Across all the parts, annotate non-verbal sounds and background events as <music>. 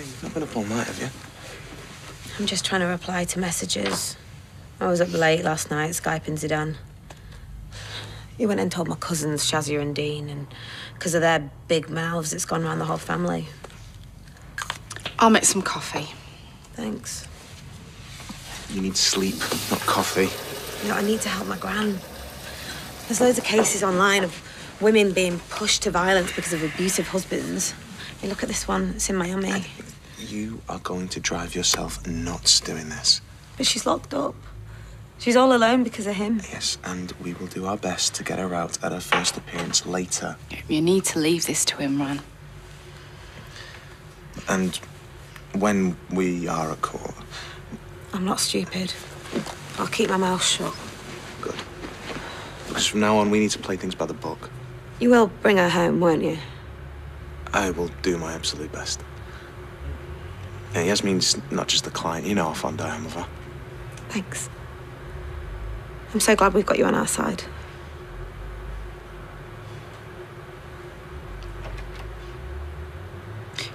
you've not been up all night, have you? I'm just trying to reply to messages. I was up late last night Skyping Zeedan. He went and told my cousins, Shazia and Dean, and because of their big mouths, it's gone around the whole family. I'll make some coffee. Thanks. You need sleep, not coffee. You know, I need to help my gran. There's loads of cases online of women being pushed to violence because of abusive husbands. Hey, look at this one. It's in Miami. You are going to drive yourself nuts doing this. But she's locked up. She's all alone because of him. Yes, and we will do our best to get her out at her first appearance later. You need to leave this to him, Imran. And when we are at court, I'm not stupid. I'll keep my mouth shut. good. Because from now on, we need to play things by the book. You will bring her home, won't you? I will do my absolute best. Yeah, Yasmeen's not just the client. You know how fond I am of her. Thanks. I'm so glad we've got you on our side.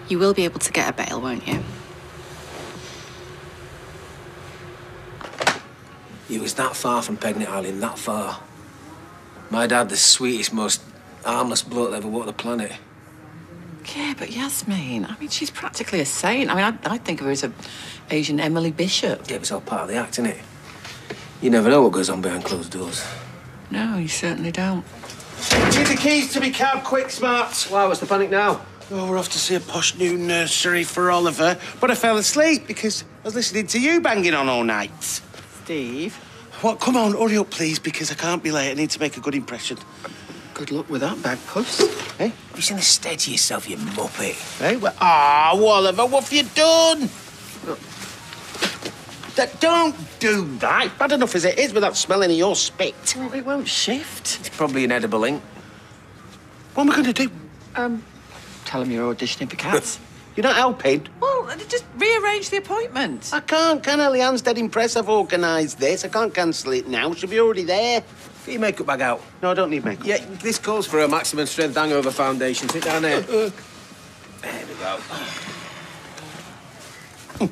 You will be able to get a bail, won't you? You was that far from pregnant, Eileen, that far. My dad, the sweetest, most harmless bloke that ever walked the planet. Yeah, but Yasmeen, I mean, she's practically a saint. I mean, I, I think of her as a Asian Emily Bishop. Yeah, it's all part of the act, isn't it? You never know what goes on behind closed doors. No, you certainly don't. Need the keys to me cab, quick, smart. Why, what's the panic now? Oh, we're off to see a posh new nursery for Oliver, but I fell asleep because I was listening to you banging on all night. Steve, What? Come on, hurry up, please, because I can't be late. I need to make a good impression. Good luck with that bag, puss. Hey, You should stay to yourself, you muppet. hey, well, ah, Oliver, what have you done? That, don't do that. Bad enough as it is without smelling of your spit. Well, it won't shift. It's probably an edible ink. What am I going to do? Um, Tell him you're auditioning for cats. <laughs> You're not helping. well, just rearrange the appointment. I can't, can I? Leanne's dead impressed I've organised this. I can't cancel it now. She'll be already there. Get your makeup bag out. No, I don't need makeup. Yeah, this calls for a maximum strength hangover foundation. Sit down there. Uh, uh. there we go. I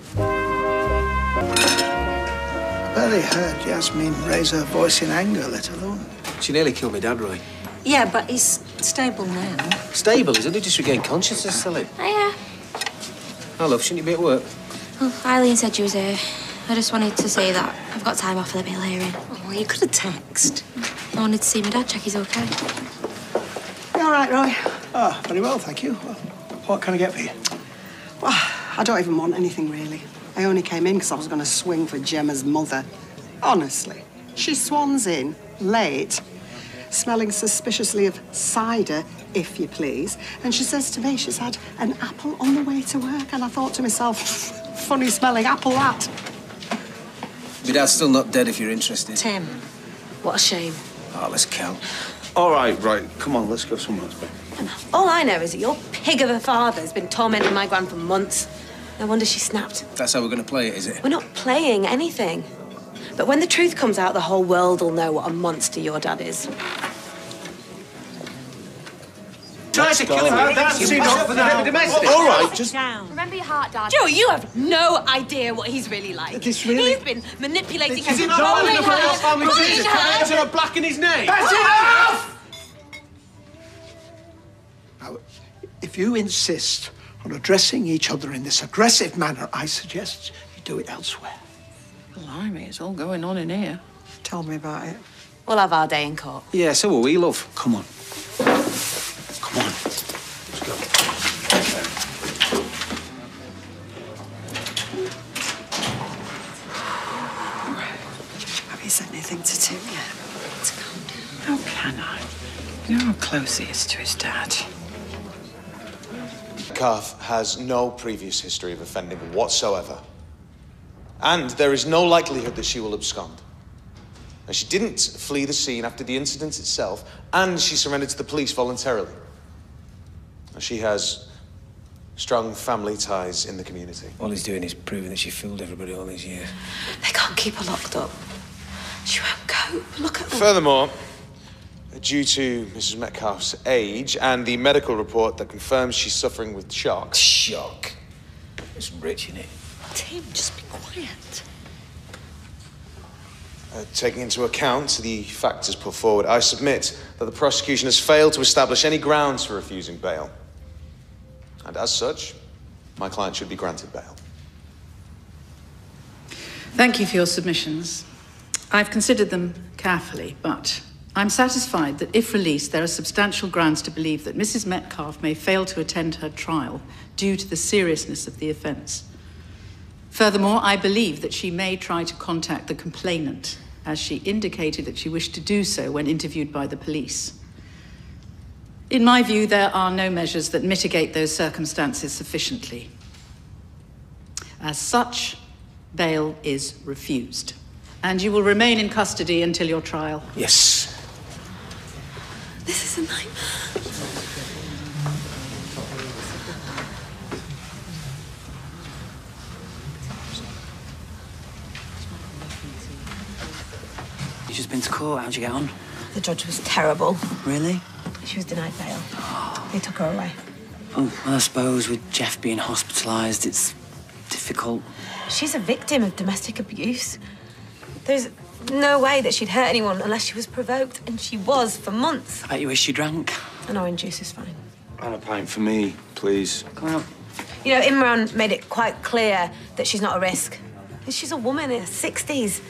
Barely heard Yasmeen raise her voice in anger, let alone. She nearly killed my dad, Roy. Yeah, but he's stable now. Stable, he's only just regained consciousness, silly. Hiya. Oh, love, shouldn't you be at work? Well, Eileen said you was here. I just wanted to say that I've got time off for the bail hearing. Oh, you could have texted. I wanted to see my dad, check he's okay. You all right, Roy? Ah, very well, thank you. Well, what can I get for you? Well, I don't even want anything really. I only came in because I was going to swing for Gemma's mother. Honestly, she swans in late, smelling suspiciously of cider, if you please. And she says to me she's had an apple on the way to work. And I thought to myself, <laughs> funny smelling apple that. My dad's still not dead if you're interested. Tim, what a shame. Oh, let's count. All right, right. Come on, let's go somewhere else, babe. All I know is that your pig of a father's been tormenting my gran for months. No wonder she snapped. That's how we're going to play it, is it? We're not playing anything. But when the truth comes out, the whole world will know what a monster your dad is. Try to kill her. That's enough for now. domestic. All right, just. Remember your heart, Dad. Joe, you have no idea what he's really like. This really- He's been manipulating Is her, he not controlling enough for her, family bullying business? her. Can I black in his name? That's enough! Now, if you insist on addressing each other in this aggressive manner, I suggest you do it elsewhere. Blimey, it's all going on in here. Tell me about it. We'll have our day in court. Yeah, so will we, love. Come on. Come on. Let's go. Have you said anything to Tim yet? How can I? You know how close he is to his dad. Calf has no previous history of offending whatsoever. And there is no likelihood that she will abscond. And she didn't flee the scene after the incident itself, and she surrendered to the police voluntarily. She has strong family ties in the community. All he's doing is proving that she fooled everybody all these years. They can't keep her locked up. She won't cope. Look at her. Furthermore, Due to Mrs. Metcalfe's age and the medical report that confirms she's suffering with shock. Shock. It's rich, in it? Tim, just be quiet. Uh, taking into account the factors put forward, I submit that the prosecution has failed to establish any grounds for refusing bail. And as such, my client should be granted bail. Thank you for your submissions. I've considered them carefully, but I'm satisfied that if released, there are substantial grounds to believe that Mrs. Metcalfe may fail to attend her trial due to the seriousness of the offence. Furthermore, I believe that she may try to contact the complainant, as she indicated that she wished to do so when interviewed by the police. In my view, there are no measures that mitigate those circumstances sufficiently. As such, bail is refused. And you will remain in custody until your trial. Yes. This is a nightmare. You just been to court. How'd you get on? The judge was terrible. Really? She was denied bail. They took her away. Oh, well, I suppose with Geoff being hospitalised, it's difficult. She's a victim of domestic abuse. There's no way that she'd hurt anyone unless she was provoked, and she was for months. I bet you wish you drank. An orange juice is fine. And a pint for me, please. Come on. You know, Imran made it quite clear that she's not a risk. She's a woman in her 60s,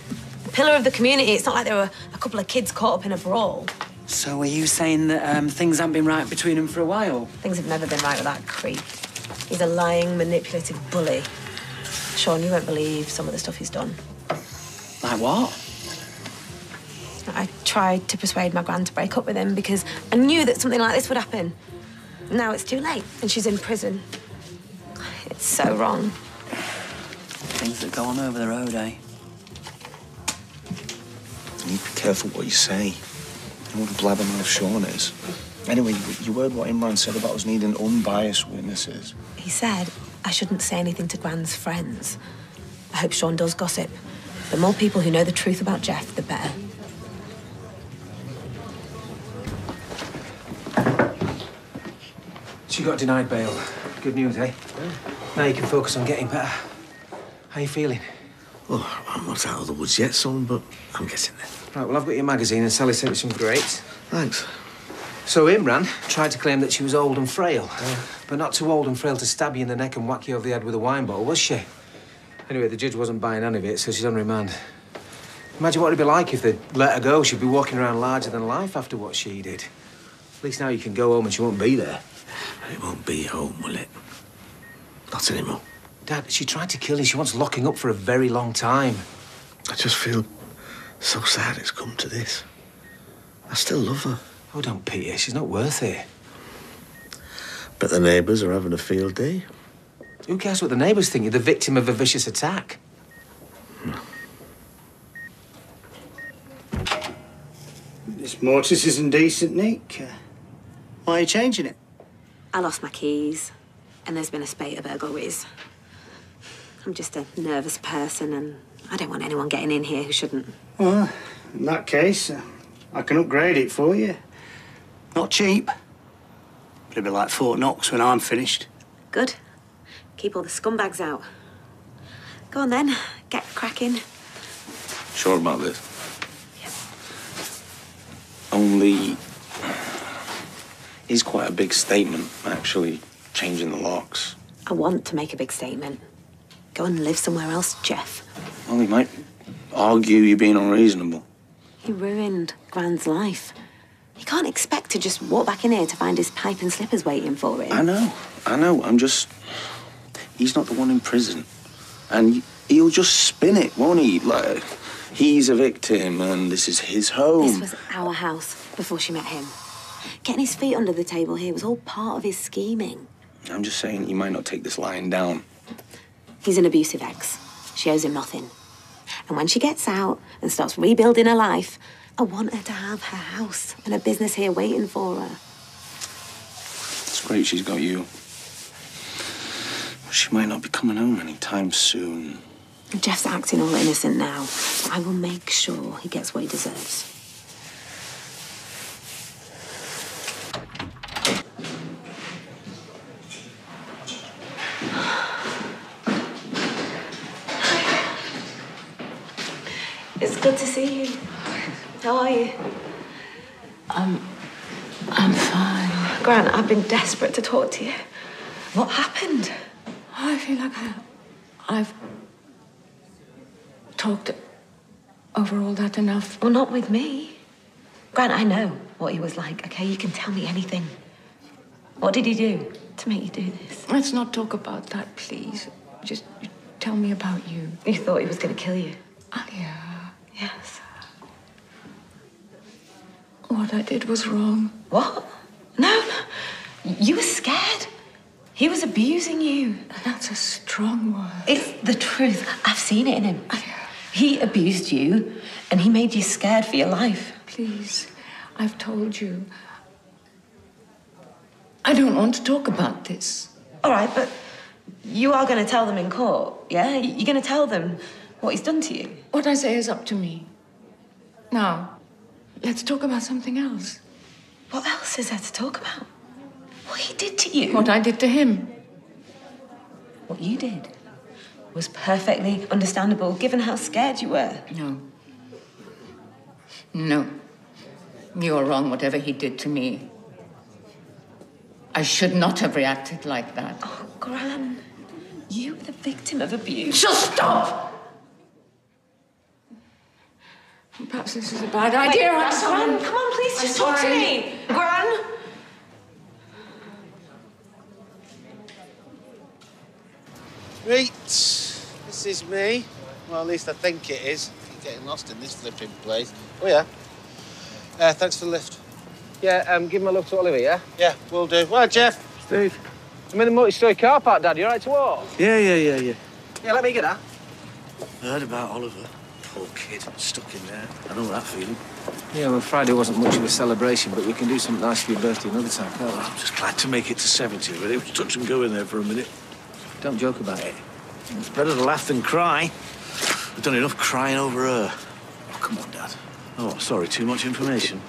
a pillar of the community. It's not like there were a couple of kids caught up in a brawl. So are you saying that um, things haven't been right between them for a while? Things have never been right with that creep. He's a lying, manipulative bully. Sean, you won't believe some of the stuff he's done. Like what? I tried to persuade my gran to break up with him because I knew that something like this would happen. Now it's too late, and she's in prison. It's so wrong. Things that go on over the road, eh? You need to be careful what you say. You know what a blabbermouth Sean is. Anyway, you, you heard what Imran said about us needing unbiased witnesses. He said I shouldn't say anything to Gran's friends. I hope Sean does gossip. The more people who know the truth about Geoff, the better. She got denied bail. Good news, eh? Now you can focus on getting better. How you feeling? Oh, I'm not out of the woods yet, son, but I'm getting there. Right, well, I've got your magazine and Sally sent me some grapes. Thanks. So Imran tried to claim that she was old and frail, but not too old and frail to stab you in the neck and whack you over the head with a wine bottle, was she? Anyway, the judge wasn't buying any of it, so she's on remand. Imagine what it'd be like if they'd let her go. She'd be walking around larger than life after what she did. At least now you can go home and she won't be there. It won't be home, will it? Not anymore. Dad, she tried to kill you. She wants locking up for a very long time. I just feel so sad it's come to this. I still love her. Oh, don't pity her. She's not worth it. But the neighbours are having a field day. Who cares what the neighbours think? You're the victim of a vicious attack. This mortise isn't decent, Nick. Uh, why are you changing it? I lost my keys, and there's been a spate of burglaries. I'm just a nervous person, and I don't want anyone getting in here who shouldn't. Well, in that case, uh, I can upgrade it for you. Not cheap, but it'll be like Fort Knox when I'm finished. Good. Keep all the scumbags out. Go on then, get cracking. Sure about this? Only. Is quite a big statement, actually, changing the locks. I want to make a big statement. Go and live somewhere else, Geoff. Well, he might argue you're being unreasonable. He ruined Gran's life. He can't expect to just walk back in here to find his pipe and slippers waiting for him. I know, I know. I'm just. He's not the one in prison. And he'll just spin it, won't he? Like, he's a victim and this is his home. This was our house before she met him. Getting his feet under the table here was all part of his scheming. I'm just saying he might not take this lying down. He's an abusive ex. She owes him nothing. And when she gets out and starts rebuilding her life, I want her to have her house and a business here waiting for her. It's great she's got you. She might not be coming home anytime soon. Geoff's acting all innocent now. I will make sure he gets what he deserves. Good to see you. How are you? I'm. I'm fine. Grant, I've been desperate to talk to you. What happened? I feel like I, I've talked over all that enough. Well, not with me. Grant, I know what he was like, okay? You can tell me anything. What did he do to make you do this? Let's not talk about that, please. Just tell me about you. You thought he was going to kill you? Oh, Alya, Yes. what I did was wrong. What? No, no. You were scared. He was abusing you. That's a strong word. It's the truth. I've seen it in him. He abused you, and he made you scared for your life. Please, I've told you. I don't want to talk about this. All right, but you are going to tell them in court, yeah? You're going to tell them what he's done to you. What I say is up to me. Now, let's talk about something else. What else is there to talk about? What he did to you? What I did to him. What you did was perfectly understandable given how scared you were. No. No. You're wrong, whatever he did to me. I should not have reacted like that. Oh, Gran, you were the victim of abuse. Just stop! Perhaps this is a bad idea. I'm Wait, sorry. Gran, come on, please, I'm just talk to me. Gran! Right, this is me. Well, at least I think it is. Keep getting lost in this flipping place. Oh, yeah. Uh, thanks for the lift. Yeah, um, give my love to Oliver, yeah? Yeah, will do. Well, Geoff. Steve. I'm in the multi-story car park, Dad. You all right to walk? Yeah, yeah, yeah, yeah. Yeah, let me get that. I heard about Oliver. Poor kid, stuck in there. I know that feeling. Yeah, well, Friday wasn't much of a celebration, but we can do something nice for your birthday another time, can't we? I'm just glad to make it to 70, but it was touch and go in there for a minute. Don't joke about it. It's better to laugh than cry. I've done enough crying over her. Oh, come on, Dad. Oh, sorry, too much information.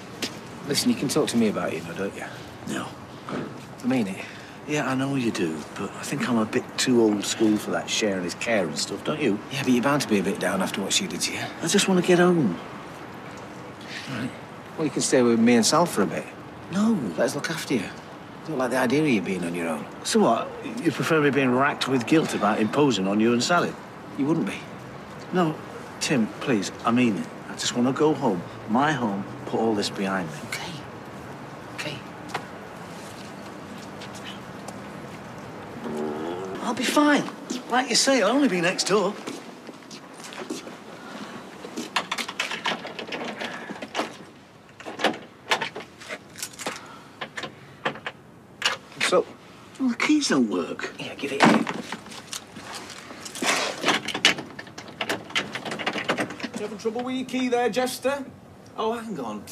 Listen, you can talk to me about it, you know, don't you? No. I mean it. Yeah, I know you do, but I think I'm a bit too old school for that sharing his care and stuff, don't you? Yeah, but you're bound to be a bit down after what she did to you. I just want to get home. All right. Well, you can stay with me and Sal for a bit. No. Let us look after you. I don't like the idea of you being on your own. So what? You prefer me being racked with guilt about imposing on you and Sally? You wouldn't be. No, Tim, please, I mean it. I just want to go home, my home, put all this behind me. Okay. Okay. I'll be fine. Like you say, I'll only be next door. So, Well, the keys don't work. yeah, give it here. You having trouble with your key there, Jester? Oh, hang on.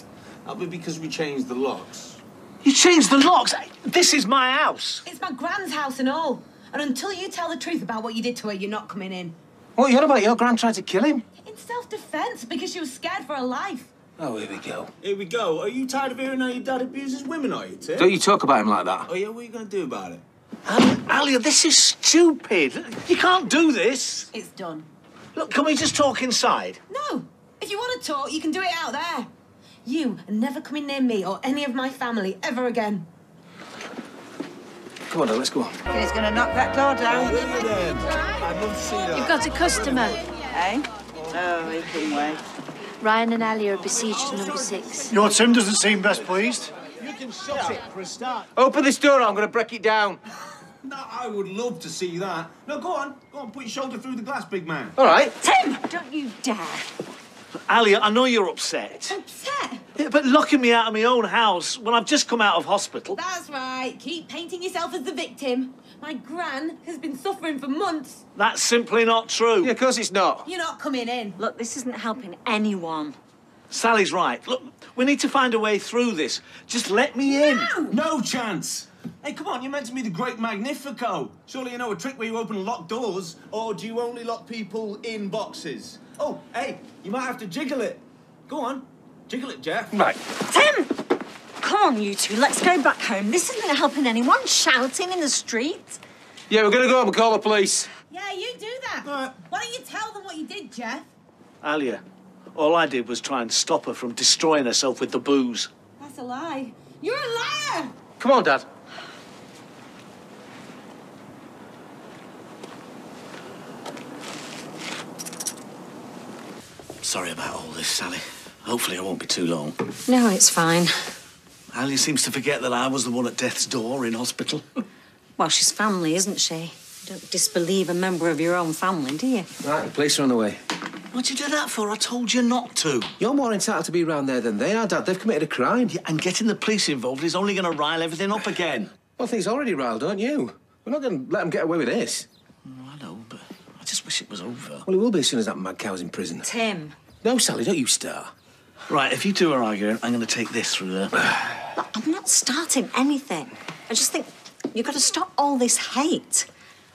That'll be because we changed the locks. You changed the locks. This is my house. It's my grand's house and all. And until you tell the truth about what you did to her, you're not coming in. What you on about? Your grand tried to kill him? In self-defense, because she was scared for her life. Oh, here we go. Here we go. Are you tired of hearing how your dad abuses women, are you, Tim? Don't you talk about him like that. Oh, yeah, what are you going to do about it? Um, Alya, this is stupid. You can't do this. It's done. Look, can we just talk inside? No. If you want to talk, you can do it out there. You are never coming near me or any of my family ever again. Come on, then, let's go on. He's going to knock that door down. I'd love to see that. You've got a customer. Eh? Oh, he can wait. Ryan and Ali are besieged at number six. Your Tim doesn't seem best pleased. You can shut it for a start. Open this door, I'm going to break it down. No, I would love to see that. No, go on. Go on, put your shoulder through the glass, big man. All right. Tim, don't you dare. Alya, I know you're upset. Upset? Yeah, but locking me out of my own house when I've just come out of hospital. That's right. Keep painting yourself as the victim. My gran has been suffering for months. That's simply not true. Yeah, of course it's not. You're not coming in. Look, this isn't helping anyone. Sally's right. Look, we need to find a way through this. Just let me in. No chance. Hey, come on, you're meant to be the great Magnifico. Surely you know a trick where you open locked doors, or do you only lock people in boxes? Oh, hey, you might have to jiggle it. Go on, jiggle it, Geoff. Right. Tim! Come on, you two, let's go back home. This isn't helping anyone shouting in the street. Yeah, we're going to go home and call the police. Yeah, you do that. Why don't you tell them what you did, Geoff? Alya, All I did was try and stop her from destroying herself with the booze. That's a lie. You're a liar! Come on, Dad. Sorry about all this, Sally. Hopefully I won't be too long. No, it's fine. Alya seems to forget that I was the one at death's door in hospital. <laughs> Well, she's family, isn't she? You don't disbelieve a member of your own family, do you? Right, the police are on the way. What'd you do that for? I told you not to. You're more entitled to be around there than they are, Dad. They've committed a crime. Yeah, and getting the police involved is only going to rile everything up again. <laughs> Well, things already riled, aren't you? We're not going to let them get away with this. I know, but I just wish it was over. Well, it will be as soon as that mad cow's in prison. Tim. No, Sally, don't you start. Right, if you two are arguing, I'm going to take this through there. Look, I'm not starting anything. I just think you've got to stop all this hate.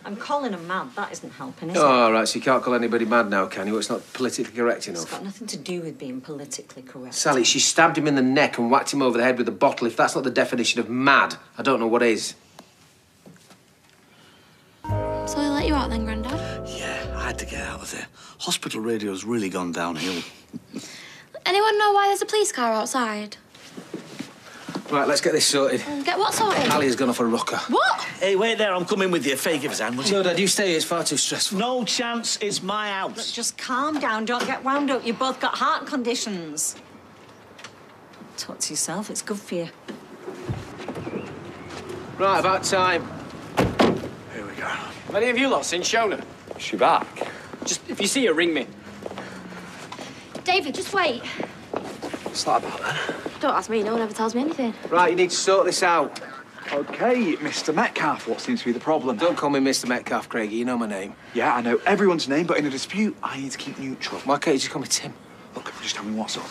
I'm calling him mad. That isn't helping, is Oh, it? all right, so you can't call anybody mad now, can you? It's not politically correct enough. It's got nothing to do with being politically correct. Sally, she stabbed him in the neck and whacked him over the head with a bottle. If that's not the definition of mad, I don't know what is. So I let you out then, Grandad? Yeah, I had to get out of there. Hospital radio's really gone downhill. Anyone know why there's a police car outside? Right, let's get this sorted. Mm, get what sorted? Ali's gone off a rocker. What? Hey, wait there, I'm coming with you. Faye, give us a hand, would you? No, Dad, you stay here. It's far too stressful. No chance, it's my Look, house. just calm down. Don't get wound up. You've both got heart conditions. Talk to yourself. It's good for you. Right, about time. Here we go. Have any of you lot in Shona? Is she back? Just, if you see her, ring me. David, just wait. What's that about then? Don't ask me. No one ever tells me anything. Right, you need to sort this out. Okay, Mr. Metcalfe, what seems to be the problem? Don't call me Mr. Metcalfe, Craigie. You know my name. Yeah, I know everyone's name, but in a dispute, I need to keep neutral. Why can't you just call me Tim? Look, just tell me what's up.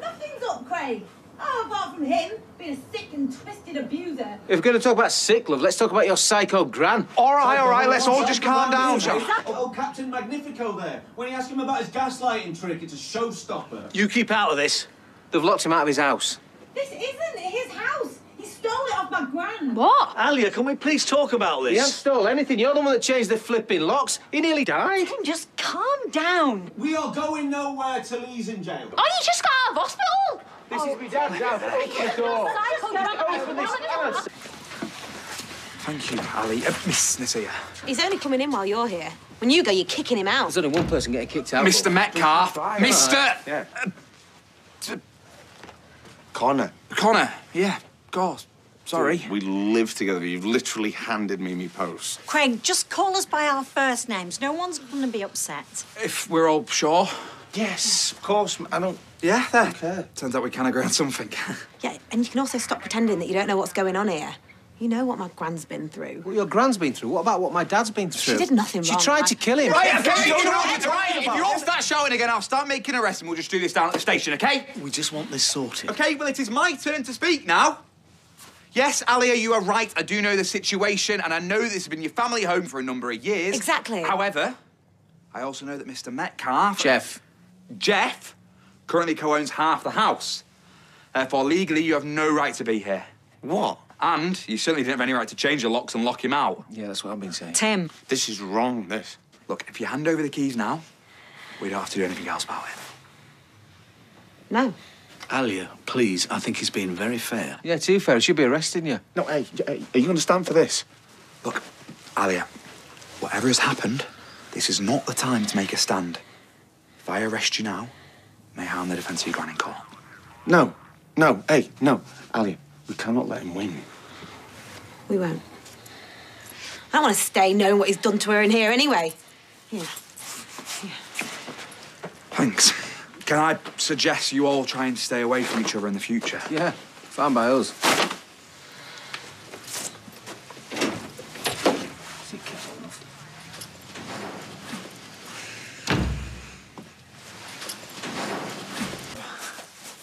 Nothing's up, Craig. Oh, apart from him being a sick and twisted abuser. If we're going to talk about sick love, let's talk about your psycho gran. All right, all right, let's all just calm down, shall shall oh, oh, Captain Magnifico there. When you ask him about his gaslighting trick, it's a showstopper. You keep out of this. They've locked him out of his house. This isn't his house. He stole it off my gran. What? Alya, can we please talk about this? He hasn't this? stole anything. You're the one that changed the flipping locks. He nearly died. Tim, just calm down. We are going nowhere till he's in jail. Oh, you just got out of hospital? This is my dad's house. Open the door. Open this house. Thank you, Ali. Uh, Miss Nazir. He's only coming in while you're here. When you go, you're kicking him out. There's only one person getting kicked out. Mr. Metcalfe. Mr. Yeah. Connor. Connor. Yeah, of course. Sorry. We live together. You've literally handed me me post. Craig, just call us by our first names. No one's going to be upset. If we're all sure. Yes, of course. I don't. Yeah, there. Turns out we can agree on something. <laughs> Yeah, and you can also stop pretending that you don't know what's going on here. You know what my gran's been through. What your gran's been through? What about what my dad's been through? She did nothing She wrong. tried I- to kill him. Right, okay, you don't know know what what you're you're talking talking If you about. all start shouting again, I'll start making arrests and we'll just do this down at the station, okay? We just want this sorted. Okay, well, it is my turn to speak now. Yes, Alya, you are right. I do know the situation, and I know this has been your family home for a number of years. Exactly. However, I also know that Mr. Metcalfe. Geoff. Geoff currently co owns half the house. Therefore, legally, you have no right to be here. What? And you certainly didn't have any right to change the locks and lock him out. Yeah, that's what I've been saying. Tim. This is wrong, this. Look, if you hand over the keys now, we don't have to do anything else about it. No. Alya, please, I think he's being very fair. Yeah, too fair. He should be arresting you. No, hey, hey, are you going to stand for this? Look, Alya, whatever has happened, this is not the time to make a stand. If I arrest you now, may harm the defence of your gran in court. No, no, hey, no. Ali, we cannot let him win. We won't. I don't want to stay knowing what he's done to her in here anyway. Yeah. Thanks. Can I suggest you all try and stay away from each other in the future? Yeah, fine by us.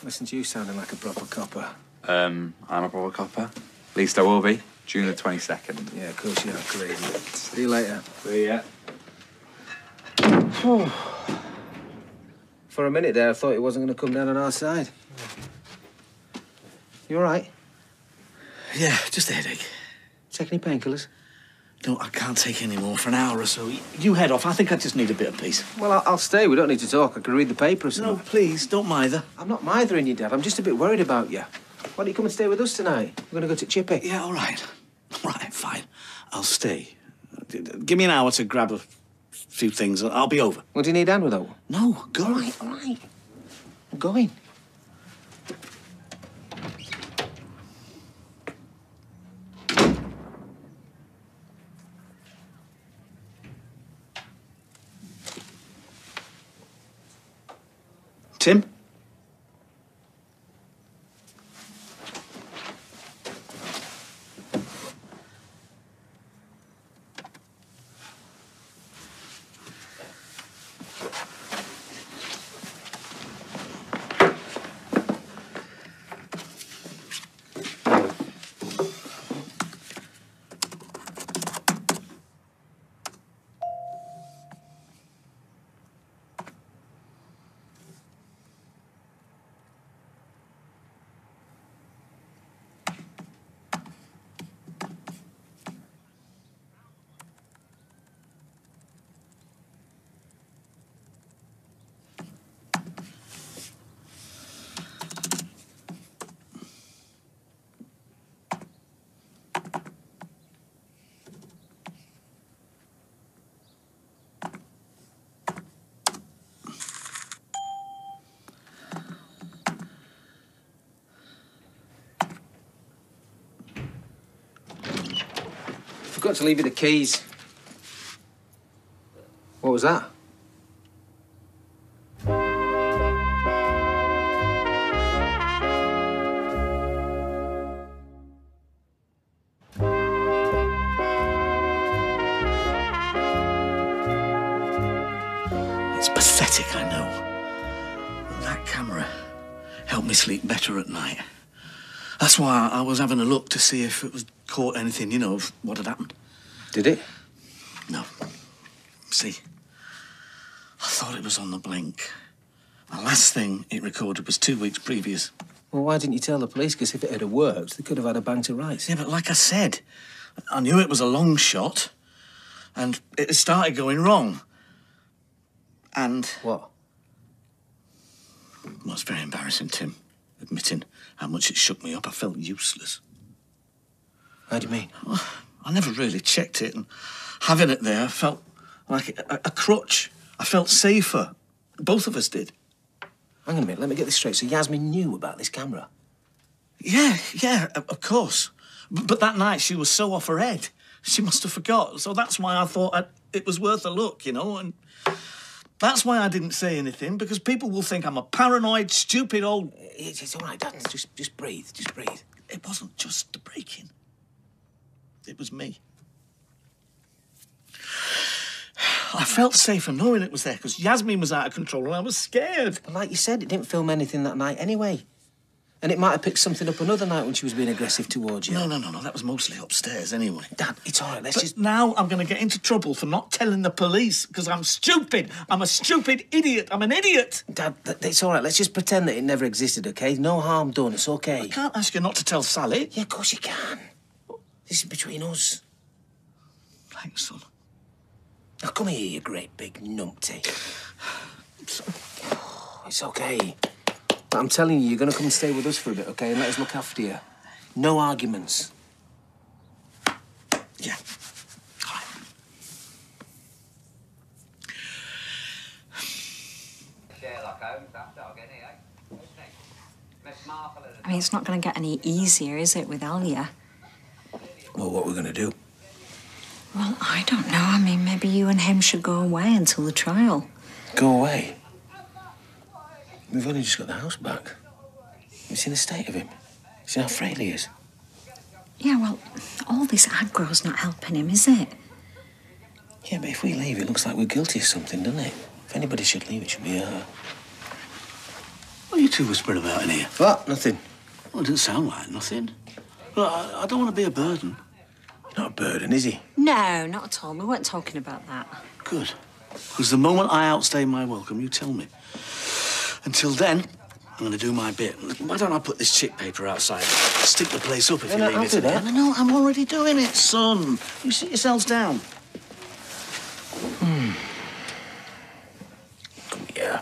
Listen to you sounding like a proper copper. Um, I'm a proper copper. At least I will be. June the 22nd. Yeah, of course you are crazy. See you later. See ya. <sighs> For a minute there, I thought it wasn't going to come down on our side. You all right? Yeah, just a headache. Take any painkillers? No, I can't take any more for an hour or so. You head off. I think I just need a bit of peace. Well, I'll, I'll stay. We don't need to talk. I can read the paper or something. No, please, don't mither. I'm not mithering you, Dad. I'm just a bit worried about you. Why don't you come and stay with us tonight? We're going to go to Chippy. Yeah, all right. All right, fine. I'll stay. Give me an hour to grab a few things. and I'll be over. What do you need hand with, though? No, go. All right, all right. I'm going. Tim? Forgot to leave you the keys. What was that? It's pathetic, I know. But that camera helped me sleep better at night. That's why I was having a look to see if it was caught anything, you know, of what had happened. Did it? No. See, I thought it was on the blink. The last thing it recorded was two weeks previous. Well, why didn't you tell the police? Because if it had worked, they could have had a bang to rights. Yeah, but like I said, I knew it was a long shot, and it had started going wrong. And. What? Well, it's very embarrassing, Tim, admitting how much it shook me up. I felt useless. How do you mean? I never really checked it, and having it there felt like a, a crutch. I felt safer. Both of us did. Hang on a minute, let me get this straight. So Yasmeen knew about this camera? Yeah, yeah, of course. But that night she was so off her head, she must have forgot. So that's why I thought i it was worth a look, you know, and that's why I didn't say anything because people will think I'm a paranoid, stupid old. It's, it's all right, Dad. Just, just breathe. Just breathe. It wasn't just the breaking. It was me. I felt safer knowing it was there because Yasmeen was out of control and I was scared. But like you said, it didn't film anything that night anyway. And it might have picked something up another night when she was being aggressive towards you. No, no, no, no. That was mostly upstairs anyway. Dad, it's all right. Let's But just. now I'm going to get into trouble for not telling the police because I'm stupid. I'm a stupid idiot. I'm an idiot. Dad, it's all right. Let's just pretend that it never existed, okay? No harm done. It's okay. I can't ask you not to tell Sally. Yeah, of course you can. This is between us. Thanks, son. Now come here, you great big numpty. It's okay. But I'm telling you, you're going to come and stay with us for a bit, okay? And let us look after you. No arguments. Yeah. I mean, it's not going to get any easier, is it, with Alya? Well, what we're going to do? Well, I don't know. I mean, maybe you and him should go away until the trial. Go away. We've only just got the house back. You seen the state of him? You seen how frail he is? Yeah, well, all this aggro's not helping him, is it? Yeah, but if we leave, it looks like we're guilty of something, doesn't it? If anybody should leave, it should be her. What are you two whispering about in here? What? Nothing. Well, it doesn't sound like nothing. Well, I, I don't want to be a burden. Not a burden, is he? No, not at all. We weren't talking about that. Good. Because the moment I outstay my welcome, you tell me. Until then, I'm going to do my bit. Why don't I put this chip paper outside? Stick the place up if No, you no, leave I'll it. do that. No, no, I'm already doing it, son. You sit yourselves down. Hmm. Come here.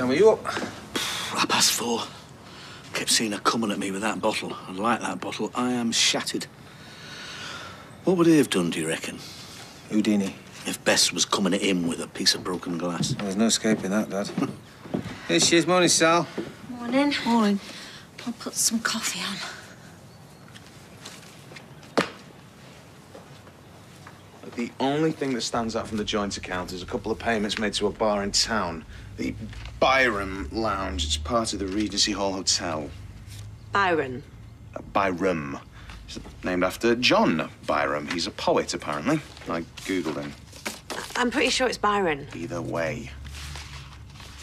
Time were you up? Half past four. Kept seeing her coming at me with that bottle. And like that bottle, I am shattered. What would he have done, do you reckon? Houdini. If Bess was coming at him with a piece of broken glass. There's no escaping that, Dad. Here she is. Morning, Sal. Morning. Morning. I'll put some coffee on. The only thing that stands out from the joint account is a couple of payments made to a bar in town. The Byrom Lounge. It's part of the Regency Hall Hotel. Byron. Uh, Byrom. It's named after John Byrom. He's a poet, apparently. I Googled him. I'm pretty sure it's Byron. Either way.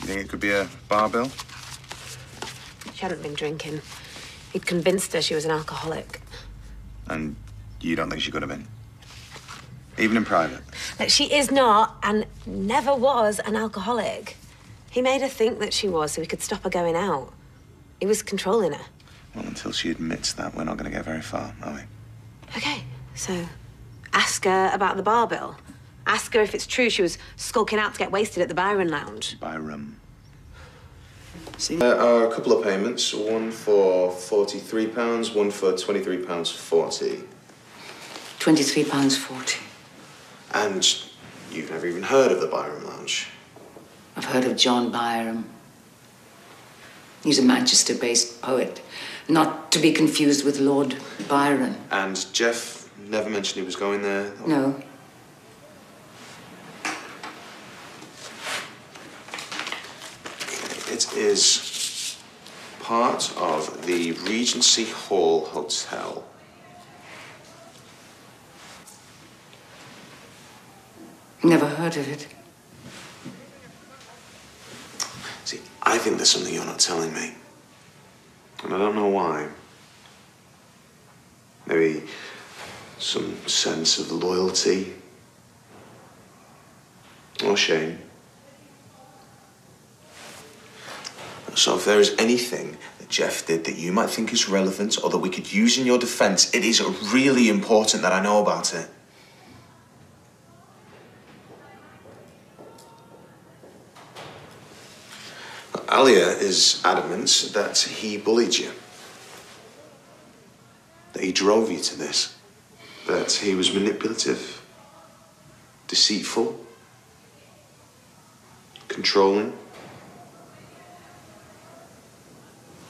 You think it could be a bar bill? She hadn't been drinking. He'd convinced her she was an alcoholic. And you don't think she could have been? Even in private? That she is not and never was an alcoholic. He made her think that she was so he could stop her going out. He was controlling her. Well, until she admits that, we're not going to get very far, are we? Okay, so ask her about the bar bill. Ask her if it's true she was skulking out to get wasted at the Byron Lounge. Byron. See? There are a couple of payments. One for £43, one for £23.40. £23.40. And you've never even heard of the Byron Lounge. I've heard of John Byrom. He's a Manchester based poet, not to be confused with Lord Byron. And Geoff never mentioned he was going there. No. It is part of the Regency Hall Hotel. Never heard of it. See, I think there's something you're not telling me. And I don't know why. Maybe some sense of loyalty or shame. So if there is anything that Geoff did that you might think is relevant or that we could use in your defense, it is really important that I know about it. Alya is adamant that he bullied you. That he drove you to this. That he was manipulative, deceitful, controlling.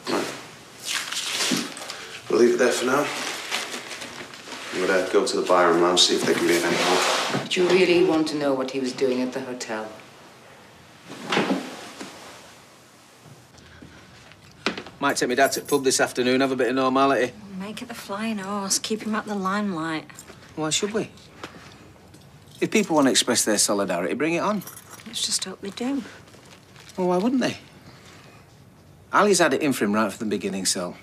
Right. We'll leave it there for now. I'm gonna go to the bar Byron Lounge, see if they can be of any help. But you really want to know what he was doing at the hotel? Might take me dad to the pub this afternoon, have a bit of normality. Make it the flying horse. Keep him at the limelight. Why should we? If people want to express their solidarity, bring it on. Let's just hope they do. Well, why wouldn't they? Ali's had it in for him right from the beginning, so.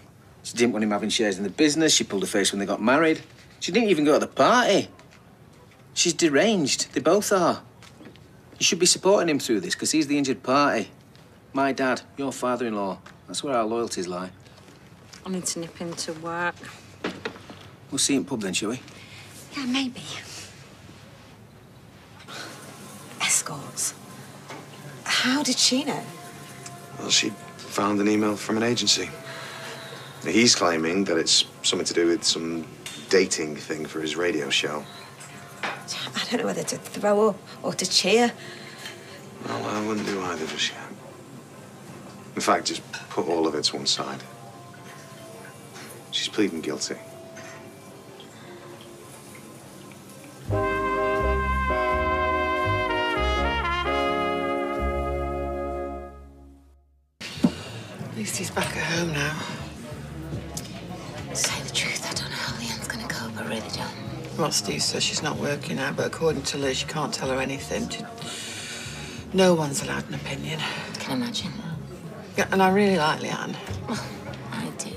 She didn't want him having shares in the business. She pulled her face when they got married. She didn't even go to the party. She's deranged. They both are. You should be supporting him through this, because he's the injured party. My dad, your father-in-law. That's where our loyalties lie. I need to nip into work. We'll see you in pub then, shall we? Yeah, maybe. Escorts. How did she know? Well, she found an email from an agency. He's claiming that it's something to do with some dating thing for his radio show. I don't know whether to throw up or to cheer. Well, I wouldn't do either just yet. In fact, just put all of it to one side. She's pleading guilty. At least he's back at home now. To say the truth, I don't know how Leanne's gonna cope. I really don't. Well, Steve says she's not working out, but according to Liz, you can't tell her anything. No one's allowed an opinion. I Can imagine. Yeah, and I really like Leanne. Oh, I do.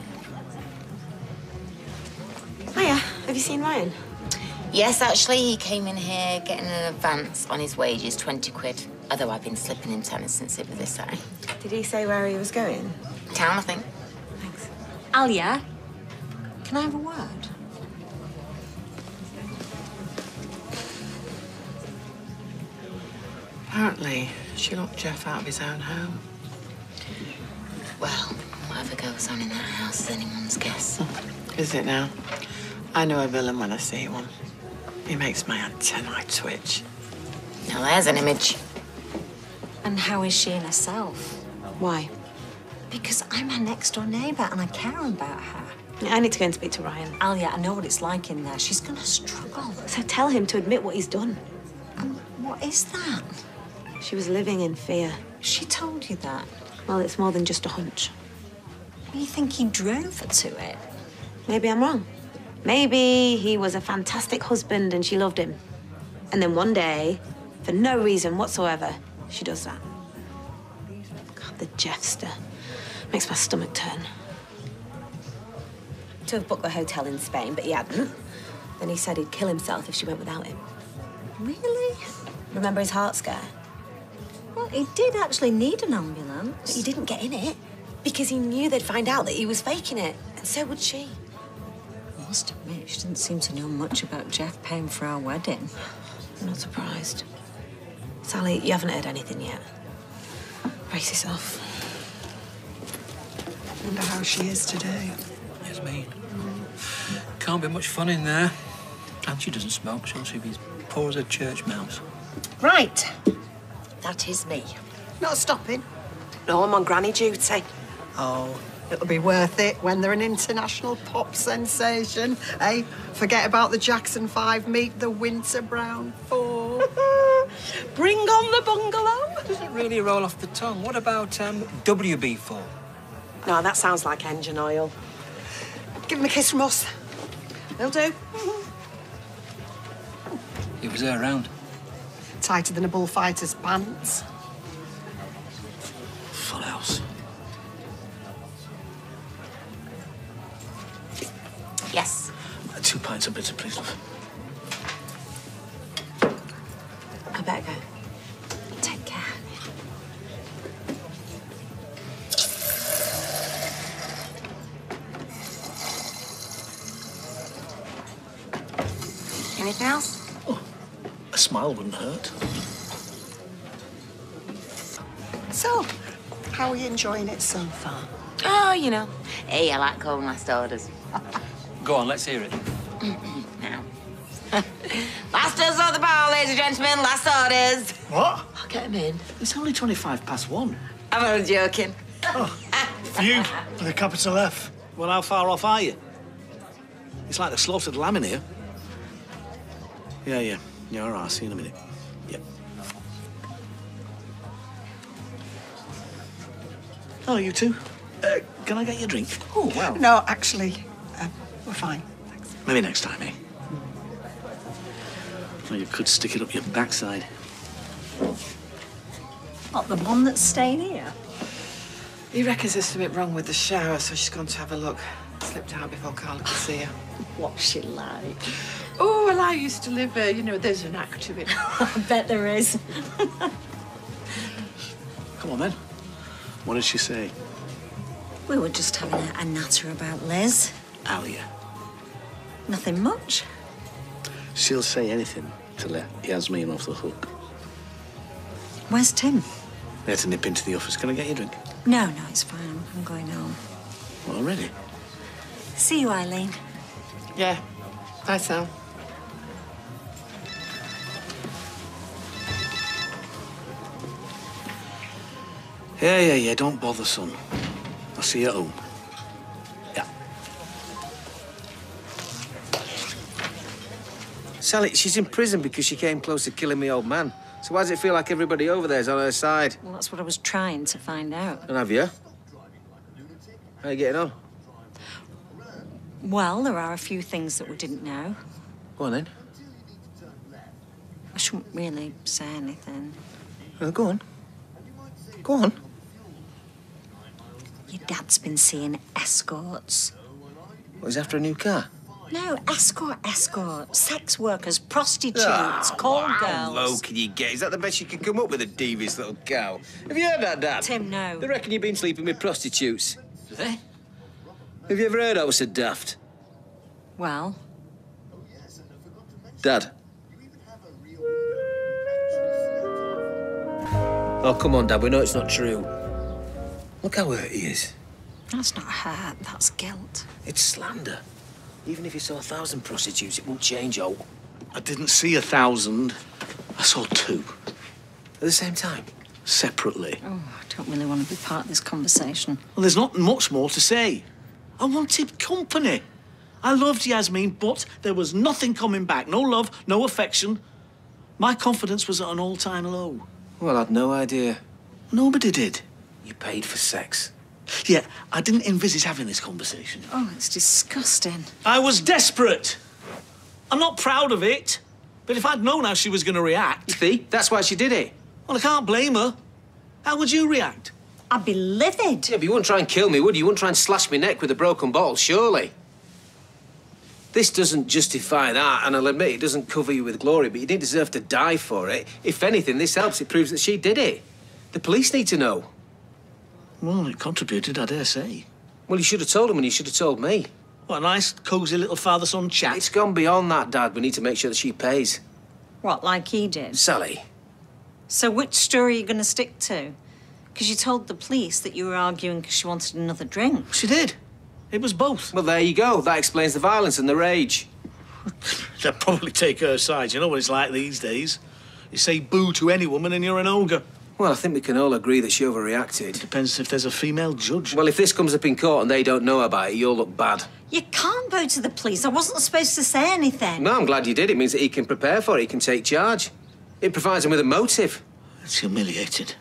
Hiya, have you seen Ryan? Yes, actually, he came in here getting an advance on his wages, 20 quid. Although I've been slipping him tenner since it was this side. Did he say where he was going? Town, I think. Thanks. Alya, can I have a word? Apparently, she locked Geoff out of his own home. Well, whatever goes on in that house is anyone's guess. Is it now? I know a villain when I see one. He makes my antennae twitch. Now there's an image. And how is she in herself? Why? Because I'm her next door neighbour and I care about her. I need to go and speak to Ryan. Oh, Alya, I know what it's like in there. She's gonna struggle. So tell him to admit what he's done. What is that? She was living in fear. She told you that. Well, it's more than just a hunch. You think he drove her to it? Maybe I'm wrong. Maybe he was a fantastic husband and she loved him. And then one day, for no reason whatsoever, she does that. God, the Geoffster. Makes my stomach turn. To have booked the hotel in Spain, but he hadn't. Then he said he'd kill himself if she went without him. Really? Remember his heart scare? Well, he did actually need an ambulance. But he didn't get in it because he knew they'd find out that he was faking it, and so would she. I must admit, she didn't seem to know much about Geoff paying for our wedding. I'm not surprised. Sally, you haven't heard anything yet. Brace yourself. Wonder how she is today. Yes, me. Can't be much fun in there. And she doesn't smoke, so she'll be as poor as a church mouse. Right. That is me. Not stopping. No, I'm on granny duty. Oh, it'll be worth it when they're an international pop sensation. Eh? Forget about the Jackson 5, meet the Winter Brown 4. <laughs> Bring on the bungalow. Doesn't really roll off the tongue. What about um, WB4? No, that sounds like engine oil. Give him a kiss from us. Will do. He was there around. Tighter than a bullfighter's pants. Full house. Yes. Uh, Two pints of bitter, please, love. I better go. Take care. Anything else? A smile wouldn't hurt. So, how are you enjoying it so far? Oh, you know. Hey, I like calling last orders. Go on, let's hear it. <clears throat> now. <laughs> last orders of the bar, ladies and gentlemen. Last orders. What? I'll get him in. It's only 25 past one. I'm only joking. For you, with a capital F. Well, how far off are you? It's like the slaughtered lamb in here. Yeah, yeah. Yeah, all right. I'll see you in a minute. Yep. Hello, you two. Uh, can I get you a drink? Oh, well. No, actually, uh, we're fine. Thanks. Maybe next time, eh? Well, you could stick it up your backside. What, the one that's staying here? He reckons there's something wrong with the shower, so she's gone to have a look. Slipped out before Carla could see her. <laughs> What's she like? Oh, well, I used to live there. You know, there's an act to it. <laughs> I bet there is. Come on, then. What did she say? We were just having a, a natter about Les. Alya. Oh, Nothing much. She'll say anything to let Yasmeen off the hook. Where's Tim? They had to nip into the office. Can I get you a drink? No, no, it's fine. I'm, I'm going home. Well, Already? See you, Eileen. Yeah. Bye, Sal. Yeah, yeah, yeah. Don't bother, son. I'll see you at home. Yeah. Sally, she's in prison because she came close to killing me old man. So why does it feel like everybody over there's on her side? Well, that's what I was trying to find out. And have you? How are you getting on? Well, there are a few things that we didn't know. Go on then. I shouldn't really say anything. Uh, go on. Go on. Your dad's been seeing escorts. What, he's after a new car? No, escort, escort. Sex workers, prostitutes, Ah, call How low can you get? Is that the best you can come up with, a devious little cow? Have you heard that, Dad? Tim, no. They reckon you've been sleeping with prostitutes. Do they? Have you ever heard I was so daft? Well, Oh yes, and I forgot to mention. Dad? You even have a real Oh, come on, Dad. We know it's not true. Look how hurt he is. that's not hurt, that's guilt. It's slander. Even if you saw a thousand prostitutes, it won't change, oh. I didn't see a thousand. I saw two. At the same time? Separately. Oh, I don't really want to be part of this conversation. Well, there's not much more to say. I wanted company. I loved Yasmeen, but there was nothing coming back. No love, no affection. My confidence was at an all-time low. Well, I'd no idea. Nobody did. You paid for sex. Yeah, I didn't envisage having this conversation. Oh, it's disgusting. I was desperate. I'm not proud of it, but if I'd known how she was going to react. See, that's why she did it. Well, I can't blame her. How would you react? I'd be livid. Yeah, but you wouldn't try and kill me, would you? You wouldn't try and slash my neck with a broken bottle, surely. This doesn't justify that, and I'll admit it doesn't cover you with glory, but you didn't deserve to die for it. If anything, this helps. It proves that she did it. The police need to know. Well, it contributed, I dare say. Well, you should have told him and you should have told me. What a nice, cosy little father-son chat. It's gone beyond that, Dad. We need to make sure that she pays. What, like he did? Sally. So which story are you going to stick to? Because you told the police that you were arguing because she wanted another drink. She did. It was both. Well, there you go. That explains the violence and the rage. <laughs> They'll probably take her side. You know what it's like these days. You say boo to any woman and you're an ogre. Well, I think we can all agree that she overreacted. It Depends if there's a female judge. Well, if this comes up in court and they don't know about it, you'll look bad. You can't go to the police. I wasn't supposed to say anything. No, I'm glad you did. It means that he can prepare for it. He can take charge. It provides him with a motive. It's humiliated.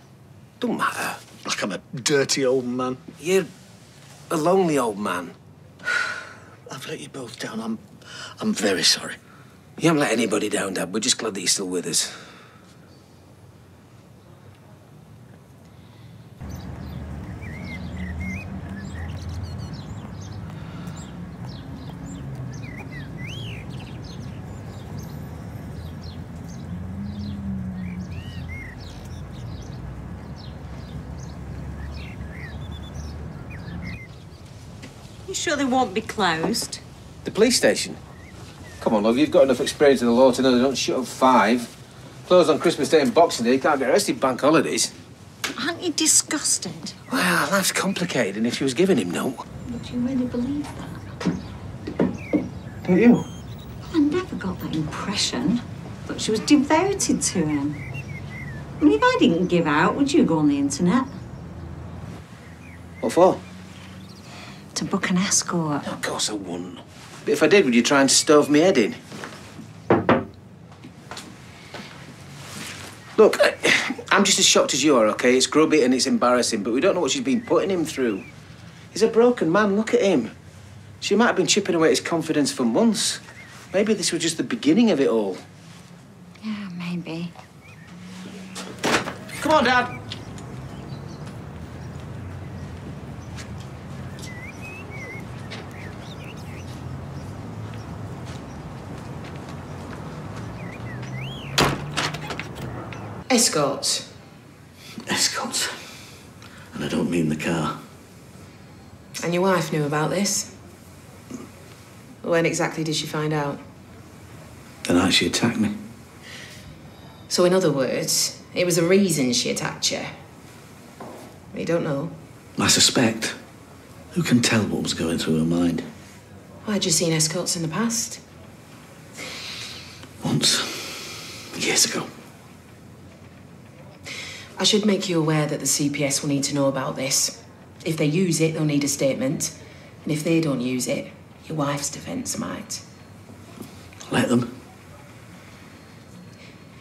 Don't matter. Like I'm a dirty old man. You're a lonely old man. I've let you both down. I'm, I'm very sorry. You haven't let anybody down, Dad. We're just glad that you're still with us. Sure they won't be closed? The police station? Come on, love. You've got enough experience in the law to know they don't shut at five. Closed on Christmas Day and Boxing Day. You can't get arrested bank holidays. Aren't you disgusted? Well, life's complicated, and if she was giving him no. Would you really believe that? Don't you? I never got that impression. Thought she was devoted to him. I mean, if I didn't give out, would you go on the internet What for? To book an escort? Of course I wouldn't. But if I did, would you try and stove me head in? Look, I- <clears throat> I'm just as shocked as you are, okay? It's grubby and it's embarrassing, but we don't know what she's been putting him through. He's a broken man, look at him. She might have been chipping away at his confidence for months. Maybe this was just the beginning of it all. Yeah, maybe. Come on, Dad. Escorts. Escorts. And I don't mean the car. And your wife knew about this? When exactly did she find out? The night she attacked me. So, in other words, it was a reason she attacked you. We don't know. I suspect. Who can tell what was going through her mind? Why had you seen escorts in the past? Once, years ago. I should make you aware that the CPS will need to know about this. If they use it, they'll need a statement. And if they don't use it, your wife's defence might. Let them.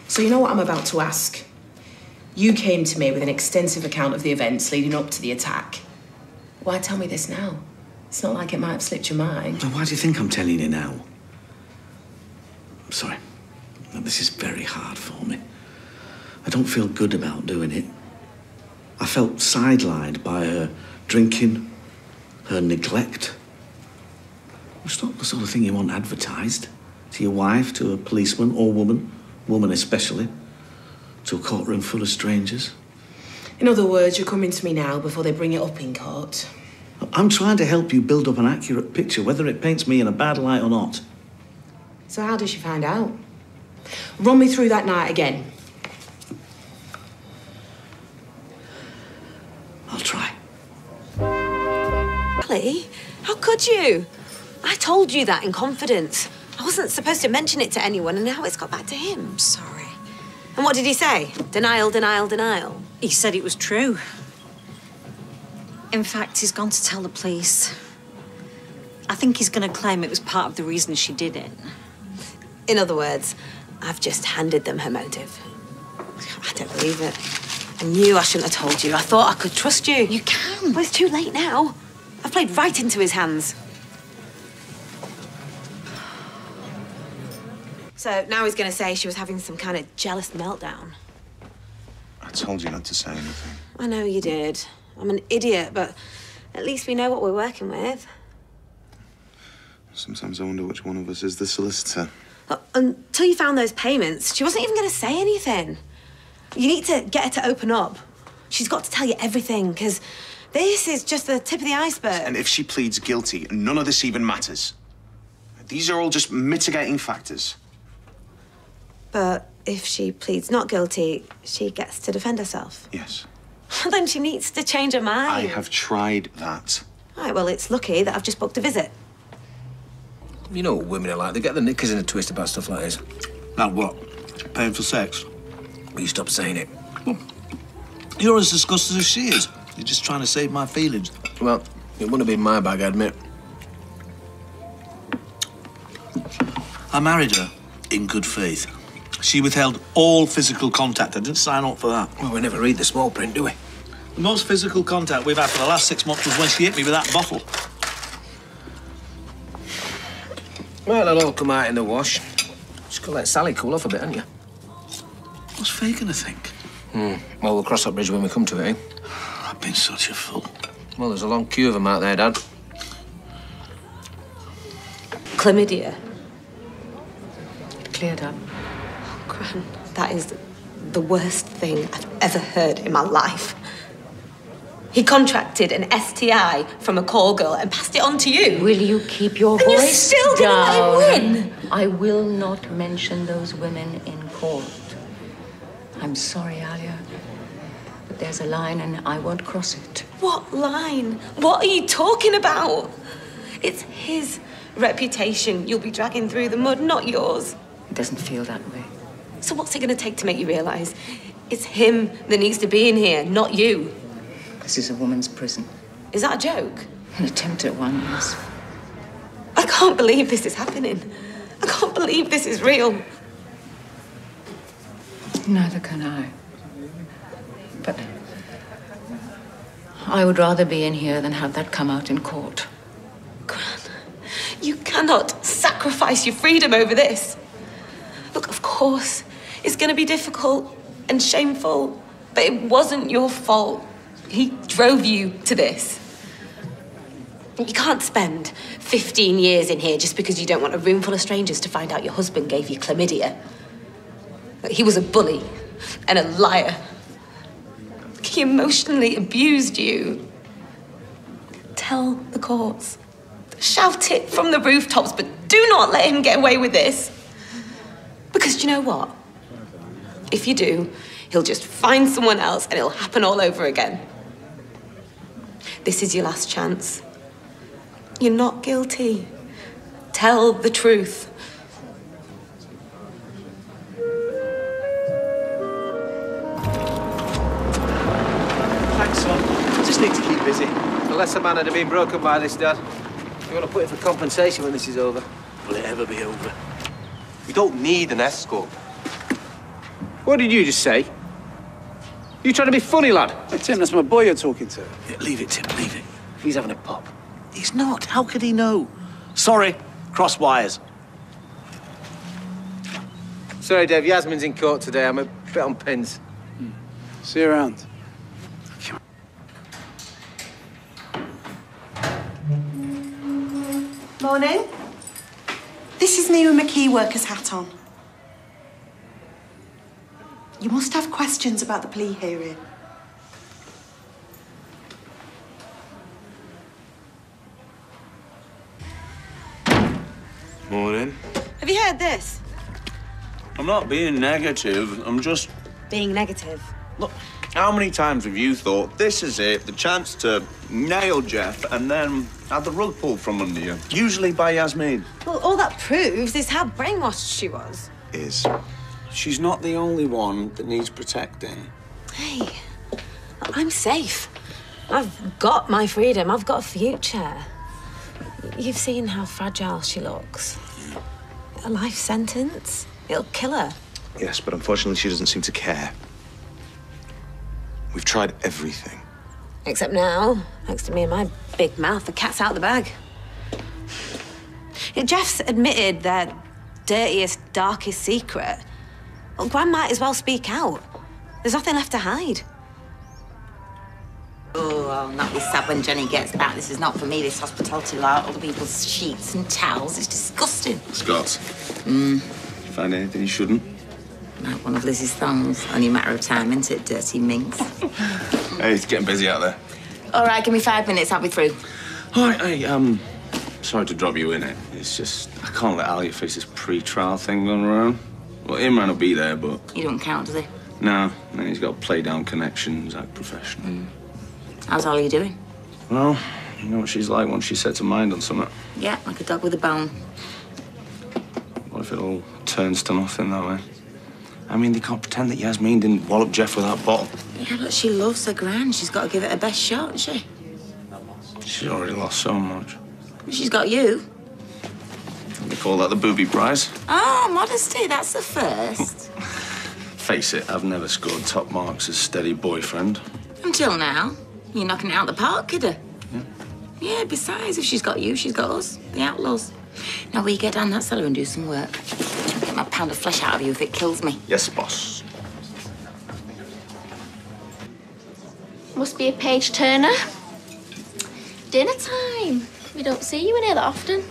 So, you know what I'm about to ask? You came to me with an extensive account of the events leading up to the attack. Why tell me this now? It's not like it might have slipped your mind. Now, why do you think I'm telling you now? I'm sorry. This is very hard for me. I don't feel good about doing it. I felt sidelined by her drinking, her neglect. It's not the sort of thing you want advertised to your wife, to a policeman or woman, woman especially, to a courtroom full of strangers. In other words, you're coming to me now before they bring it up in court. I'm trying to help you build up an accurate picture, whether it paints me in a bad light or not. So, how did she find out? Run me through that night again. I'll try. Ali, how could you? I told you that in confidence. I wasn't supposed to mention it to anyone, and now it's got back to him. I'm Sorry. And what did he say? Denial, denial, denial. He said it was true. In fact, he's gone to tell the police. I think he's going to claim it was part of the reason she did it. In other words, I've just handed them her motive. I don't believe it. I knew I shouldn't have told you. I thought I could trust you. You can. Well, it's too late now. I've played right into his hands. So now he's going to say she was having some kind of jealous meltdown. I told you not to say anything. I know you did. I'm an idiot, but at least we know what we're working with. Sometimes I wonder which one of us is the solicitor. Uh, Until you found those payments, she wasn't even going to say anything. You need to get her to open up. She's got to tell you everything, because this is just the tip of the iceberg. And if she pleads guilty, none of this even matters. These are all just mitigating factors. But if she pleads not guilty, she gets to defend herself. Yes. <laughs> then she needs to change her mind. I have tried that. Right, well, it's lucky that I've just booked a visit. You know what women are like. They get the knickers in a twist about stuff like this. Now what? Paying for sex? Will you stop saying it? You're as disgusted as she is. You're just trying to save my feelings. Well, it wouldn't have been my bag, I admit. I married her in good faith. She withheld all physical contact. I didn't sign up for that. Well, we never read the small print, do we? The most physical contact we've had for the last six months was when she hit me with that bottle. Well, it'll all come out in the wash. Just gotta let Sally cool off a bit, haven't you? What's Faye gonna think? Hmm. Well, we'll cross that bridge when we come to it, eh? I've been such a fool. Well, there's a long queue of them out there, Dad. Chlamydia. Cleared up. Oh, Gran, that is the worst thing I've ever heard in my life. He contracted an STI from a call girl and passed it on to you. Will you keep your And you're voice still gonna let him down? win? I will not mention those women in court. I'm sorry, Alya, but there's a line and I won't cross it. What line? What are you talking about? It's his reputation you'll be dragging through the mud, not yours. It doesn't feel that way. So what's it going to take to make you realise it's him that needs to be in here, not you? This is a woman's prison. Is that a joke? An attempt at one, yes. I can't believe this is happening. I can't believe this is real. Neither can I. But I would rather be in here than have that come out in court. Gran, You cannot sacrifice your freedom over this. Look, of course, it's going to be difficult and shameful, but it wasn't your fault. He drove you to this. You can't spend 15 years in here just because you don't want a room full of strangers to find out your husband gave you chlamydia. He was a bully and a liar. He emotionally abused you. Tell the courts. Shout it from the rooftops, but do not let him get away with this. Because do you know what? If you do, he'll just find someone else and it'll happen all over again. This is your last chance. You're not guilty. Tell the truth. Busy. The lesser man had been broken by this, Dad. You want to put in for compensation when this is over? Will it ever be over? We don't need an escort. What did you just say? You trying to be funny, lad? Hey, Tim, that's my boy you're talking to. Yeah, leave it, Tim, leave it. He's having a pop. He's not. How could he know? Sorry, cross wires. Sorry, Dave. Yasmeen's in court today. I'm a bit on pins. Hmm. See you around. Morning. This is me with my key worker's hat on. You must have questions about the plea hearing. Morning. Have you heard this? I'm not being negative. I'm just. Being negative. Look, how many times have you thought this is it, the chance to nail Geoff and then have the rug pulled from under you? Usually by Yasmeen. Well, all that proves is how brainwashed she was. Is. She's not the only one that needs protecting. Hey, I'm safe. I've got my freedom. I've got a future. You've seen how fragile she looks. A life sentence? It'll kill her. Yes, but unfortunately, she doesn't seem to care. We've tried everything. Except now, thanks to me and my big mouth, the cat's out of the bag. Yeah, Geoff's admitted their dirtiest, darkest secret. Well, Gran might as well speak out. There's nothing left to hide. Oh, I'll not be sad when Jenny gets back. This is not for me, this hospitality lot. All the people's sheets and towels. It's disgusting. Scott. Mm. You find anything you shouldn't? Like one of Lizzie's thongs. Only a matter of time, isn't it, dirty minx? <laughs> Hey, it's getting busy out there. All right, give me five minutes. I'll be through. All right, hey, um, sorry to drop you in it. It's just, I can't let Alya face this pre-trial thing going around. Well, Imran will be there, but He don't count, does he? no, then he's got to play down connections, act professional. How's Ollie doing? Well, you know what she's like once she sets her mind on something. Yeah, like a dog with a bone. What if it all turns to nothing that way? I mean, they can't pretend that Yasmeen didn't wallop Geoff with that bottle. Yeah, but she loves her grand. She's got to give it her best shot, hasn't she? She's already lost so much. She's got you. They call that the booby prize. Oh, modesty, that's the first. <laughs> Face it, I've never scored top marks as steady boyfriend. Until now. You're knocking it out the park, kidder. Yeah, besides, if she's got you, she's got us, the outlaws. Now, we get down that cellar and do some work. Get my pound of flesh out of you if it kills me. Yes, boss. Must be a page turner. Dinner time. We don't see you in here that often.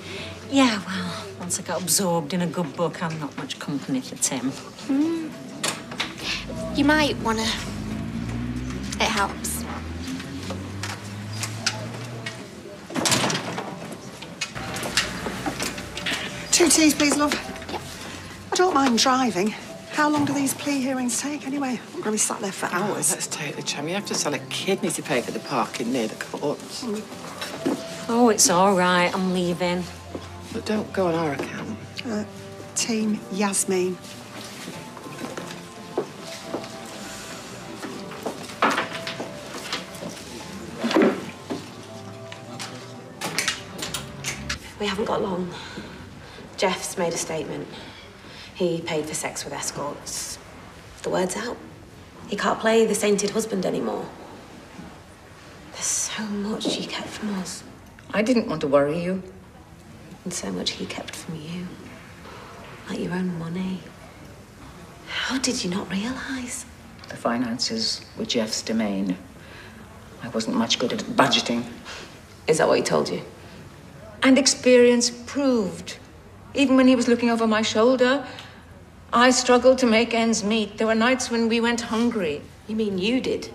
Yeah, well, once I got absorbed in a good book, I'm not much company for Tim. Hmm. You might wanna. It helps. Two teas, please, love. I don't mind driving. How long do these plea hearings take anyway? I'm going to be sat there for hours. Let's take the chum. You have to sell a kidney to pay for the parking near the courts. Oh, it's all right. I'm leaving. But don't go on our account. Uh, team Yasmeen. We haven't got long. Geoff's made a statement. He paid for sex with escorts. The word's out. He can't play the sainted husband anymore. There's so much he kept from us. I didn't want to worry you. And so much he kept from you. Like your own money. How did you not realise? The finances were Geoff's domain. I wasn't much good at budgeting. Is that what he told you? And experience proved. Even when he was looking over my shoulder, I struggled to make ends meet. There were nights when we went hungry. You mean you did?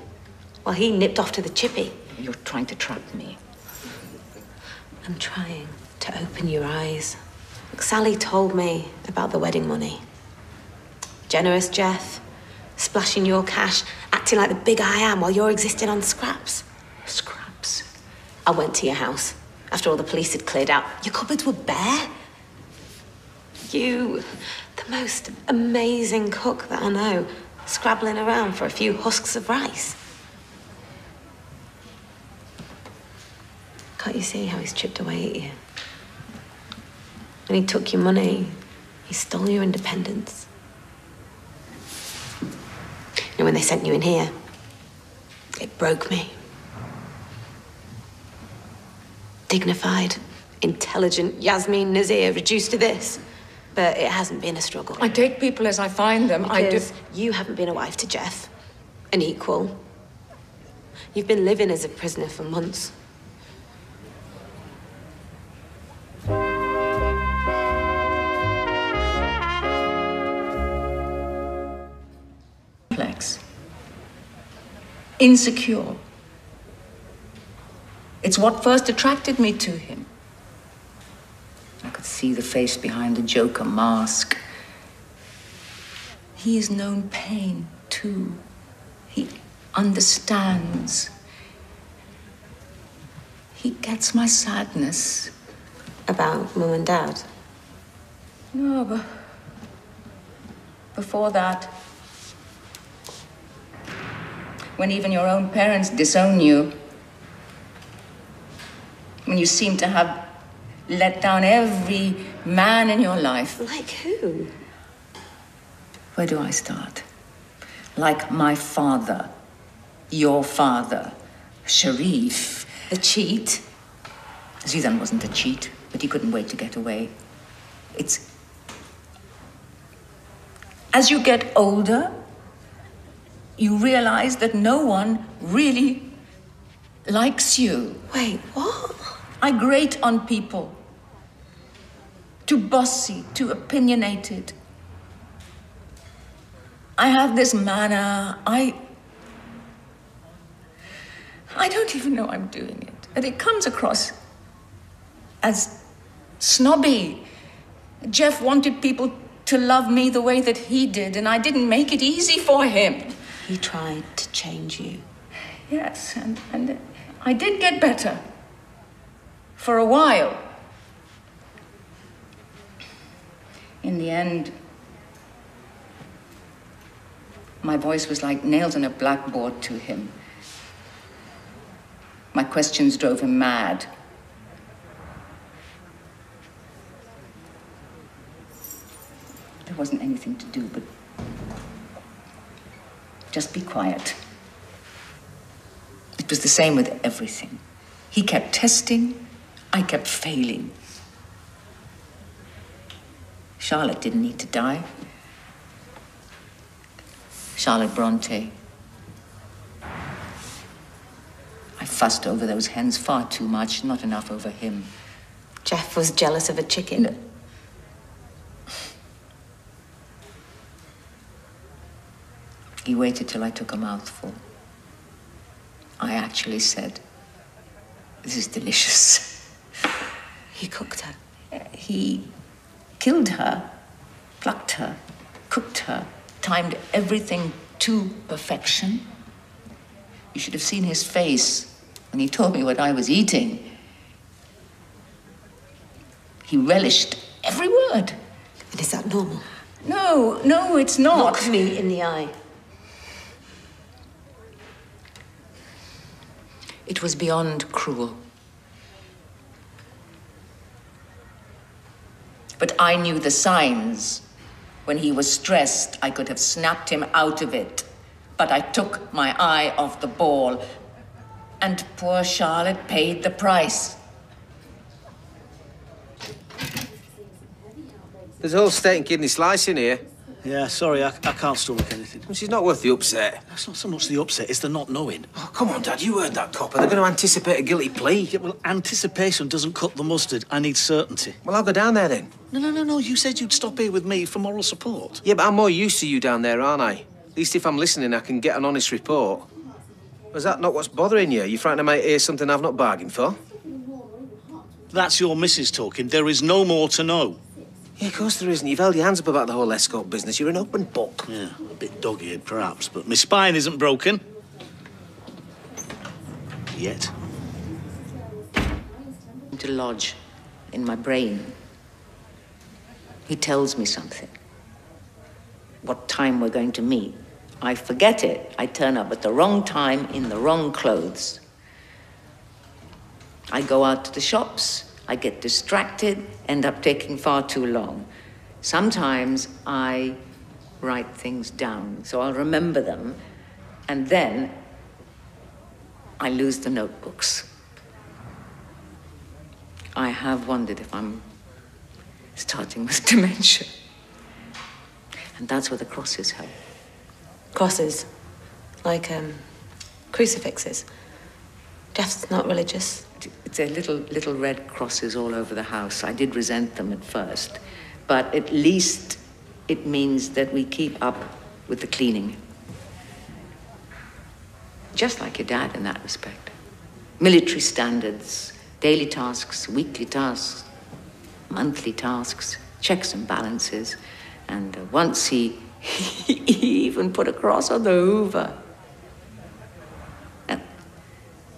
While he nipped off to the chippy? You're trying to trap me. I'm trying to open your eyes. Look, Sally told me about the wedding money. Generous Geoff, splashing your cash, acting like the big I am while you're existing on scraps. Scraps? I went to your house after all the police had cleared out. Your cupboards were bare. You, the most amazing cook that I know, scrabbling around for a few husks of rice. Can't you see how he's chipped away at you? And he took your money. He stole your independence. And when they sent you in here, it broke me. Dignified, intelligent Yasmeen Nazir reduced to this. But it hasn't been a struggle. I take people as I find them. I do. You haven't been a wife to Geoff, an equal. You've been living as a prisoner for months. complex, insecure. It's what first attracted me to him. I could see the face behind the Joker mask. He has known pain too. He understands. He gets my sadness. About mum and dad? No, but before that, when even your own parents disown you, when you seem to have let down every man in your life. Like who? Where do I start? Like my father, your father, Sharif. A cheat? Zeedan wasn't a cheat, but he couldn't wait to get away. It's. As you get older, you realize that no one really likes you. Wait, what? I grate on people. Too bossy, too opinionated. I have this manner. I. I don't even know I'm doing it. And it comes across as snobby. Geoff wanted people to love me the way that he did, and I didn't make it easy for him. He tried to change you. Yes, and, and I did get better. For a while. In the end, my voice was like nails on a blackboard to him. My questions drove him mad. There wasn't anything to do but just be quiet. It was the same with everything. He kept testing, I kept failing. Charlotte didn't need to die. Charlotte Bronte. I fussed over those hens far too much, not enough over him. Geoff was jealous of a chicken. He waited till I took a mouthful. I actually said, This is delicious. He cooked her. He killed her, plucked her, cooked her, timed everything to perfection. You should have seen his face when he told me what I was eating. He relished every word. And is that normal? No, no, it's not. Look me in the eye. It was beyond cruel. But I knew the signs. When he was stressed, I could have snapped him out of it. But I took my eye off the ball. And poor Charlotte paid the price. There's a whole steak and kidney slice in here. Yeah, sorry, I, I can't stomach anything. Well, she's not worth the upset. That's not so much the upset, it's the not knowing. Oh, come on, Dad, you heard that copper. They're going to anticipate a guilty plea. Yeah, well, anticipation doesn't cut the mustard. I need certainty. Well, I'll go down there then. No, no, no, no. You said you'd stop here with me for moral support. Yeah, but I'm more used to you down there, aren't I? At least if I'm listening, I can get an honest report. Is that not what's bothering you? You frightened I might hear something I've not bargained for? That's your missus talking. There is no more to know. Yeah, of course there isn't. You've held your hands up about the whole escort business. You're an open book. Yeah, a bit dog-eared, perhaps, but my spine isn't broken. Yet. to lodge in my brain. He tells me something. What time we're going to meet. I forget it. I turn up at the wrong time in the wrong clothes. I go out to the shops, I get distracted, end up taking far too long. Sometimes I write things down, so I'll remember them, and then I lose the notebooks. I have wondered if I'm starting with <laughs> dementia. And that's where the crosses help. Crosses? Like, um, crucifixes? Geoff's not religious. It's a little little red crosses all over the house. I did resent them at first, but at least it means that we keep up with the cleaning. Just like your dad in that respect. Military standards, daily tasks, weekly tasks, monthly tasks, checks and balances. And uh, once he, <laughs> he even put a cross on the Hoover.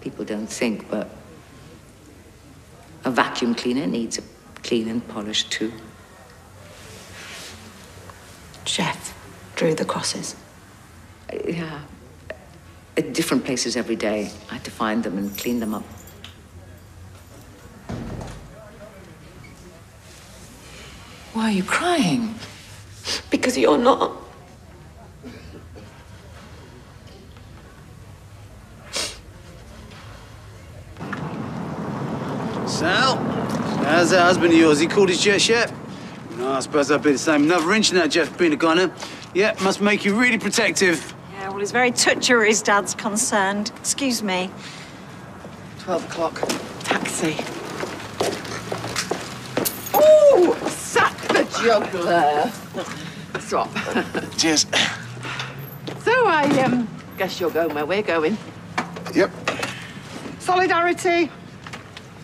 People don't think, but a vacuum cleaner needs a clean and polish too. Geoff drew the crosses. Uh, Yeah. At different places every day. I had to find them and clean them up. Why are you crying? Because you're not. Sal, how's that husband of yours? He called his jet yet? No, I suppose I'd be the same. Another inch now, Geoff, being a goner. Yeah, must make you really protective. Yeah, well, he's very touchy where his dad's concerned. Excuse me. 12 o'clock. Taxi. Oh, sack the juggler. Swap. Cheers. So I um guess you're going where we're going. Yep. Solidarity.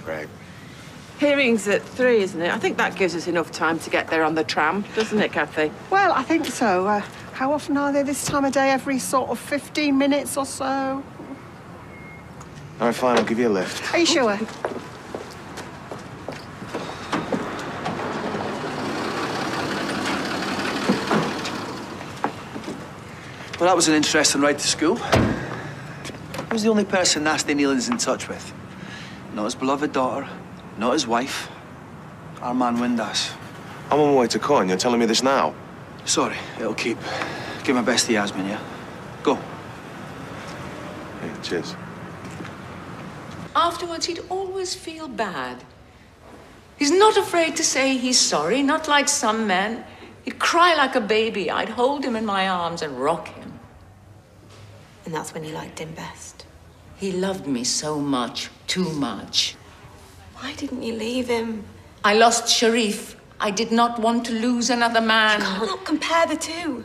Great. Hearings at three, isn't it? I think that gives us enough time to get there on the tram, doesn't it, Cathy? Well, I think so. Uh, how often are they this time of day? Every sort of 15 minutes or so? All right, fine, I'll give you a lift. Are you sure? Well, that was an interesting ride to school. Who's the only person Nasty Neelan's in touch with? Not his beloved daughter, not his wife, our man Windass. I'm on my way to court and you're telling me this now? Sorry, it'll keep. Give my best to Yasmeen, yeah? Go. Yeah, cheers. Afterwards, he'd always feel bad. He's not afraid to say he's sorry, not like some men. He'd cry like a baby. I'd hold him in my arms and rock him. And that's when you liked him best. He loved me so much, too much. Why didn't you leave him? I lost Sharif. I did not want to lose another man. You cannot compare the two.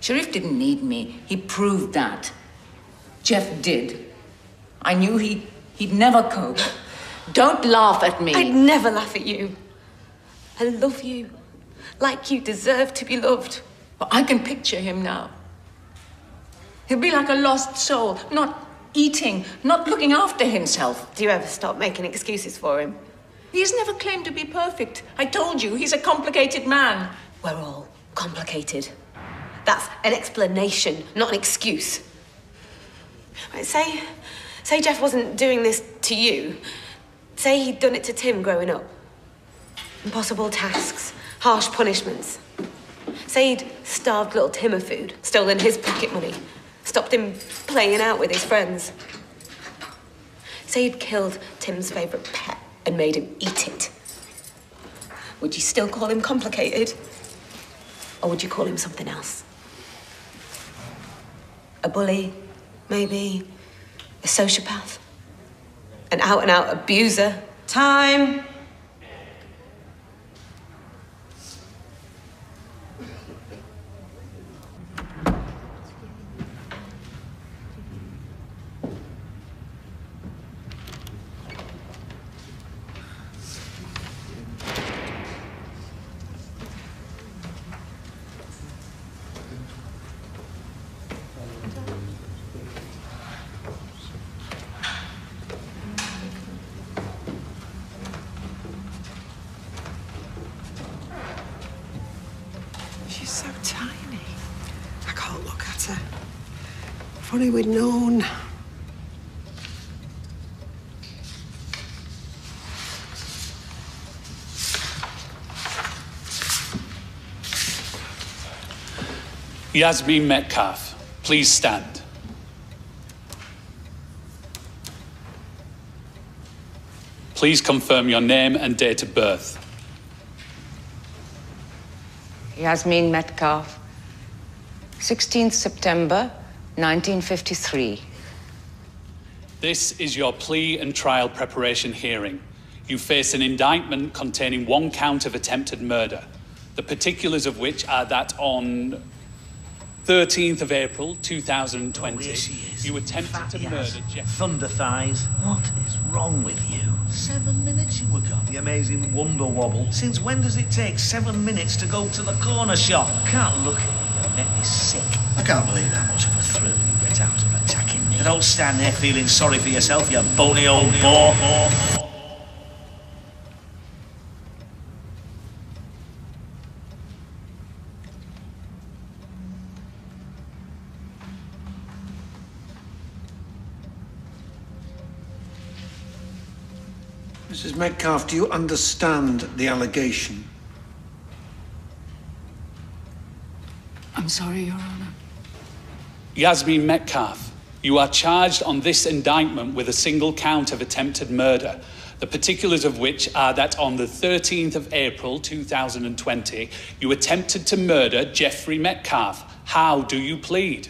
Sharif didn't need me. He proved that. Jeff did. I knew he, he'd never cope. Don't laugh at me. I'd never laugh at you. I love you. Like you deserve to be loved. Well, I can picture him now. He'll be like a lost soul, not eating, not looking after himself. Do you ever stop making excuses for him? He's never claimed to be perfect. I told you, he's a complicated man. We're all complicated. That's an explanation, not an excuse. Right, say, say Geoff wasn't doing this to you. Say he'd done it to Tim growing up. Impossible tasks, harsh punishments. Say he'd starved little Tim of food, stolen his pocket money, stopped him playing out with his friends. Say he'd killed Tim's favourite pet and made him eat it. Would you still call him complicated? Or would you call him something else? A bully, maybe? A sociopath? An out and out abuser? Time. Only we'd known. Yasmeen Metcalfe, please stand. Please confirm your name and date of birth. Yasmeen Metcalfe, 16th September 1953. This is your plea and trial preparation hearing. You face an indictment containing one count of attempted murder, the particulars of which are that on 13th of April 2020, you attempted to murder Geoff. Thunder thighs. What is wrong with you? Seven minutes you were gone. The amazing Wonder Wobble. Since when does it take seven minutes to go to the corner shop? Can't look at you. You make me sick. I can't believe how much attacking me. Don't stand there feeling sorry for yourself, you bony old bore. Mrs. Metcalfe, do you understand the allegation? I'm sorry, Your Honour. Yasmeen Metcalfe, you are charged on this indictment with a single count of attempted murder, the particulars of which are that on the 13th of April 2020, you attempted to murder Geoffrey Metcalfe. How do you plead?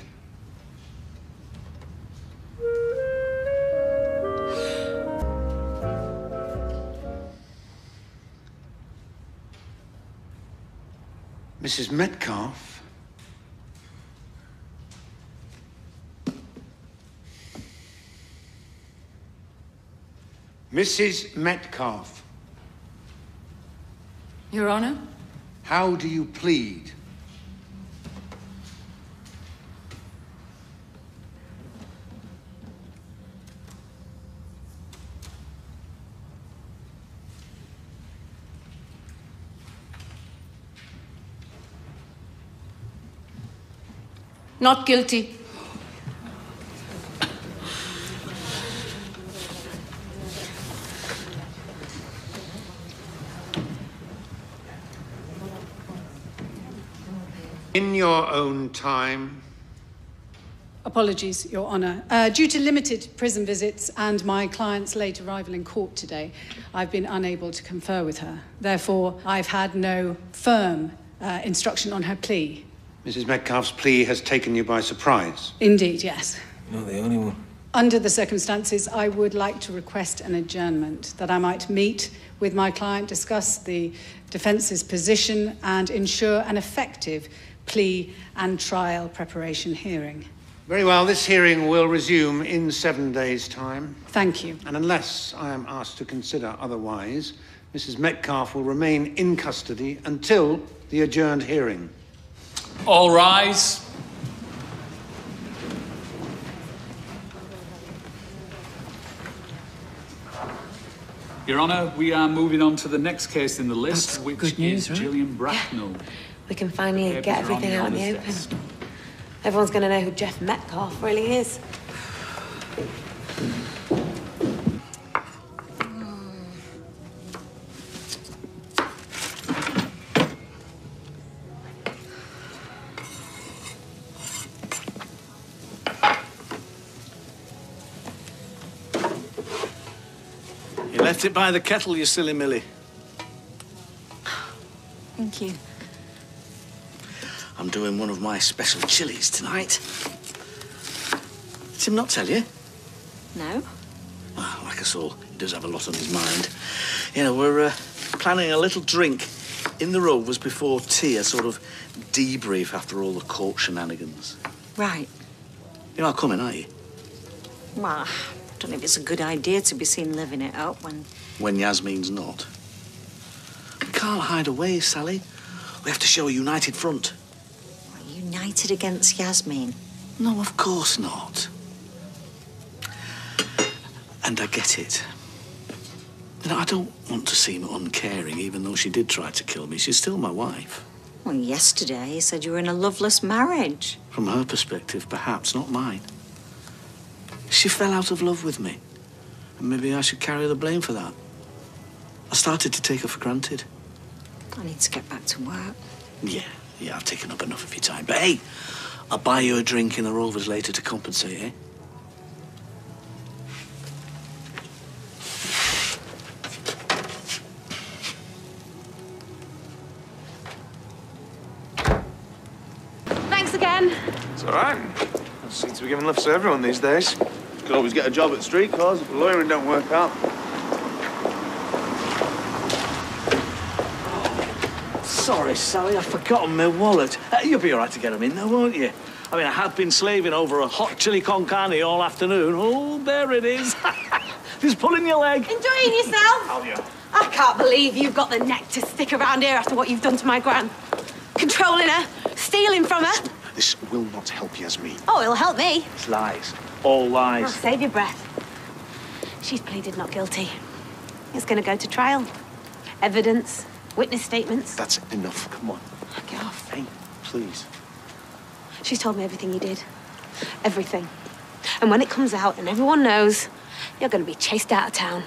Mrs. Metcalfe? Mrs. Metcalfe, Your Honour? how do you plead? Not guilty. In your own time, Apologies, Your Honour. Uh, due to limited prison visits and my client's late arrival in court today, I've been unable to confer with her. Therefore, I've had no firm uh, instruction on her plea. Mrs. Metcalfe's plea has taken you by surprise. Indeed, yes. You're not the only one. Under the circumstances, I would like to request an adjournment that I might meet with my client, discuss the defence's position, and ensure an effective plea and trial preparation hearing. Very well, this hearing will resume in seven days' time. Thank you. And unless I am asked to consider otherwise, Mrs. Metcalfe will remain in custody until the adjourned hearing. All rise. Your Honour, we are moving on to the next case in the list, which good news, is right? Gillian Bracknell. We can finally Papers get everything out in the honours open. desk. Everyone's going to know who Geoff Metcalfe really is. You left it by the kettle, you silly Millie. Thank you. Doing one of my special chilies tonight. Did Tim not tell you? No? Well, like us all, he does have a lot on his mind. You know, we're uh, planning a little drink in the Rovers before tea, a sort of debrief after all the court shenanigans. Right. You're not coming, are you? Well, I don't know if it's a good idea to be seen living it up when. When Yasmeen's not. We can't hide away, Sally. We have to show a united front. United against Yasmeen. No, of course not. And I get it. You know, I don't want to seem uncaring, even though she did try to kill me. She's still my wife. Well, yesterday he said you were in a loveless marriage. From her perspective, perhaps, not mine. She fell out of love with me. And maybe I should carry the blame for that. I started to take her for granted. I need to get back to work. Yeah, yeah, I've taken up enough of your time. But hey, I'll buy you a drink in the Rovers later to compensate, eh? Thanks again. It's all right. I seem to be giving lifts to everyone these days. Could always get a job at streetcars if the lawyering don't work out. Sorry, Sally, I've forgotten my wallet. Uh, you'll be all right to get them in, though, won't you? I mean, I have been slaving over a hot chili con carne all afternoon. Oh, there it is. <laughs> Just pulling your leg. Enjoying yourself? Oh, yeah. I can't believe you've got the neck to stick around here after what you've done to my gran. Controlling her, stealing from her. This will not help Yasmeen. Oh, it'll help me. It's lies. All Oh, lies. save your breath. She's pleaded not guilty. It's going to go to trial. Evidence, witness statements. That's enough. Come on. Get off. Hey, please. She's told me everything you did. Everything. And when it comes out and everyone knows, you're going to be chased out of town.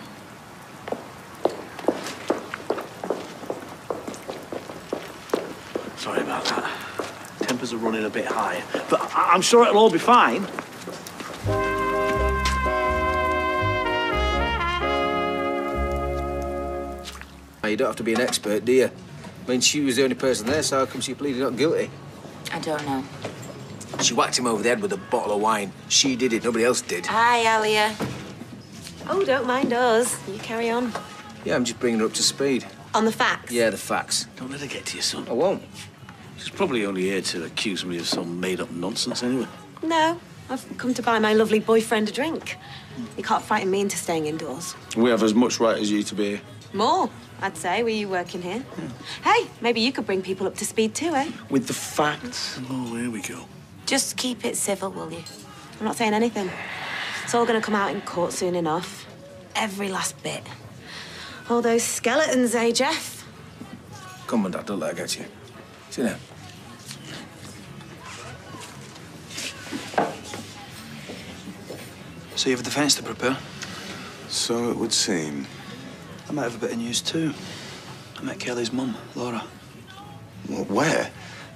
Sorry about that. Tempers are running a bit high. But I- I'm sure it'll all be fine. You don't have to be an expert, do you? I mean, she was the only person there, so how come she pleaded not guilty? I don't know. She whacked him over the head with a bottle of wine. She did it, nobody else did. Hi, Alya. Oh, don't mind us. You carry on. Yeah, I'm just bringing her up to speed. On the facts. Yeah, the facts. Don't let her get to you, son. I won't. She's probably only here to accuse me of some made-up nonsense anyway. No, I've come to buy my lovely boyfriend a drink. You can't frighten me into staying indoors. We have as much right as you to be here. More, I'd say, were you working here? Hey, maybe you could bring people up to speed too, eh? With the facts. Oh, here we go. Just keep it civil, will you? I'm not saying anything. It's all going to come out in court soon enough. Every last bit. All those skeletons, eh, Geoff? Come on, Dad, don't let her get you. Sit down. So you have a defence to prepare? So it would seem. I might have a bit of news too. I met Kelly's mum, Laura. Well, where?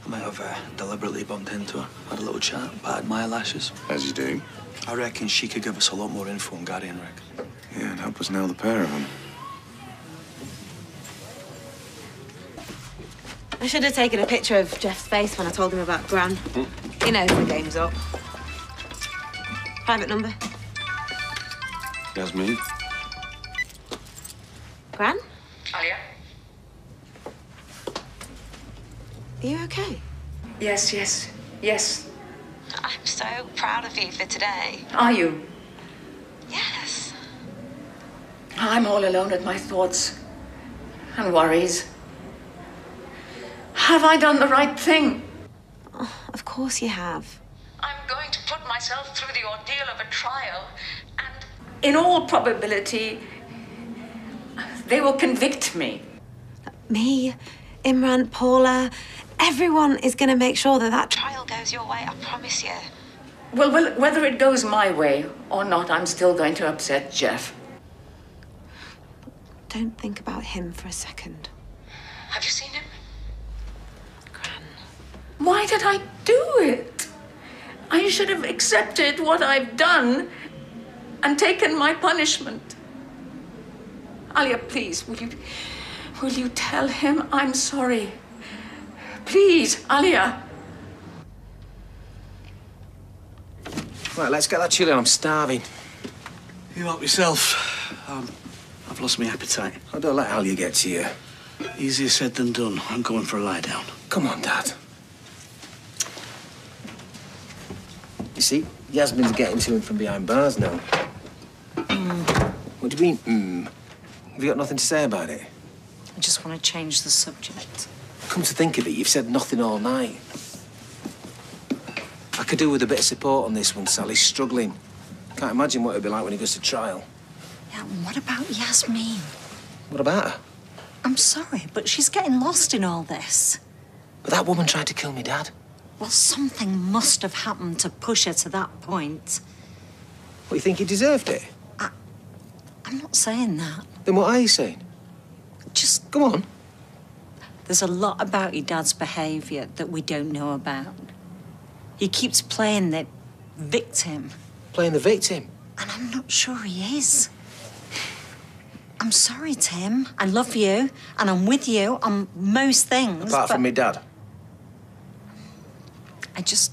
I might have uh, deliberately bumped into her, had a little chat, batted my eyelashes. As you do. I reckon she could give us a lot more info on Gary and Rick. Yeah, and help us nail the pair of them. I should have taken a picture of Geoff's face when I told him about Gran. He knows the game's up. Private number. Yasmeen? Gran? Alya? Are you okay? Yes, yes, yes. I'm so proud of you for today. Are you? Yes. I'm all alone with my thoughts and worries. Have I done the right thing? Oh, of course you have. I'm going to put myself through the ordeal of a trial, and in all probability, they will convict me. Me, Imran, Paula, everyone is going to make sure that that trial goes your way, I promise you. Well, well, whether it goes my way or not, I'm still going to upset Geoff. Don't think about him for a second. Have you seen him? Gran. Why did I do it? I should have accepted what I've done and taken my punishment. Alya, please, will you, will you tell him I'm sorry? Please, Alya. Right, let's get that chili on. I'm starving. You help yourself. Um, I've lost my appetite. I don't let Alya get to you. Easier said than done. I'm going for a lie down. Come on, Dad. You see, Yasmeen's getting to him from behind bars now. What do you mean, mm? Have you got nothing to say about it? I just want to change the subject. Come to think of it, you've said nothing all night. I could do with a bit of support on this one. Sally's struggling. Can't imagine what it'd be like when he goes to trial. Yeah, what about Yasmeen? What about her? I'm sorry, but she's getting lost in all this. But that woman tried to kill me dad. Well, something must have happened to push her to that point. What, you think he deserved it? I'm not saying that. Then what are you saying? Just Go on. There's a lot about your dad's behaviour that we don't know about. He keeps playing the victim, Playing the victim. and I'm not sure he is. I'm sorry, Tim. I love you, and I'm with you on most things. Apart but from me dad. I just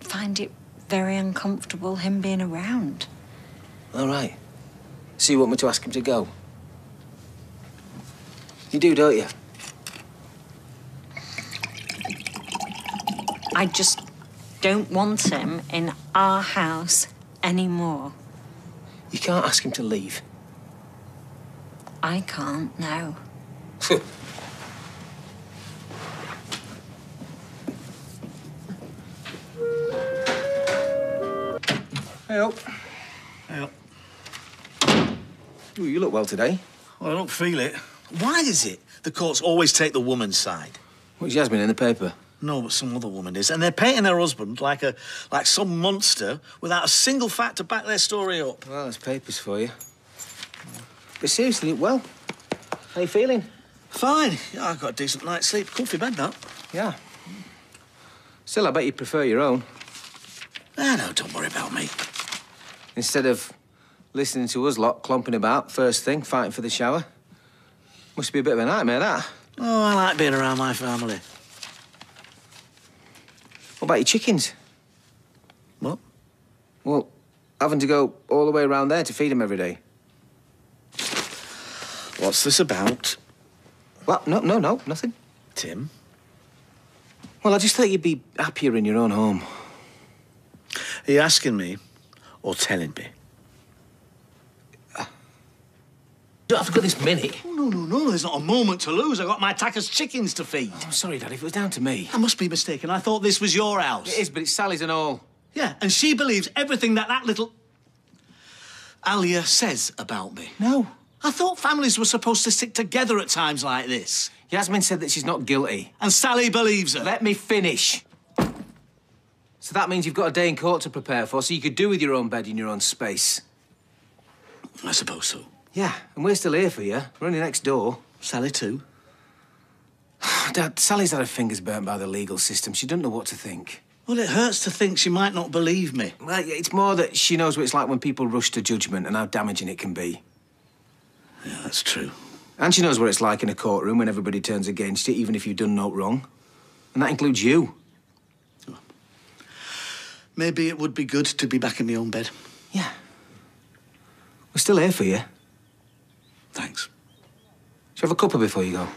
find it very uncomfortable him being around. All right. So you want me to ask him to go? You do, don't you? I just don't want him in our house anymore. You can't ask him to leave. I can't now. Hey up. You look well today. Well, I don't feel it. Why is it the courts always take the woman's side? What's Yasmeen in the paper? No, but some other woman is, and they're painting her husband like a like some monster without a single fact to back their story up. Well, there's papers for you. But seriously, well, how you feeling? Fine. Yeah, I got a decent night's sleep. Comfy bed, that. Yeah. Still, I bet you prefer your own. Ah, no, don't worry about me. Instead of listening to us lot clomping about first thing, fighting for the shower. Must be a bit of a nightmare, that. Oh, I like being around my family. What about your chickens? What? Well, having to go all the way around there to feed them every day. What's this about? Well, no, no, no, nothing. Tim? Well, I just thought you'd be happier in your own home. Are you asking me or telling me? You don't have to go this minute. Oh, no, no, no. There's not a moment to lose. I've got my Tacker's chickens to feed. I'm sorry, Dad, if it was down to me. I must be mistaken. I thought this was your house. It is, but it's Sally's and all. Yeah, and she believes everything that that little Alya says about me. No. I thought families were supposed to stick together at times like this. Yasmeen said that she's not guilty. And Sally believes her. Let me finish. So that means you've got a day in court to prepare for, so you could do with your own bed in your own space. I suppose so. Yeah, and we're still here for you. We're only next door. Sally, too. <sighs> Dad, Sally's had her fingers burnt by the legal system. She doesn't know what to think. Well, it hurts to think she might not believe me. Well, it's more that she knows what it's like when people rush to judgment and how damaging it can be. Yeah, that's true. And she knows what it's like in a courtroom when everybody turns against you, even if you've done no wrong. And that includes you. Maybe it would be good to be back in my own bed. Yeah. We're still here for you. Thanks. Should have a cuppa before you go?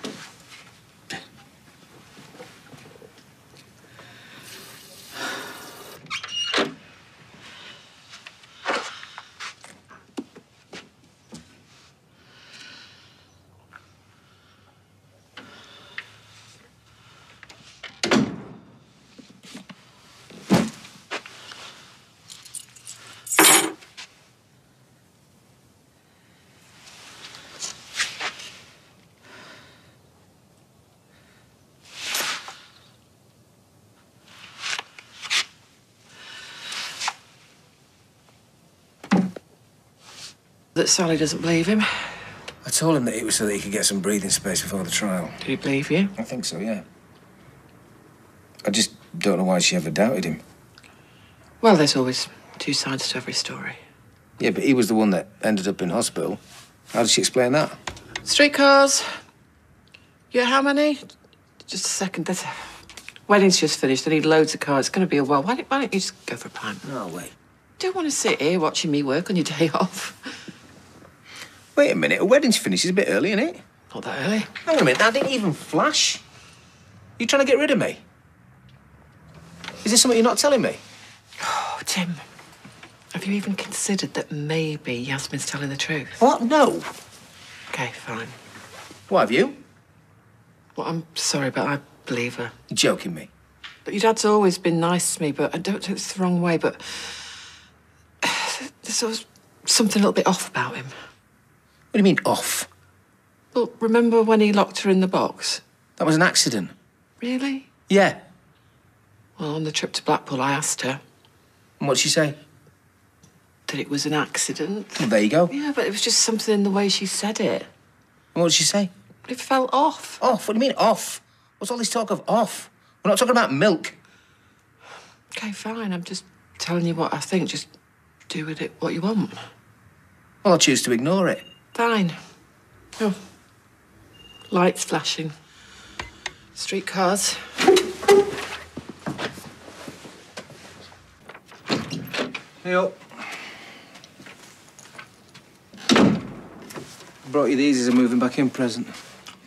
That Sally doesn't believe him. I told him that it was so that he could get some breathing space before the trial. Did he believe you? I think so, yeah. I just don't know why she ever doubted him. Well, there's always two sides to every story. Yeah, but he was the one that ended up in hospital. How did she explain that? Streetcars. Yeah, how many? Just a second. There's wedding's just finished. I need loads of cars. It's going to be a while. Why don't, why don't you just go for a pint? No, wait. Don't want to sit here watching me work on your day <laughs> off. Wait a minute, a wedding's finished. It's a bit early, isn't it? Not that early. Hang on a minute, that didn't even flash. You trying to get rid of me? Is this something you're not telling me? Oh, Tim, have you even considered that maybe Yasmeen's telling the truth? What? No. Okay, fine. What have you? Well, I'm sorry, but I believe her. You're joking me. But your dad's always been nice to me, but I don't take this the wrong way, but <sighs> there's always something a little bit off about him. What do you mean, off? Well, remember when he locked her in the box? That was an accident. Really? Yeah. Well, on the trip to Blackpool, I asked her And what'd she say? that it was an accident. Well, there you go. Yeah, but it was just something in the way she said it. And what'd she say? It fell off. Off? What do you mean off? What's all this talk of off? We're not talking about milk. Okay, fine. I'm just telling you what I think. Just do with it what you want. Well, I'll choose to ignore it. Fine. Oh. Lights flashing. Streetcars. Hey up. Brought you these as a moving back in present.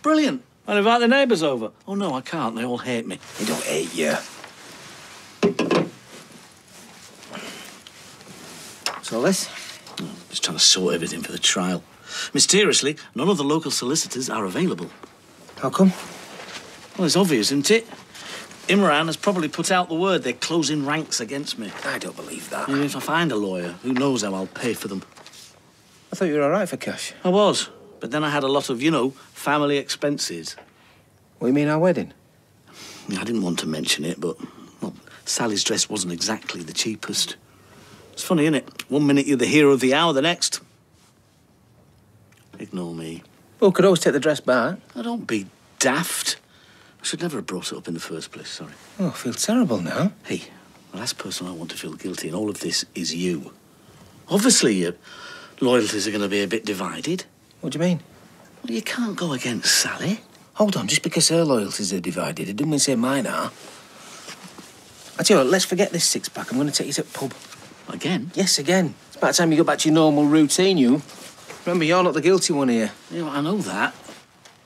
Brilliant. I'll invite the neighbours over. Oh, no, I can't. They all hate me. They don't hate you. What's all this? Just trying to sort everything for the trial. Mysteriously, none of the local solicitors are available. How come? Well, it's obvious, isn't it? Imran has probably put out the word they're closing ranks against me. I don't believe that. And if I find a lawyer, who knows how I'll pay for them. I thought you were all right for cash. I was, but then I had a lot of, you know, family expenses. What do you mean, our wedding? I didn't want to mention it, but, well, Sally's dress wasn't exactly the cheapest. It's funny, isn't it? One minute you're the hero of the hour, the next. Ignore me. Well, could always take the dress back. Oh, don't be daft. I should never have brought it up in the first place, sorry. Oh, I feel terrible now. Hey, the last person I want to feel guilty in all of this is you. Obviously, your loyalties are going to be a bit divided. What do you mean? Well, you can't go against Sally. Hold on, just because her loyalties are divided, it doesn't mean say mine are. I tell you what, let's forget this six pack. I'm going to take you to the pub. Again? Yes, again. It's about time you got back to your normal routine, you. Remember, you're not the guilty one here. Yeah, I know that.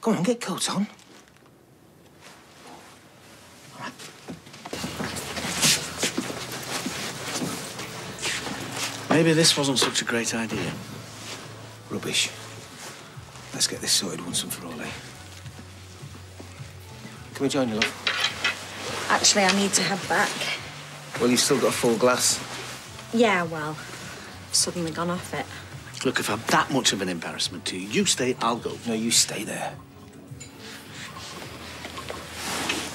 Come on, get coat on. Maybe this wasn't such a great idea. Rubbish. Let's get this sorted once and for all, eh? Can we join you, love? Actually, I need to head back. Well, you've still got a full glass. Yeah, well, I've suddenly gone off it. Look, if I'm that much of an embarrassment to you, you stay, I'll go. No, you stay there.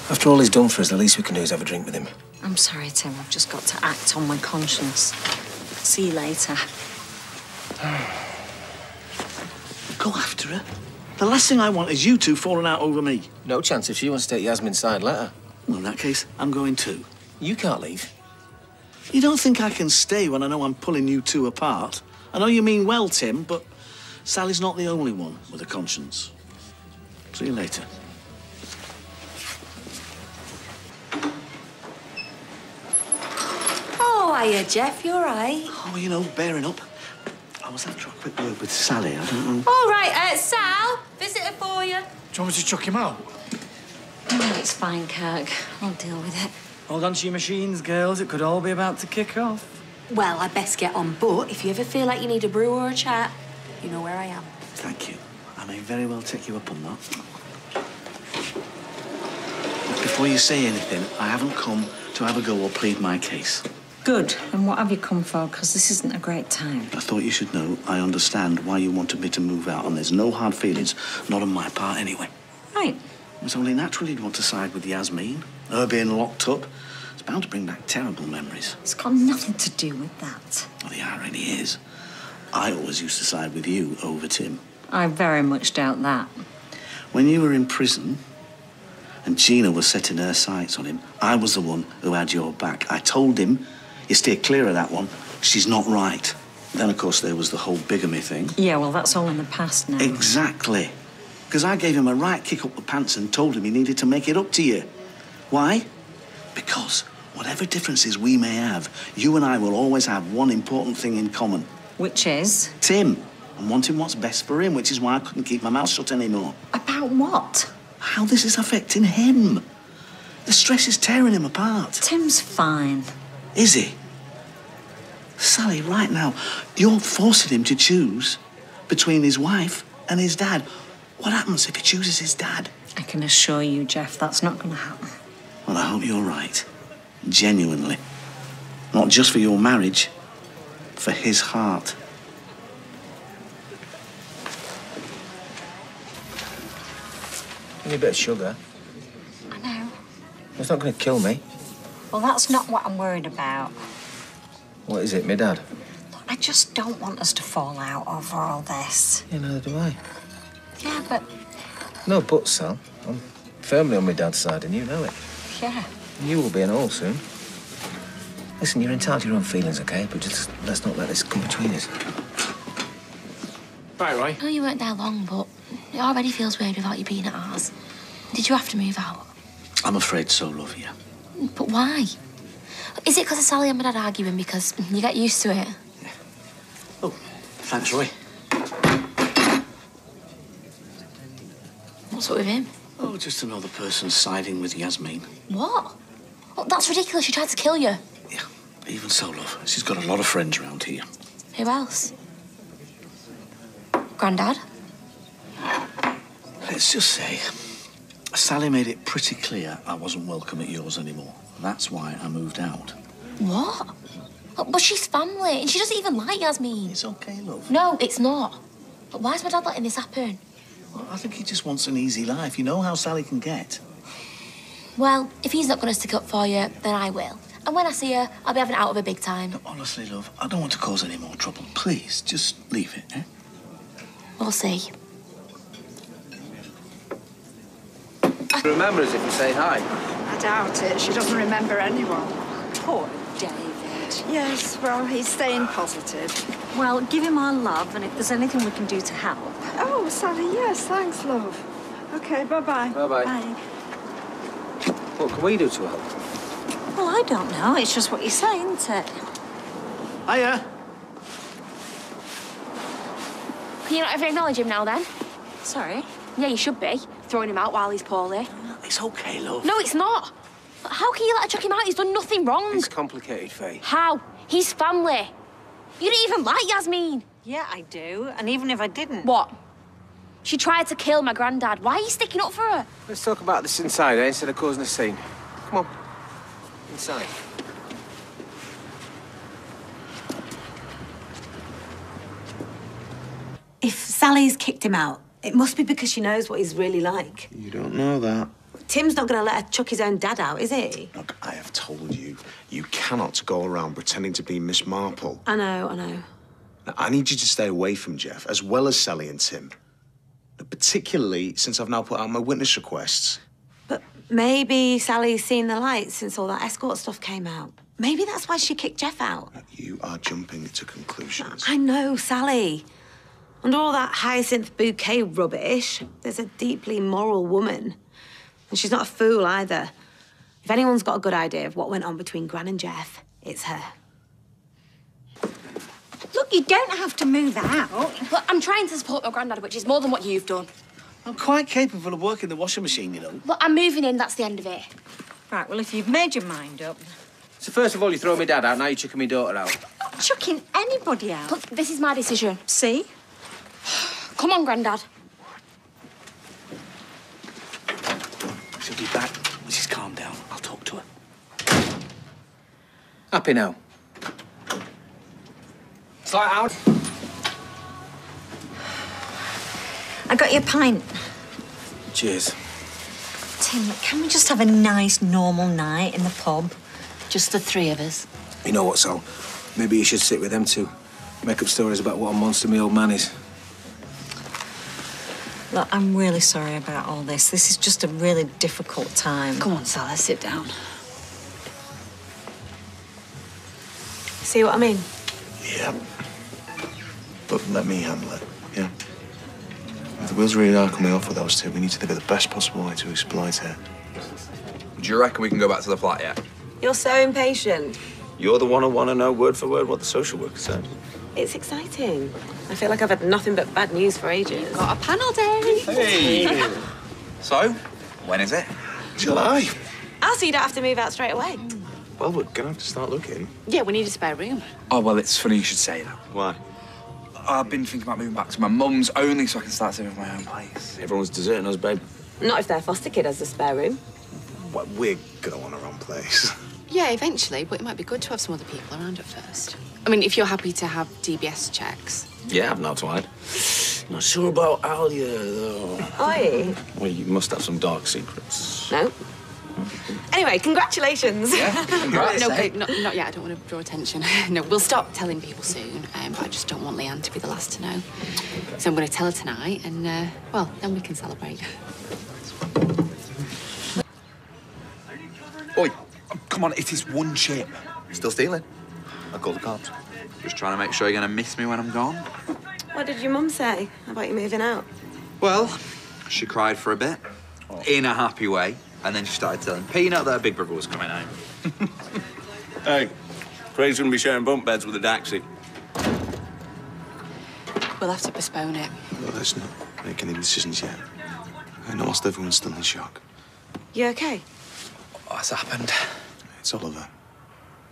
After all he's done for us, the least we can do is have a drink with him. I'm sorry, Tim. I've just got to act on my conscience. See you later. <sighs> Go after her. The last thing I want is you two falling out over me. No chance if she wants to take Yasmeen's side, let her. Well, in that case, I'm going too. You can't leave. You don't think I can stay when I know I'm pulling you two apart? I know you mean well, Tim, but Sally's not the only one with a conscience. See you later. Oh, hiya, Geoff. You all right? Oh, you know, bearing up. I was after a quick word with Sally. I don't know. All right, uh, Sal. Visitor for you. Do you want me to chuck him out? Oh, it's fine, Kirk. I'll deal with it. Hold on to your machines, girls. It could all be about to kick off. Well, I best get on. But if you ever feel like you need a brew or a chat, you know where I am. Thank you. I may very well take you up on that. But Before you say anything, I haven't come to have a go or plead my case. Good. And what have you come for? Because this isn't a great time. I thought you should know I understand why you wanted me to move out, and there's no hard feelings, not on my part anyway. Right. It's only natural you'd want to side with Yasmeen. Her being locked up, it's bound to bring back terrible memories. It's got nothing to do with that. Well, the irony is, I always used to side with you over Tim. I very much doubt that. When you were in prison and Gina was setting her sights on him, I was the one who had your back. I told him, you steer clear of that one. She's not right. Then, of course, there was the whole bigamy thing. Yeah, well, that's all in the past now. Exactly. Because I gave him a right kick up the pants and told him he needed to make it up to you. Why? Because whatever differences we may have, you and I will always have one important thing in common. Which is? Tim. And wanting what's best for him, which is why I couldn't keep my mouth shut anymore. About what? How this is affecting him. The stress is tearing him apart. Tim's fine. Is he? Sally, right now, you're forcing him to choose between his wife and his dad. What happens if he chooses his dad? I can assure you, Geoff, that's not going to happen. Well, I hope you're right. Genuinely. Not just for your marriage, for his heart. Need a bit of sugar. I know. It's not going to kill me. Well, that's not what I'm worried about. What is it, my dad? I just don't want us to fall out over all this. Yeah, neither do I. Yeah, but No but, Sal. I'm firmly on my dad's side, and you know it. yeah. And you will be in all soon. Listen, you're entitled to your own feelings, okay? But just let's not let this come between us. Bye, Roy. I know you weren't there long, but it already feels weird without you being at ours. Did you have to move out? I'm afraid so, love, yeah. But why? Is it because of Sally and my dad arguing? Because you get used to it. Oh, thanks, Roy. What's up with him? Oh, just another person siding with Yasmeen. What? Oh, that's ridiculous. She tried to kill you. Yeah, even so, love, she's got a lot of friends around here. Who else? Grandad? Let's just say, Sally made it pretty clear I wasn't welcome at yours anymore. That's why I moved out. What? But she's family, and she doesn't even like Yasmeen. It's okay, love. No, it's not. But why is my dad letting this happen? Well, I think he just wants an easy life. You know how Sally can get. Well, if he's not going to stick up for you, then I will. And when I see her, I'll be having it out of her big time. Honestly, love, I don't want to cause any more trouble. Please, just leave it, eh? We'll see. Remember us if you say hi. I doubt it. She doesn't remember anyone. Poor David. Yes, well, he's staying positive. Well, give him our love, and if there's anything we can do to help. Oh, Sally, yes, thanks, love. Okay, bye-bye. Bye-bye. Bye. What can we do to help? Well, I don't know. It's just what you say, isn't it? Hiya. Can you not ever acknowledge him now, then? Sorry? Yeah, you should be. Throwing him out while he's poorly. It's okay, love. No, it's not. How can you let her chuck him out? He's done nothing wrong. It's complicated, Faye. How? He's family. You don't even like Yasmeen. Yeah, I do. And even if I didn't. What? She tried to kill my granddad. Why are you sticking up for her? Let's talk about this inside, eh? Instead of causing a scene. Come on. Inside. If Sally's kicked him out, it must be because she knows what he's really like. You don't know that. Tim's not going to let her chuck his own dad out, is he? Look, I have told you, you cannot go around pretending to be Miss Marple. I know, I know. Now, I need you to stay away from Geoff, as well as Sally and Tim. Particularly since I've now put out my witness requests. But maybe Sally's seen the light since all that escort stuff came out. Maybe that's why she kicked Geoff out. You are jumping to conclusions. I know, Sally. Under all that hyacinth bouquet rubbish, there's a deeply moral woman. And she's not a fool either. If anyone's got a good idea of what went on between Gran and Geoff, it's her. Look, you don't have to move out. But I'm trying to support my granddad, which is more than what you've done. I'm quite capable of working the washing machine, you know. But I'm moving in, that's the end of it. Right, well, if you've made your mind up. So first of all, you throw my dad out, now you're chucking my daughter out. Not chucking anybody out. Look, this is my decision. See? <sighs> Come on, Grandad. She'll be back when she's calmed down. I'll talk to her. Happy now. Slide out. I got your pint. Cheers. Tim, can we just have a nice, normal night in the pub? Just the three of us. You know what, Sal? Maybe you should sit with them two. Make up stories about what a monster my old man is. Look, I'm really sorry about all this. This is just a really difficult time. Come on, Salah, sit down. See what I mean? Yeah. But let me handle it, yeah? If the wheels really are coming off with those two, we need to think of the best possible way to exploit it. Do you reckon we can go back to the flat yet? You're so impatient. You're the one who want to know word for word what the social worker said. It's exciting. I feel like I've had nothing but bad news for ages. Got a panel day. Hey! so, when is it? July. Oh, so you don't have to move out straight away? Well, we're gonna have to start looking. Yeah, we need a spare room. Oh, well, it's funny you should say that. Why? I've been thinking about moving back to my mum's only so I can start saving for my own place. Everyone's deserting us, babe. Not if their foster kid has a spare room. Well, we're gonna want our own place. <laughs> Yeah, eventually, but it might be good to have some other people around at first. I mean, if you're happy to have DBS checks. Yeah, I've not tried. Not sure about Alya, though. Oi. Well, you must have some dark secrets. No. Anyway, Anyway, congratulations. <laughs> congrats, no, eh? okay, not, not yet. I don't want to draw attention. <laughs> no, we'll stop telling people soon, um, but I just don't want Leanne to be the last to know. So I'm going to tell her tonight, and, uh, well, then we can celebrate. Oi, come on, it is one chip. Still stealing? I called the cops. Just trying to make sure you're going to miss me when I'm gone. What did your mum say about you moving out? Well, she cried for a bit, in a happy way, and then she started telling Peanut that her big brother was coming home. <laughs> Hey, Craig's gonna be sharing bunk beds with a Daxi. We'll have to postpone it. Well, let's not make any decisions yet. I know whilst everyone's still in shock. You okay? What's happened? It's Oliver.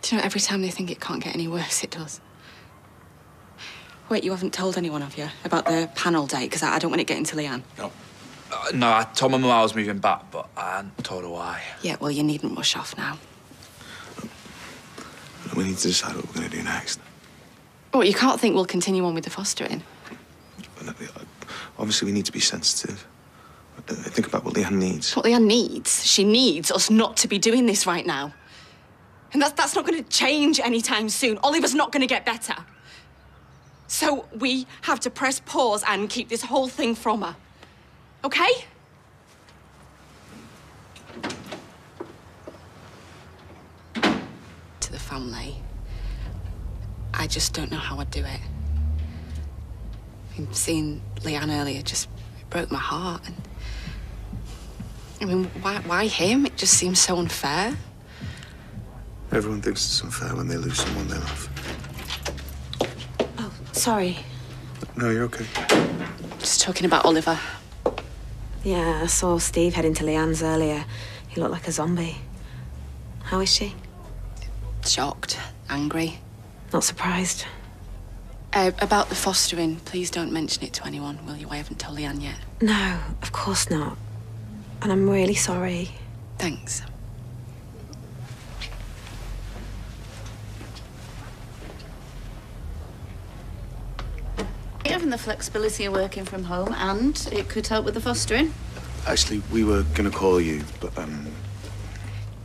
Do you know, every time they think it can't get any worse, it does. Wait, you haven't told anyone, have you, about the panel date? Because I, I don't want it getting to Leanne. Uh, no, I told my mum I was moving back, but I hadn't told her why. Yeah, well, you needn't rush off now. We need to decide what we're going to do next. Oh, you can't think we'll continue on with the fostering. Obviously, we need to be sensitive. Uh, Think about what Leanne needs. What Leanne needs, she needs us not to be doing this right now. And that's, that's not going to change anytime soon. Oliver's not going to get better. So we have to press pause and keep this whole thing from her. Okay? To the family, I just don't know how I'd do it. I mean, seeing Leanne earlier just broke my heart. And I mean, why, why him? It just seems so unfair. Everyone thinks it's unfair when they lose someone they love. Oh, sorry. No, you're okay. Just talking about Oliver. Yeah, I saw Steve heading to Leanne's earlier. He looked like a zombie. How is she? Shocked, angry. Not surprised. Uh, about the fostering, please don't mention it to anyone, will you? I haven't told Leanne yet. No, of course not. And I'm really sorry. Thanks. Having the flexibility of working from home, and it could help with the fostering. Actually, we were going to call you, but um,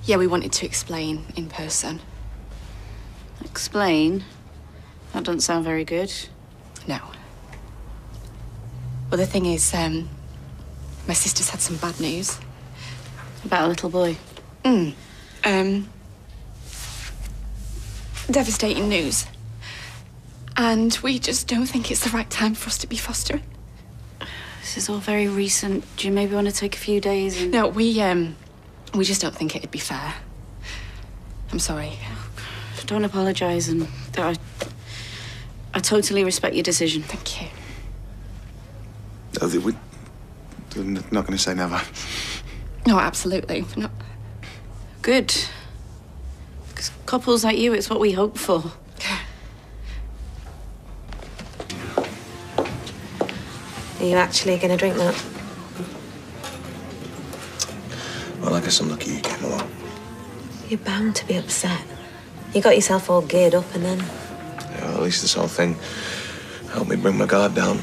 Yeah, we wanted to explain in person. Explain. That doesn't sound very good. No. Well, the thing is, um, my sister's had some bad news. About a little boy? Mm. Um, devastating news. And we just don't think it's the right time for us to be fostering. This is all very recent. Do you maybe want to take a few days and... No, we, um, we just don't think it'd be fair. I'm sorry. Don't apologise, and I, I totally respect your decision. Thank you. oh, we, we're not going to say never. No, absolutely. Not Good. Because couples like you, it's what we hope for. Are you actually going to drink that? Well, I guess I'm lucky you came along. You're bound to be upset. You got yourself all geared up and then. Yeah, well, at least this whole thing helped me bring my guard down.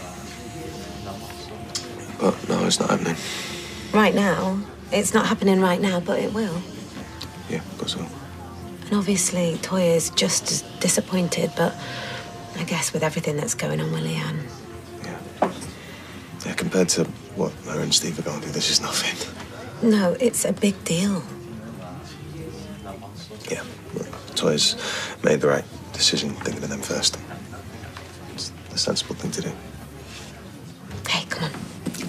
But no, it's not happening. Right now, it's not happening right now, but it will. Yeah, of course it will. And obviously, Toya's just as disappointed, but I guess with everything that's going on with Leanne. Yeah, compared to what her and Steve are going through, this is nothing. No, it's a big deal. Yeah, look, Toya's made the right decision thinking of them first. It's the sensible thing to do. Hey, come on.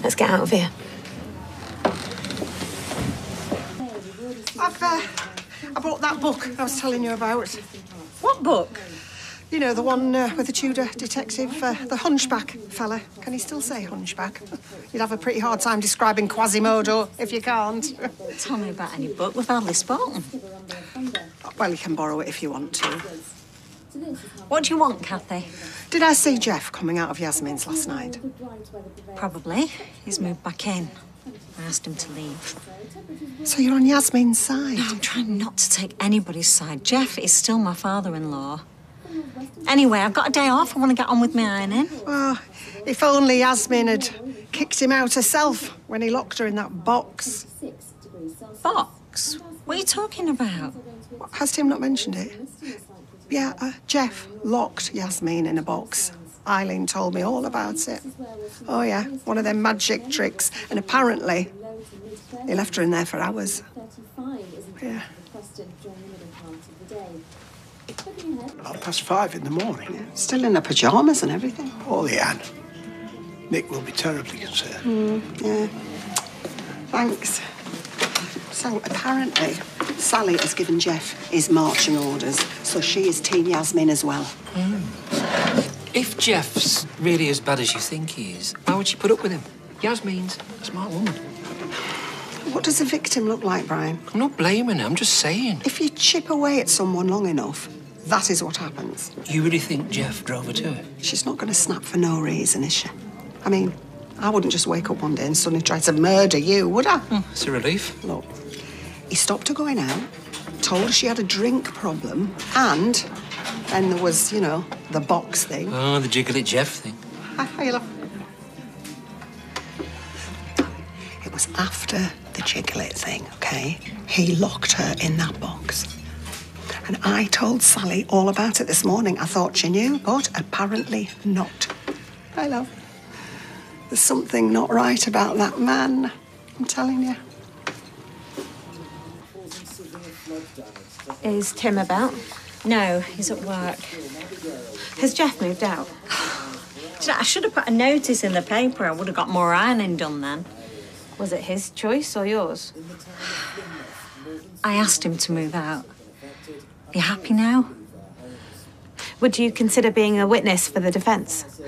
Let's get out of here. I've, uh, I bought that book I was telling you about. What book? You know, the one uh, with the Tudor detective, uh, the hunchback fella. Can he still say hunchback? <laughs> You'd have a pretty hard time describing Quasimodo if you can't. <laughs> Tell me about any book. We've hardly spoken. Well, you can borrow it if you want to. What do you want, Cathy? Did I see Geoff coming out of Yasmeen's last night? Probably. He's moved back in. I asked him to leave. So you're on Yasmeen's side? No, I'm trying not to take anybody's side. Geoff is still my father-in-law. Anyway, I've got a day off. I want to get on with my ironing. Well, if only Yasmeen had kicked him out herself when he locked her in that box. Box? What are you talking about? Has Tim not mentioned it? Yeah, uh, Geoff locked Yasmeen in a box. Eileen told me all about it. Oh, yeah, one of them magic tricks. And apparently, he left her in there for hours. Yeah. Half past five in the morning. Still in her pyjamas and everything. Poor Anne. Nick will be terribly concerned. Mm, yeah. Thanks. So apparently, Sally has given Geoff his marching orders, so she is Team Yasmeen as well. If Geoff's really as bad as you think he is, why would she put up with him? Yasmeen's a smart woman. What does a victim look like, Brian? I'm not blaming her, I'm just saying. If you chip away at someone long enough, that is what happens. You really think Geoff drove her to it? She's not going to snap for no reason, is she? I mean, I wouldn't just wake up one day and suddenly try to murder you, would I? Hmm, it's a relief. Look, he stopped her going out, told her she had a drink problem, and then there was, you know, the box thing. Oh, the jiggle it Geoff thing. Hi, hi. It was after the jiggle thing, okay? He locked her in that box. And I told Sally all about it this morning. I thought she knew, but apparently not. Hi, love. There's something not right about that man. I'm telling you. Is Tim about? No, he's at work. Has Geoff moved out? <sighs> I should have put a notice in the paper. I would have got more ironing done then. Was it his choice or yours? I asked him to move out. You happy now? Would you consider being a witness for the defence?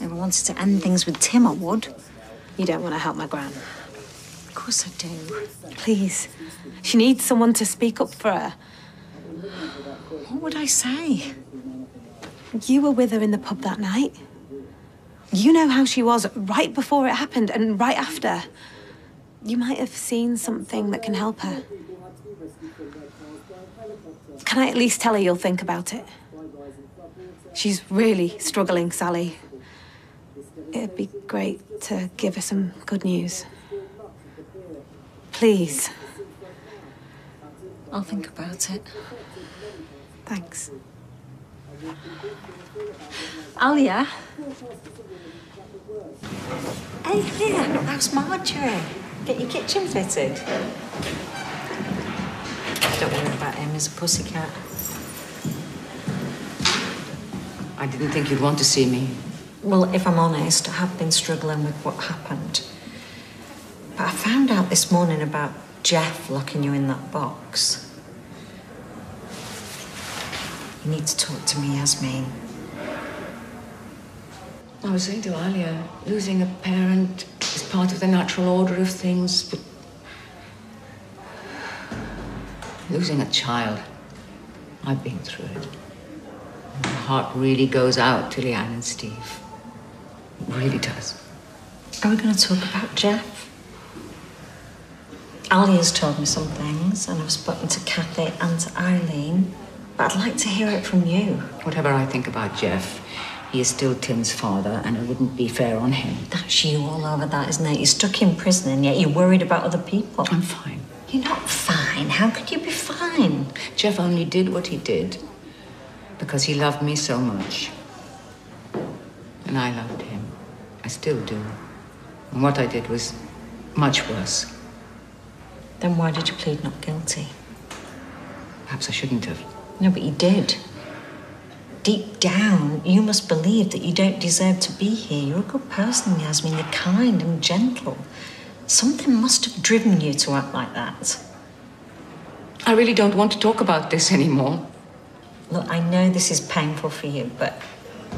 If I wanted to end things with Tim, I would. You don't want to help my gran. Of course I do. Please. She needs someone to speak up for her. What would I say? You were with her in the pub that night. You know how she was right before it happened and right after. You might have seen something that can help her. Can I at least tell her you'll think about it? She's really struggling, Sally. It'd be great to give her some good news. Please. I'll think about it. Thanks. Alya? Hey, here, how's Marjorie? Get your kitchen fitted. Don't worry about him, he's a pussycat. I didn't think you'd want to see me. Well, if I'm honest, I have been struggling with what happened. But I found out this morning about Geoff locking you in that box. You need to talk to me, Yasmeen. I was saying to Alya, losing a parent is part of the natural order of things, but losing a child, I've been through it. My heart really goes out to Leanne and Steve. It really does. Are we going to talk about Geoff? Alya's told me some things, and I've spoken to Cathy and to Eileen, but I'd like to hear it from you. Whatever I think about Geoff, he is still Tim's father, and it wouldn't be fair on him. That's you all over that, isn't it? You're stuck in prison, and yet you're worried about other people. I'm fine. You're not fine. How could you be fine? Geoff only did what he did because he loved me so much. And I loved him. I still do. And what I did was much worse. Then why did you plead not guilty? Perhaps I shouldn't have. No, but you did. Deep down, you must believe that you don't deserve to be here. You're a good person, Yasmeen. You're kind and gentle. Something must have driven you to act like that. I really don't want to talk about this anymore. Look, I know this is painful for you, but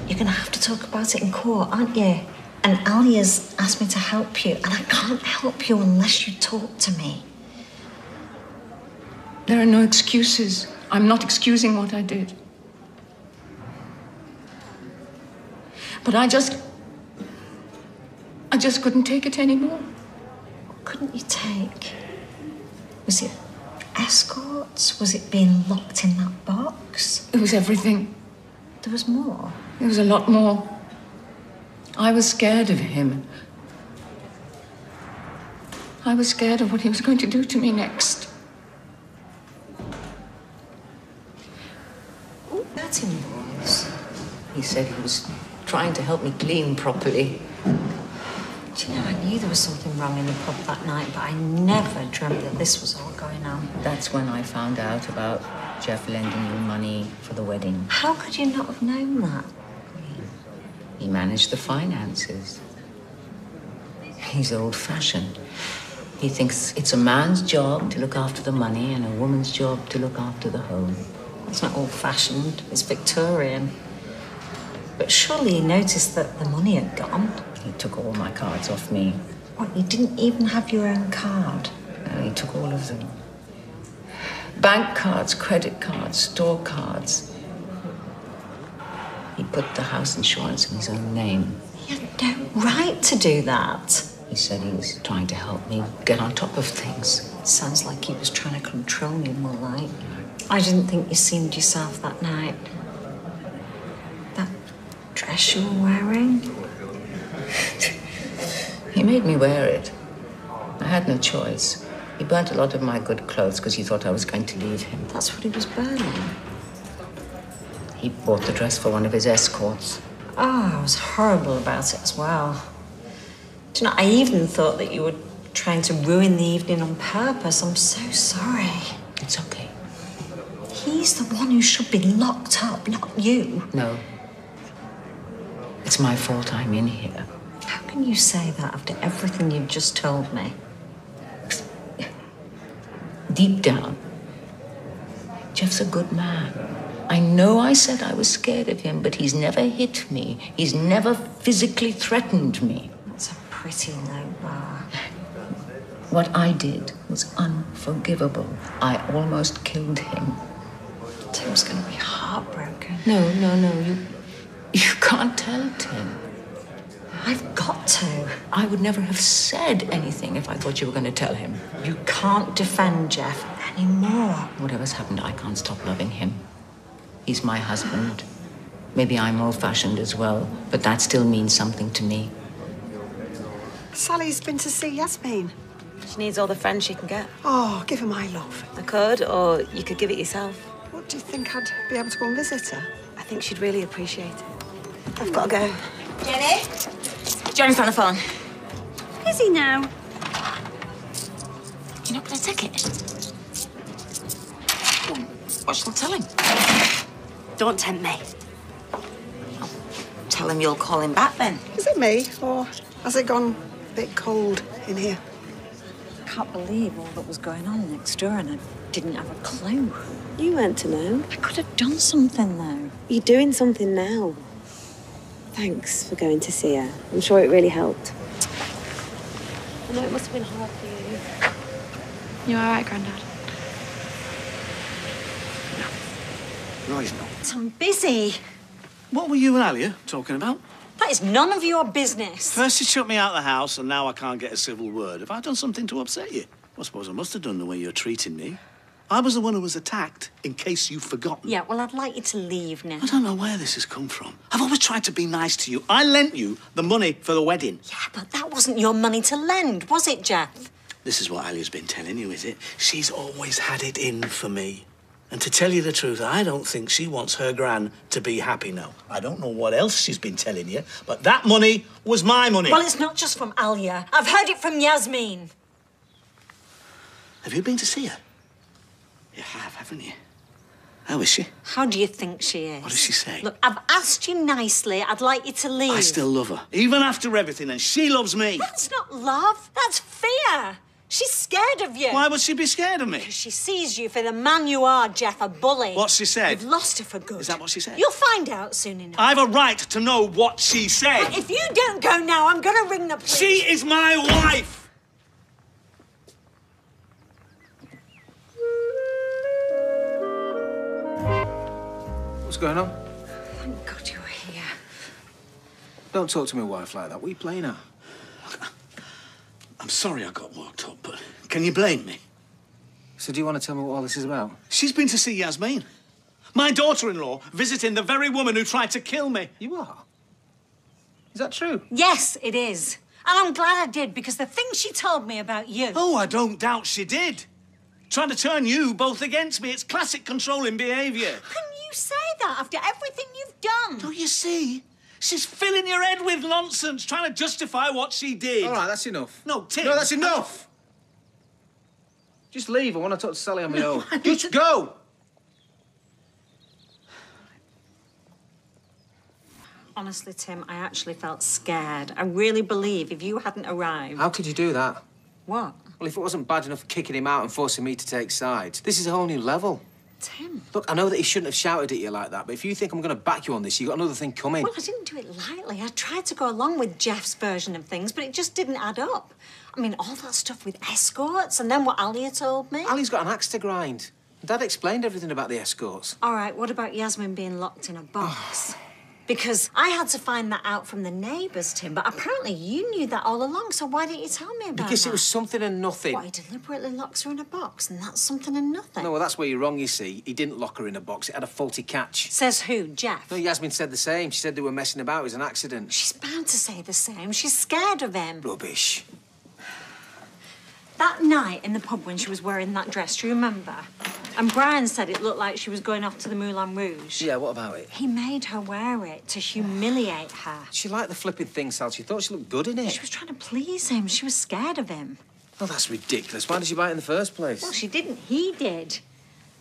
you're going to have to talk about it in court, aren't you? And Alya's asked me to help you, and I can't help you unless you talk to me. There are no excuses. I'm not excusing what I did. But I just. I just couldn't take it anymore. What couldn't you take? Was it escorts? Was it being locked in that box? It was everything. There was more. There was a lot more. I was scared of him. I was scared of what he was going to do to me next. Oh, that's indoors. He said he was trying to help me clean properly. Do you know, I knew there was something wrong in the pub that night, but I never dreamt that this was all going on. That's when I found out about Geoff lending you money for the wedding. How could you not have known that? He managed the finances. He's old fashioned. He thinks it's a man's job to look after the money and a woman's job to look after the home. It's not old fashioned, it's Victorian. But surely you noticed that the money had gone. He took all my cards off me. What, you didn't even have your own card? No, he took all of them. Bank cards, credit cards, store cards. He put the house insurance in his own name. You had no right to do that. He said he was trying to help me get on top of things. Sounds like he was trying to control me more like. I didn't think you seemed yourself that night. Dress you were wearing? <laughs> He made me wear it. I had no choice. He burnt a lot of my good clothes because he thought I was going to leave him. That's what he was burning. He bought the dress for one of his escorts. Oh, I was horrible about it as well. Do you know, I even thought that you were trying to ruin the evening on purpose. I'm so sorry. It's okay. He's the one who should be locked up, not you. No. It's my fault I'm in here. How can you say that after everything you've just told me? Deep down, Geoff's a good man. I know I said I was scared of him, but he's never hit me. He's never physically threatened me. That's a pretty low bar. What I did was unforgivable. I almost killed him. Tim's gonna be heartbroken. No, no, no. You, you can't tell Tim. I've got to. I would never have said anything if I thought you were going to tell him. You can't defend Geoff anymore. Whatever's happened, I can't stop loving him. He's my husband. Maybe I'm old fashioned as well, but that still means something to me. Sally's been to see Yasmeen. She needs all the friends she can get. Oh, give her my love. I could, or you could give it yourself. What do you think I'd be able to go and visit her? I think she'd really appreciate it. I've got to go. Jenny? Johnny's on the phone. Is he now? You're not going to take it? What shall I tell him? Don't tempt me. Tell him you'll call him back then. Is it me, or has it gone a bit cold in here? I can't believe all that was going on next door, and I didn't have a clue. You weren't to know. I could have done something, though. You're doing something now. Thanks for going to see her. I'm sure it really helped. I know it must have been hard for you. You all right, Grandad? No, he's not. I'm busy. What were you and Alya talking about? That is none of your business. First you shut me out of the house, and now I can't get a civil word. Have I done something to upset you? I suppose I must have done the way you're treating me. I was the one who was attacked, in case you've forgotten. Yeah, well, I'd like you to leave now. I don't know where this has come from. I've always tried to be nice to you. I lent you the money for the wedding. Yeah, but that wasn't your money to lend, was it, Geoff? This is what Alya's been telling you, is it? She's always had it in for me. And to tell you the truth, I don't think she wants her gran to be happy now. I don't know what else she's been telling you, but that money was my money. Well, it's not just from Alya. I've heard it from Yasmeen. Have you been to see her? You have, haven't you? How is she? How do you think she is? What does she say? Look, I've asked you nicely. I'd like you to leave. I still love her, even after everything, and she loves me. That's not love. That's fear. She's scared of you. Why would she be scared of me? Because she sees you for the man you are, Geoff, a bully. What's she said? You've lost her for good. Is that what she said? You'll find out soon enough. I've a right to know what she said. But if you don't go now, I'm going to ring the police. She is my wife. What's going on? Thank God you're here. Don't talk to my wife like that. What are you playing at? I'm sorry I got worked up, but can you blame me? So do you want to tell me what all this is about? She's been to see Yasmeen. My daughter-in-law visiting the very woman who tried to kill me. You are? Is that true? Yes, it is. And I'm glad I did because the things she told me about you. Oh, I don't doubt she did. Trying to turn you both against me. It's classic controlling behaviour. Can you say that after everything you've done? Don't you see? She's filling your head with nonsense, trying to justify what she did. All right, that's enough. No, Tim. No, that's enough. Just leave. I want to talk to Sally on my own. Just go. Honestly, Tim, I actually felt scared. I really believe if you hadn't arrived. How could you do that? What? Well, if it wasn't bad enough kicking him out and forcing me to take sides, this is a whole new level. Tim. Look, I know that he shouldn't have shouted at you like that, but if you think I'm going to back you on this, you've got another thing coming. Well, I didn't do it lightly. I tried to go along with Geoff's version of things, but it just didn't add up. I mean, all that stuff with escorts, and then what Alya told me. Ali's got an axe to grind. Dad explained everything about the escorts. All right, what about Yasmeen being locked in a box? <sighs> <sighs> <sighs> because I had to find that out from the neighbours, Tim, but apparently you knew that all along, so why didn't you tell me about it? Because that? it was something and nothing. What, he deliberately locks her in a box, and that's something and nothing? No, well, that's where you're wrong, you see. He didn't lock her in a box. It had a faulty catch. Says who, Geoff? No, Yasmeen said the same. She said they were messing about. It was an accident. She's bound to say the same. She's scared of him. Rubbish. That night in the pub when she was wearing that dress, do you remember? And Brian said it looked like she was going off to the Moulin Rouge. Yeah, what about it? He made her wear it to humiliate her. She liked the flipping thing, Sal. She thought she looked good in it. She was trying to please him. She was scared of him. Oh, that's ridiculous. Why did she buy it in the first place? Well, she didn't. He did.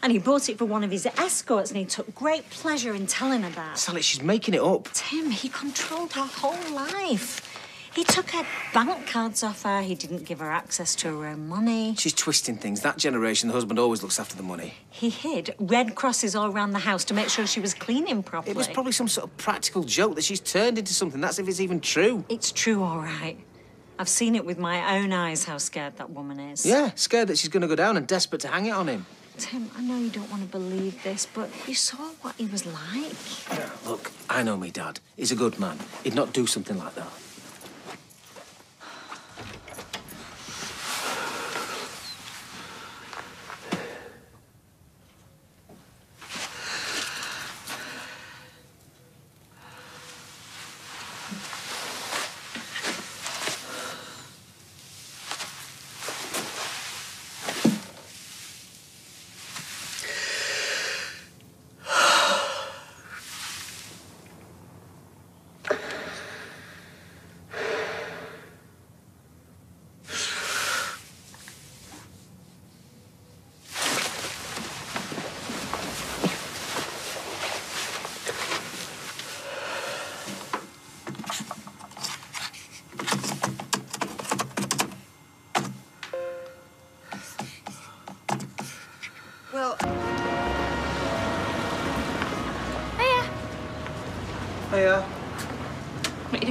And he bought it for one of his escorts, and he took great pleasure in telling her that. Sally, she's making it up. Tim, he controlled her whole life. He took her bank cards off her. He didn't give her access to her own money. She's twisting things. That generation, the husband always looks after the money. He hid red crosses all around the house to make sure she was cleaning properly. It was probably some sort of practical joke that she's turned into something. That's if it's even true. It's true, all right. I've seen it with my own eyes how scared that woman is. Yeah, scared that she's going to go down and desperate to hang it on him. Tim, I know you don't want to believe this, but you saw what he was like. Look, I know me dad. He's a good man. He'd not do something like that.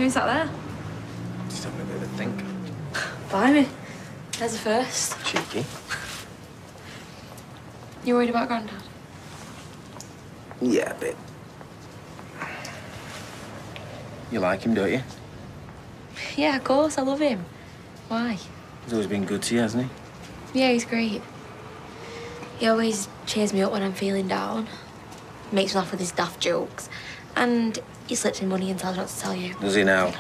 What are you doing sat there? Just having a bit of a think. <sighs> Blimey. There's a first. Cheeky. You worried about Grandad? Yeah, a bit. You like him, don't you? Yeah, of course. I love him. Why? He's always been good to you, hasn't he? Yeah, he's great. He always cheers me up when I'm feeling down. Makes me laugh with his daft jokes. And he slips me money and tells me not to tell you. Does he now?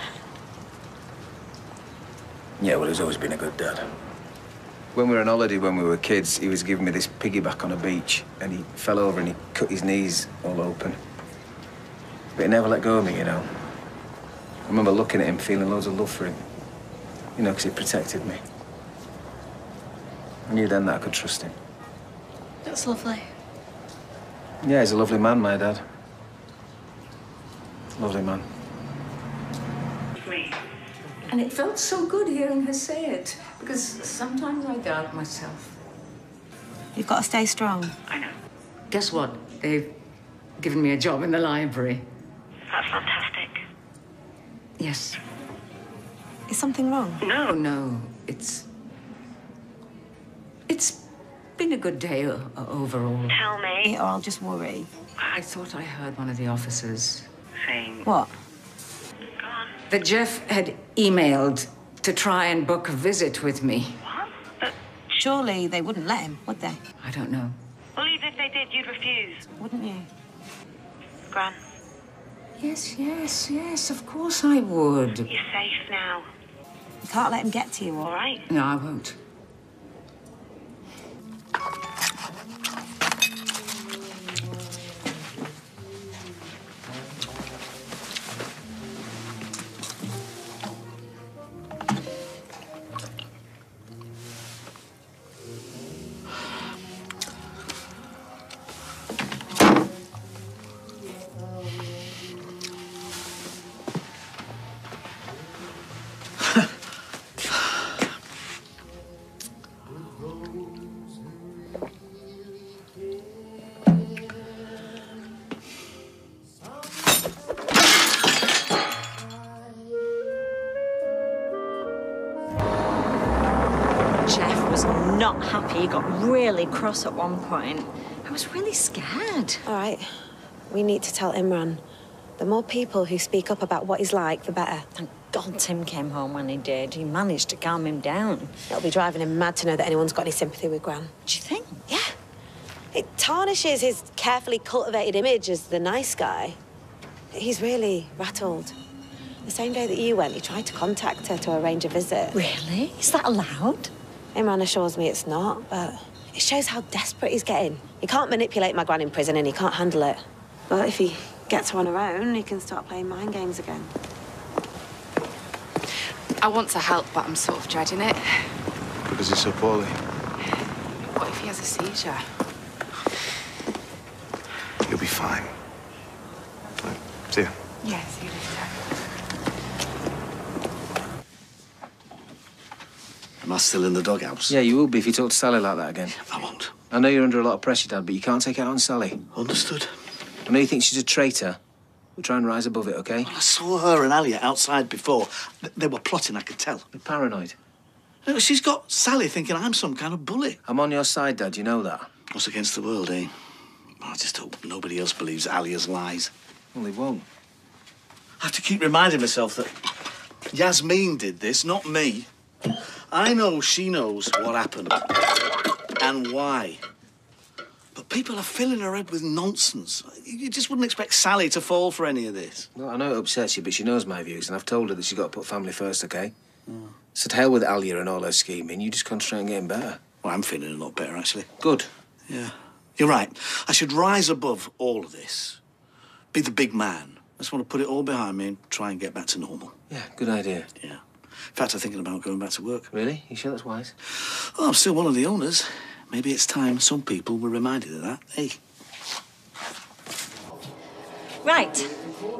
Yeah, well, he's always been a good dad. When we were on holiday when we were kids, he was giving me this piggyback on a beach, and he fell over and he cut his knees all open. But he never let go of me, you know. I remember looking at him, feeling loads of love for him. You know, because he protected me. I knew then that I could trust him. That's lovely. Yeah, he's a lovely man, my dad. Lovely man. And it felt so good hearing her say it, because sometimes I doubt myself. You've got to stay strong. I know. Guess what? They've given me a job in the library. That's fantastic. Yes. Is something wrong? No, no. It's. It's been a good day o- o- overall. Tell me, or I'll just worry. I thought I heard one of the officers saying What? that Geoff had emailed to try and book a visit with me. What? Surely they wouldn't let him, would they? I don't know. Well, even if they did, you'd refuse, wouldn't you? Gran, Yes, yes, yes, of course I would. you're safe now. You can't let him get to you, all right? No, I won't. He got really cross at one point. I was really scared. All right. We need to tell Imran. The more people who speak up about what he's like, the better. Thank God Tim came home when he did. He managed to calm him down. It'll be driving him mad to know that anyone's got any sympathy with Gran. Do you think? Yeah. It tarnishes his carefully cultivated image as the nice guy. He's really rattled. The same day that you went, he tried to contact her to arrange a visit. Really? Is that allowed? Imran assures me it's not, but it shows how desperate he's getting. He can't manipulate my gran in prison and he can't handle it. But if he gets her on her own, he can start playing mind games again. I want to help, but I'm sort of dreading it. Because he's so poorly. What if he has a seizure? You'll be fine. Right, See ya. Yeah, see you later. Am I still in the doghouse? Yeah, you will be if you talk to Sally like that again. I won't. I know you're under a lot of pressure, Dad, but you can't take it out on Sally. Understood. I know you think she's a traitor. We'll try and rise above it, okay? I saw her and Alya outside before. They were plotting, I could tell. You're paranoid. No, She's got Sally thinking I'm some kind of bully. I'm on your side, Dad. You know that. What's against the world, eh? I just hope nobody else believes Alya's lies. Well, they won't. I have to keep reminding myself that Yasmeen did this, not me. I know she knows what happened and why. But people are filling her head with nonsense. You just wouldn't expect Sally to fall for any of this. Well, I know it upsets you, but she knows my views, and I've told her that she's got to put family first, okay? Oh. So to hell with Alya and all her scheming. You just concentrate on getting better. Well, I'm feeling a lot better, actually. Good. Yeah. You're right. I should rise above all of this. Be the big man. I just want to put it all behind me and try and get back to normal. Yeah, good idea. Yeah. In fact, I'm thinking about going back to work. Really? You sure that's wise? Oh, I'm still one of the owners. Maybe it's time some people were reminded of that. Hey. Right.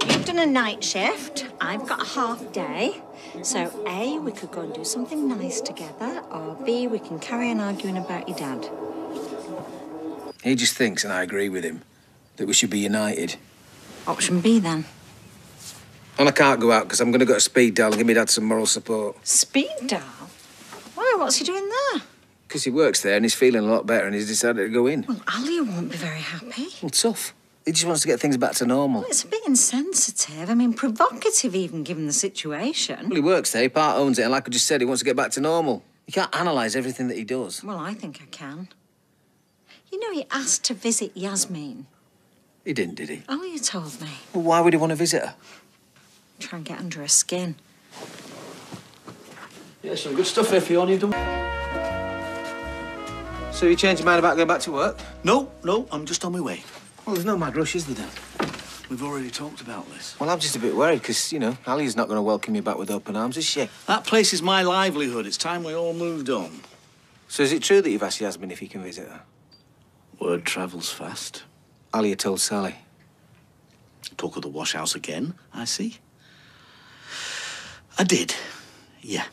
You've done a night shift. I've got a half day. So, A, we could go and do something nice together, or B, we can carry on arguing about your dad. He just thinks, and I agree with him, that we should be united. Option B, then. And I can't go out because I'm going to go to Speed Daal and give me dad some moral support. Speed Daal? Why? What's he doing there? Because he works there and he's feeling a lot better and he's decided to go in. Well, Alya won't be very happy. Well, tough. He just wants to get things back to normal. Well, it's a bit insensitive. I mean, provocative, even given the situation. Well, he works there, he part owns it, and like I just said, he wants to get back to normal. You can't analyse everything that he does. Well, I think I can. You know, he asked to visit Yasmeen. He didn't, did he? Oh, Alya told me. Well, why would he want to visit her? Try and get under her skin. Yeah, some good stuff here for you, you've done. So you changed your mind about going back to work? No, no, I'm just on my way. Well, there's no mad rush, is there, Dad? We've already talked about this. Well, I'm just a bit worried because, you know, Ali's not going to welcome you back with open arms, is she? That place is my livelihood. It's time we all moved on. So is it true that you've asked Yasmeen if he can visit her? Word travels fast. Alya told Sally. Talk of the wash house again, I see. I did, yeah.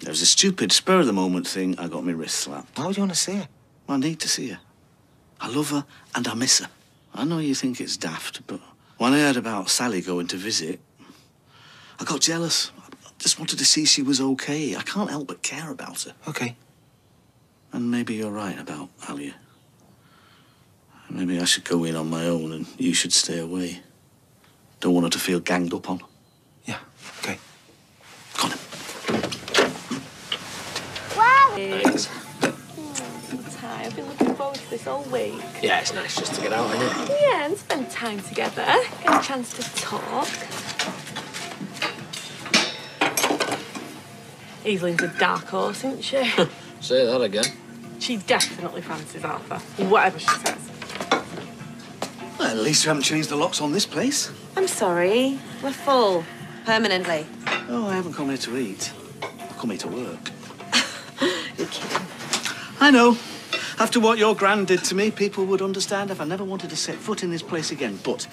There was a stupid spur of the moment thing. I got my wrist slapped. Why would you want to see her? I need to see her. I love her and I miss her. I know you think it's daft, but when I heard about Sally going to visit, I got jealous. I just wanted to see she was okay. I can't help but care about her. Okay. And maybe you're right about Alya. Maybe I should go in on my own and you should stay away. Don't want her to feel ganged up on. Yeah, okay. Wow! Thanks. I've been looking forward to this all week. Yeah, it's nice just to get out, isn't it? Yeah, and spend time together. Get a chance to talk. Evelyn's a dark horse, isn't she? <laughs> Say that again. she definitely fancies Arthur, whatever she says. Well, at least you haven't changed the locks on this place. I'm sorry. We're full. Permanently. Oh, I haven't come here to eat. I've come here to work. You're kidding. I know. After what your gran did to me, people would understand if I never wanted to set foot in this place again. But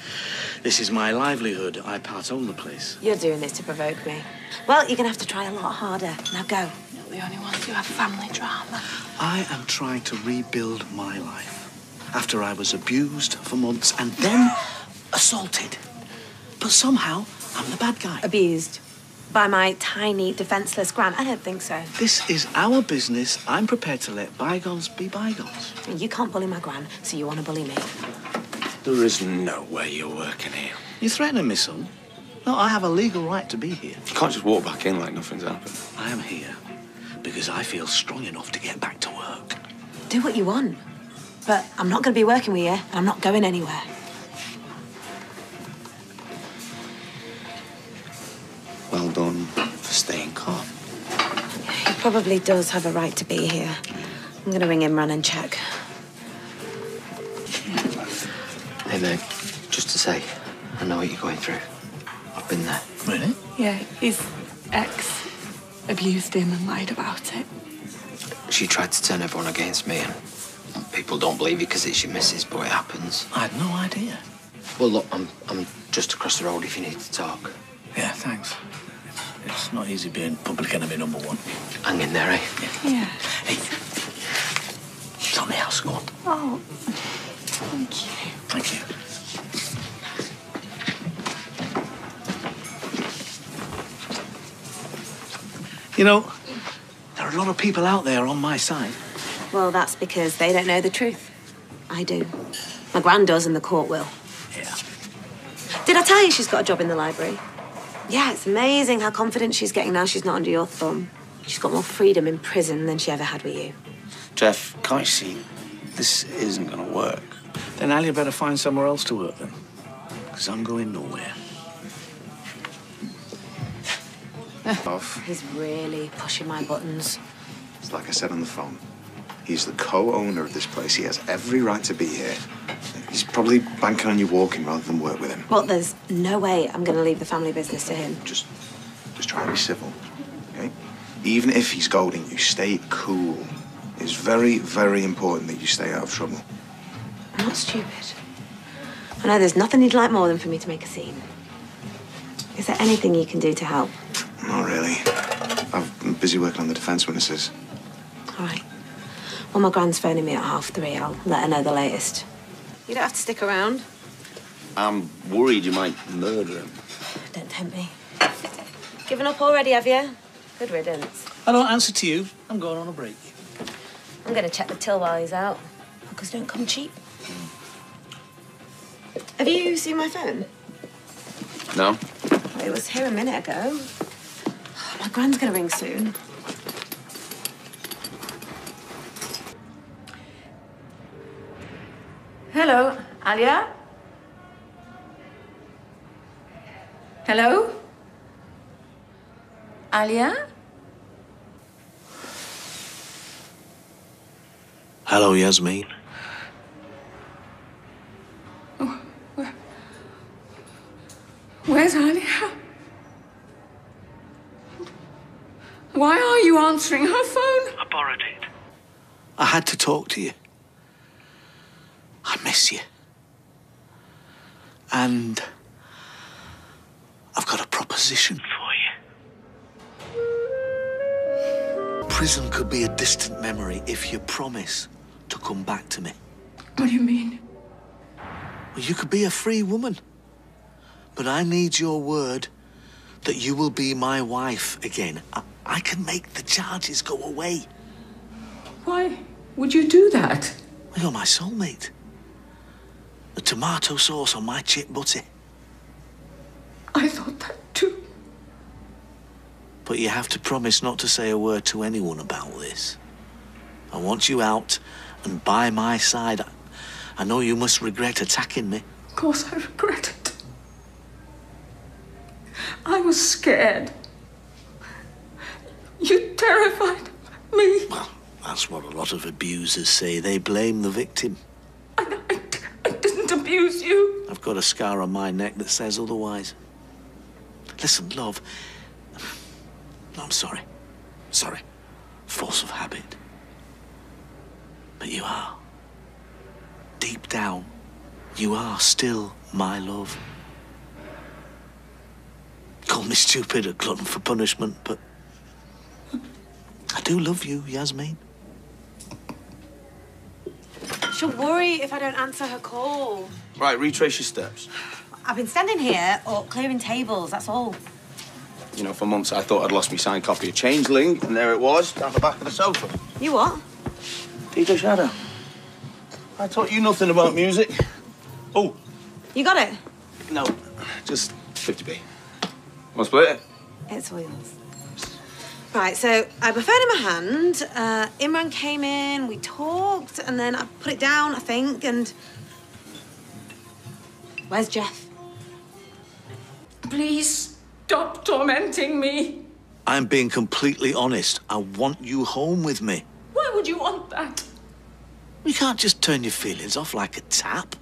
this is my livelihood. I part own the place. You're doing this to provoke me. Well, you're going to have to try a lot harder. Now go. Not the only ones who have family drama. I am trying to rebuild my life after I was abused for months and then assaulted. But somehow, I'm the bad guy. Abused? By my tiny, defenseless gran? I don't think so. This is our business. I'm prepared to let bygones be bygones. You can't bully my gran, so you want to bully me. There is no way you're working here. You're threatening me, son. No, I have a legal right to be here. You can't just walk back in like nothing's happened. I am here because I feel strong enough to get back to work. Do what you want. But I'm not going to be working with you, and I'm not going anywhere. Probably does have a right to be here. I'm going to ring Imran and check. Hey, mate, just to say, I know what you're going through. I've been there. Really? Yeah, his ex abused him and lied about it. She tried to turn everyone against me, and people don't believe you because it's your missus, but it happens. I had no idea. Well, look, I'm, I'm just across the road if you need to talk. Yeah, thanks. It's not easy being public enemy number one. Hang in there, eh? Yeah. Hey, it's on the house. Go on. Oh, thank you. Thank you. You know, there are a lot of people out there on my side. Well, that's because they don't know the truth. I do. My gran does, and the court will. Yeah. Did I tell you she's got a job in the library? Yeah, it's amazing how confident she's getting now she's not under your thumb. She's got more freedom in prison than she ever had with you. Geoff, can't you see this isn't going to work? Then Al, you better find somewhere else to work then. Because I'm going nowhere. Off. He's really pushing my buttons. It's like I said on the phone. He's the co-owner of this place. He has every right to be here. He's probably banking on you walking rather than work with him. Well, there's no way I'm going to leave the family business to him. Just, just try and be civil, okay? Even if he's goading you, stay cool. It's very, very important that you stay out of trouble. I'm not stupid. I know there's nothing he'd like more than for me to make a scene. Is there anything you can do to help? Not really. I've been busy working on the defense witnesses. All right. Well, my grand's phoning me at half three. I'll let her know the latest. You don't have to stick around. I'm worried you might murder him. Don't tempt me. Given up already, have you? Good riddance. I don't answer to you. I'm going on a break. I'm going to check the till while he's out. Hookers don't come cheap. Have you seen my phone? No? It was here a minute ago. Oh, my grand's going to ring soon. Hello, Alya? Hello? Alya? Hello, Yasmeen. Oh, where, Where's Alya? Why are you answering her phone? I borrowed it. I had to talk to you. I miss you. And I've got a proposition for you. Prison could be a distant memory if you promise to come back to me. What do you mean? Well, you could be a free woman. But I need your word that you will be my wife again. I, I can make the charges go away. Why would you do that? You're my soulmate. The tomato sauce on my chip butty. I thought that too. But you have to promise not to say a word to anyone about this. I want you out and by my side. I know you must regret attacking me. Of course, I regret it. I was scared. You terrified me. Well, that's what a lot of abusers say. They blame the victim. Abuse you. I've got a scar on my neck that says otherwise. Listen, love. I'm sorry. Sorry. Force of habit. But you are. Deep down, you are still my love. Call me stupid, a glutton for punishment, but I do love you, Yasmeen. She'll worry if I don't answer her call. Right, retrace your steps. I've been standing here or clearing tables, that's all. You know, for months I thought I'd lost my signed copy of Changeling, and there it was, down the back of the sofa. You what? DJ Shadow. I taught you nothing about music. Oh, You got it? no, just 50p. Want to split it? It's all yours. Right, so I had my phone in my hand. Uh, Imran came in, we talked, and then I put it down, I think, and. Where's Geoff? Please stop tormenting me. I'm being completely honest. I want you home with me. Why would you want that? You can't just turn your feelings off like a tap.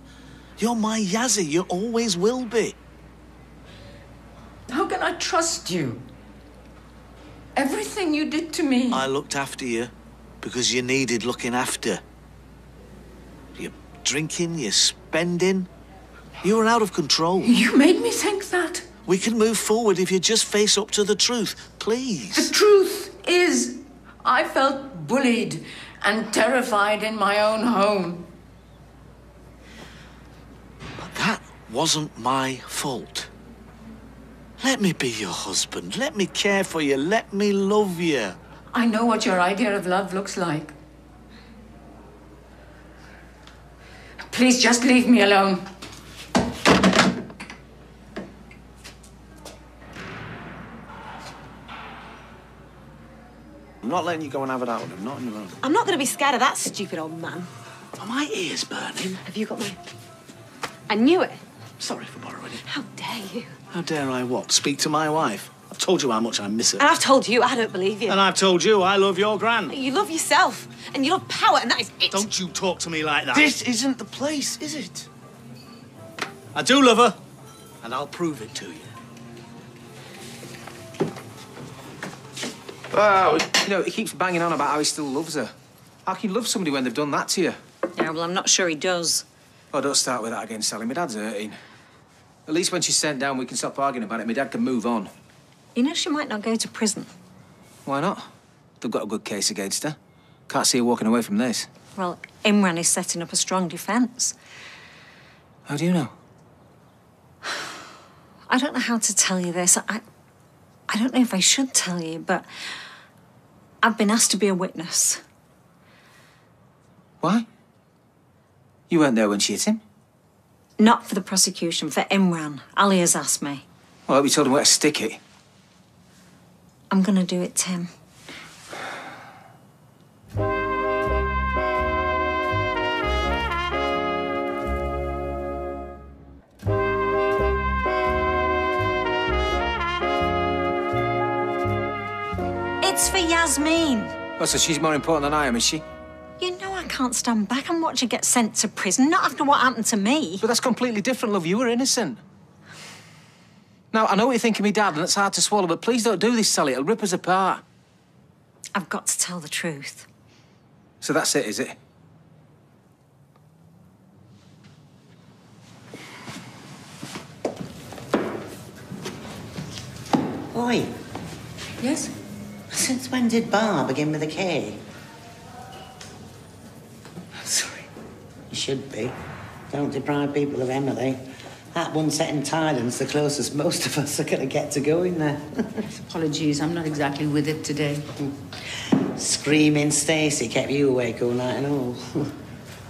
You're my Yazzie. You always will be. How can I trust you? Everything you did to me. I looked after you because you needed looking after. You're drinking, you're spending. You were out of control. You made me think that. We can move forward if you just face up to the truth. Please. The truth is, I felt bullied and terrified in my own home. But that wasn't my fault. Let me be your husband. Let me care for you. Let me love you. I know what your idea of love looks like. Please just leave me alone. I'm not letting you go and have it out with him. Not in your own. I'm not going to be scared of that stupid old man. Are my ears burning? Have you got my. I knew it. Sorry for borrowing it. How dare you? How dare I what? Speak to my wife? I've told you how much I miss her. And I've told you, I don't believe you. And I've told you I love your gran. You love yourself, and you love power, and that is it. Don't you talk to me like that. This isn't the place, is it? I do love her, and I'll prove it to you. Oh, you know, he keeps banging on about how he still loves her. How can you love somebody when they've done that to you? Yeah, well, I'm not sure he does. Oh, don't start with that again, Sally. My dad's hurting. At least when she's sent down, we can stop arguing about it. My dad can move on. You know, she might not go to prison. Why not? They've got a good case against her. Can't see her walking away from this. Well, Imran is setting up a strong defence. How do you know? <sighs> I don't know how to tell you this. I, I don't know if I should tell you, but I've been asked to be a witness. Why? You weren't there when she hit him. Not for the prosecution, for Imran. Ali has asked me. Well, I hope you told him where to stick it. I'm going to do it, Tim. It's for Yasmeen. Oh, so she's more important than I am, is she? You know I can't stand back and watch her get sent to prison, not after what happened to me. But that's completely different, love. You were innocent. Now, I know what you think of me, Dad, and it's hard to swallow, but please don't do this, Sally. It'll rip us apart. I've got to tell the truth. So that's it, is it? Oi, Yes? since when did bar begin with a K? You should be. Don't deprive people of Emily. That one set in Thailand's the closest most of us are going to get to going there. <laughs> Apologies, I'm not exactly with it today. Screaming Stacy kept you awake all night and all. <laughs>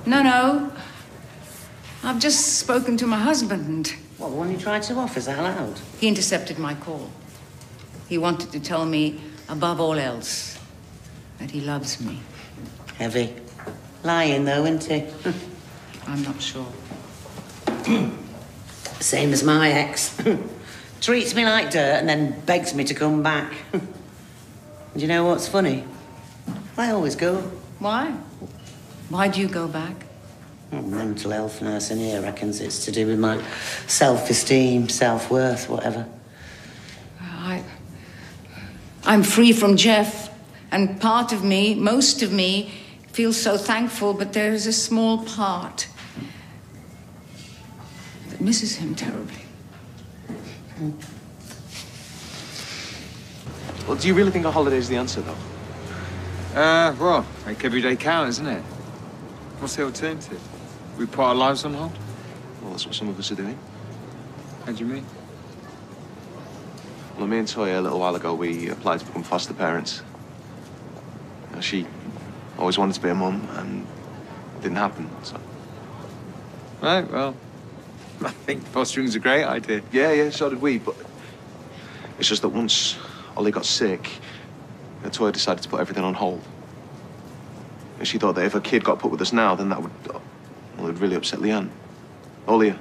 No, no. I've just spoken to my husband. What, the one you tried to off? Is that allowed? He intercepted my call. He wanted to tell me, above all else, that he loves me. Heavy. Lying, though, isn't he? <laughs> I'm not sure. <clears throat> Same as my ex. <laughs> Treats me like dirt and then begs me to come back. <laughs> Do you know what's funny? I always go. Why? Why do you go back? Mental health nurse in here reckons it's to do with my self-esteem, self-worth, whatever. I, I'm free from Geoff, and part of me, most of me, feels so thankful, but there is a small part misses him terribly. Well, do you really think a holiday's the answer, though? Uh, well, make every day count, isn't it? What's the alternative? We put our lives on hold? Well, that's what some of us are doing. How do you mean? Well, me and Toyah, a little while ago, we applied to become foster parents. You know, she always wanted to be a mum, and it didn't happen, so... Right, well, <laughs> I think fostering's a great idea. Yeah, yeah, so did we, but... It's just that once Ollie got sick, Toyah decided to put everything on hold. And she thought that if her kid got put with us now, then that would... Well, it would really upset Leanne. Leah.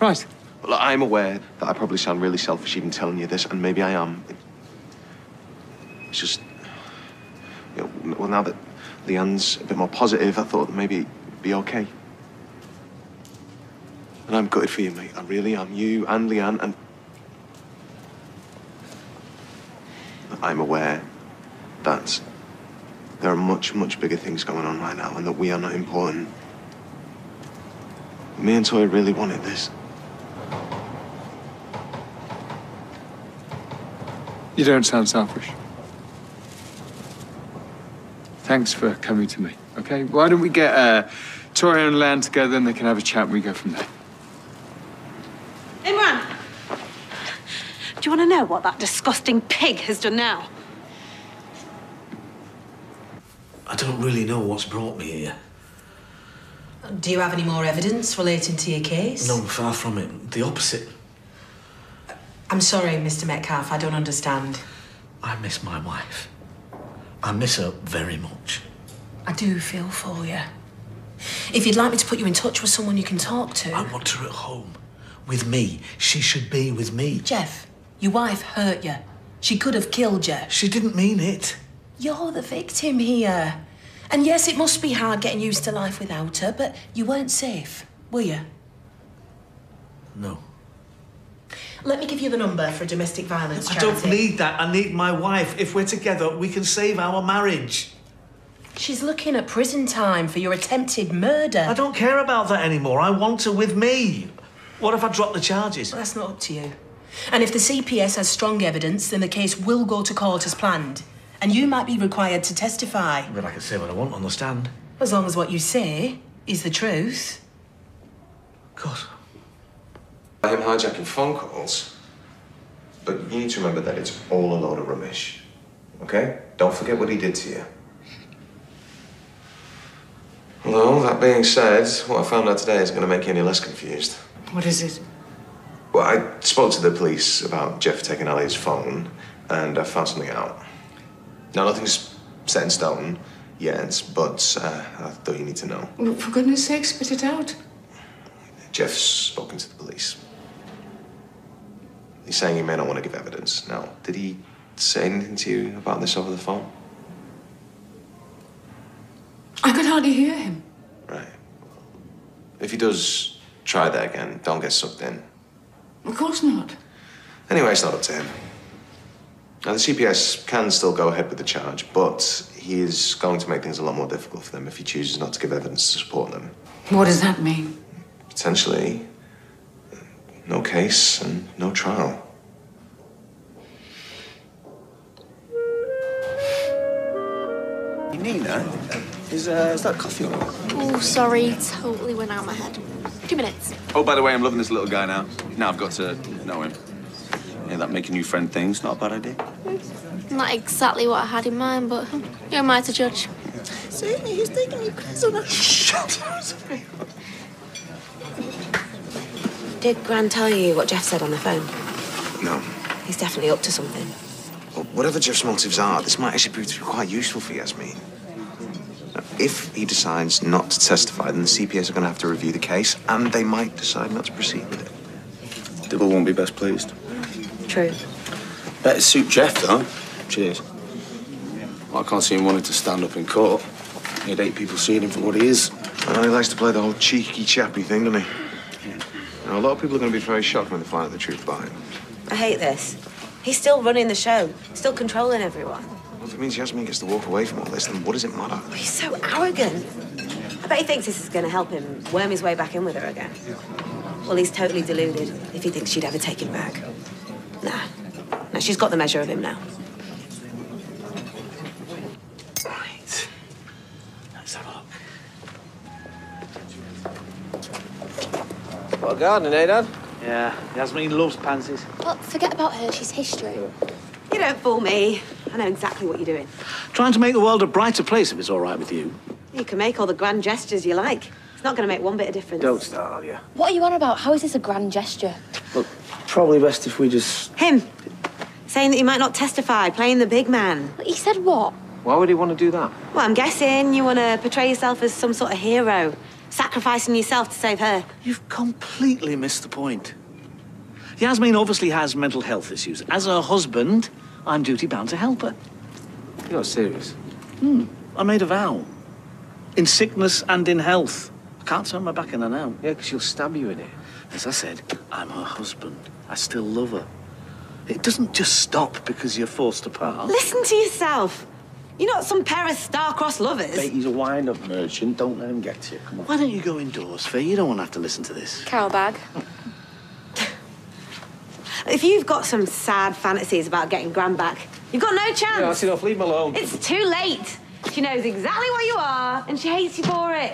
Right. Well, I'm aware that I probably sound really selfish even telling you this, and maybe I am. It's just, you know, well, now that Leanne's a bit more positive, I thought maybe it'd be okay. And I'm gutted for you, mate. I really am. You and Leanne, and I'm aware that there are much, much bigger things going on right now, and that we are not important. Me and Toy really wanted this. You don't sound selfish. Thanks for coming to me, okay? Why don't we get uh, Tori and Lan together and they can have a chat and we go from there. Imran! Do you want to know what that disgusting pig has done now? I don't really know what's brought me here. Do you have any more evidence relating to your case? No, far from it. The opposite. I'm sorry, Mr. Metcalfe, I don't understand. I miss my wife. I miss her very much. I do feel for you. If you'd like me to put you in touch with someone you can talk to. I want her at home. With me. She should be with me. Geoff, your wife hurt you. She could have killed you. She didn't mean it. You're the victim here. And yes, it must be hard getting used to life without her, but you weren't safe, were you? No. Let me give you the number for a domestic violence I charity. don't need that. I need my wife. If we're together, we can save our marriage. She's looking at prison time for your attempted murder. I don't care about that anymore. I want her with me. What if I drop the charges? Well, that's not up to you. And if the CPS has strong evidence, then the case will go to court as planned. And you might be required to testify. But I can say what I want on the stand. As long as what you say is the truth. Of course. Him hijacking phone calls. But you need to remember that it's all a load of rubbish. Okay? Don't forget what he did to you. Well, that being said, what I found out today isn't going to make you any less confused. What is it? Well, I spoke to the police about Geoff taking Alya's phone, and I found something out. Now, nothing's set in stone yet, but uh, I thought you need to know. Well, For goodness sake, spit it out. Geoff's spoken to the police. He's saying he may not want to give evidence. Now, did he say anything to you about this over the phone? I could hardly hear him. Right. If he does try that again, don't get sucked in. Of course not. Anyway, it's not up to him. Now, the CPS can still go ahead with the charge, but he is going to make things a lot more difficult for them if he chooses not to give evidence to support them. What does that mean? Potentially, no case and no trial. Nina, is, uh, is that coffee on? Oh, sorry, totally went out of my head. Two minutes. Oh, by the way, I'm loving this little guy now. Now I've got to know him. Yeah, that making new friend thing's not a bad idea. Not exactly what I had in mind, but who am I to judge? See, me he's taking me prisoner. Shut up. Did Gran tell you what Geoff said on the phone? No. He's definitely up to something. Well, whatever Geoff's motives are, this might actually prove to be quite useful for Yasmeen. Now, If he decides not to testify, then the CPS are going to have to review the case, and they might decide not to proceed with it. Dibble won't be best pleased. True. Better suit Geoff, though. Cheers. Well, I can't see him wanting to stand up in court. He'd hate people seeing him for what he is. Well, he likes to play the whole cheeky chappy thing, doesn't he? Now, a lot of people are going to be very shocked when they find out the truth about him. I hate this. He's still running the show, still controlling everyone. Well, if it means Yasmeen gets to walk away from all this, then what does it matter? He's so arrogant. I bet he thinks this is going to help him worm his way back in with her again. Well, he's totally deluded if he thinks she'd ever take him back. Nah. Nah, she's got the measure of him now. Right. Let's have a look. What a garden, eh, Dad? Yeah, Yasmeen loves pansies. But forget about her, she's history. You don't fool me. I know exactly what you're doing. Trying to make the world a brighter place if it's all right with you. You can make all the grand gestures you like. It's not going to make one bit of difference. Don't start, are you? What are you on about? How is this a grand gesture? Look, probably best if we just. Him. Saying that he might not testify, playing the big man. He said what? Why would he want to do that? Well, I'm guessing you want to portray yourself as some sort of hero, sacrificing yourself to save her. You've completely missed the point. Yasmeen obviously has mental health issues. As her husband, I'm duty bound to help her. You're not serious. Hmm. I made a vow. In sickness and in health. I can't turn my back on her now. Yeah, because she'll stab you in it. As I said, I'm her husband. I still love her. It doesn't just stop because you're forced apart. Listen to yourself. You're not some pair of star-crossed lovers. Mate, he's a wind-up merchant. Don't let him get to you. Come on. Why don't you go indoors, Faye? You don't want to have to listen to this. Carol bag. If you've got some sad fantasies about getting Gran back, you've got no chance. Yeah, that's enough. Leave him alone. It's too late. She knows exactly what you are, and she hates you for it.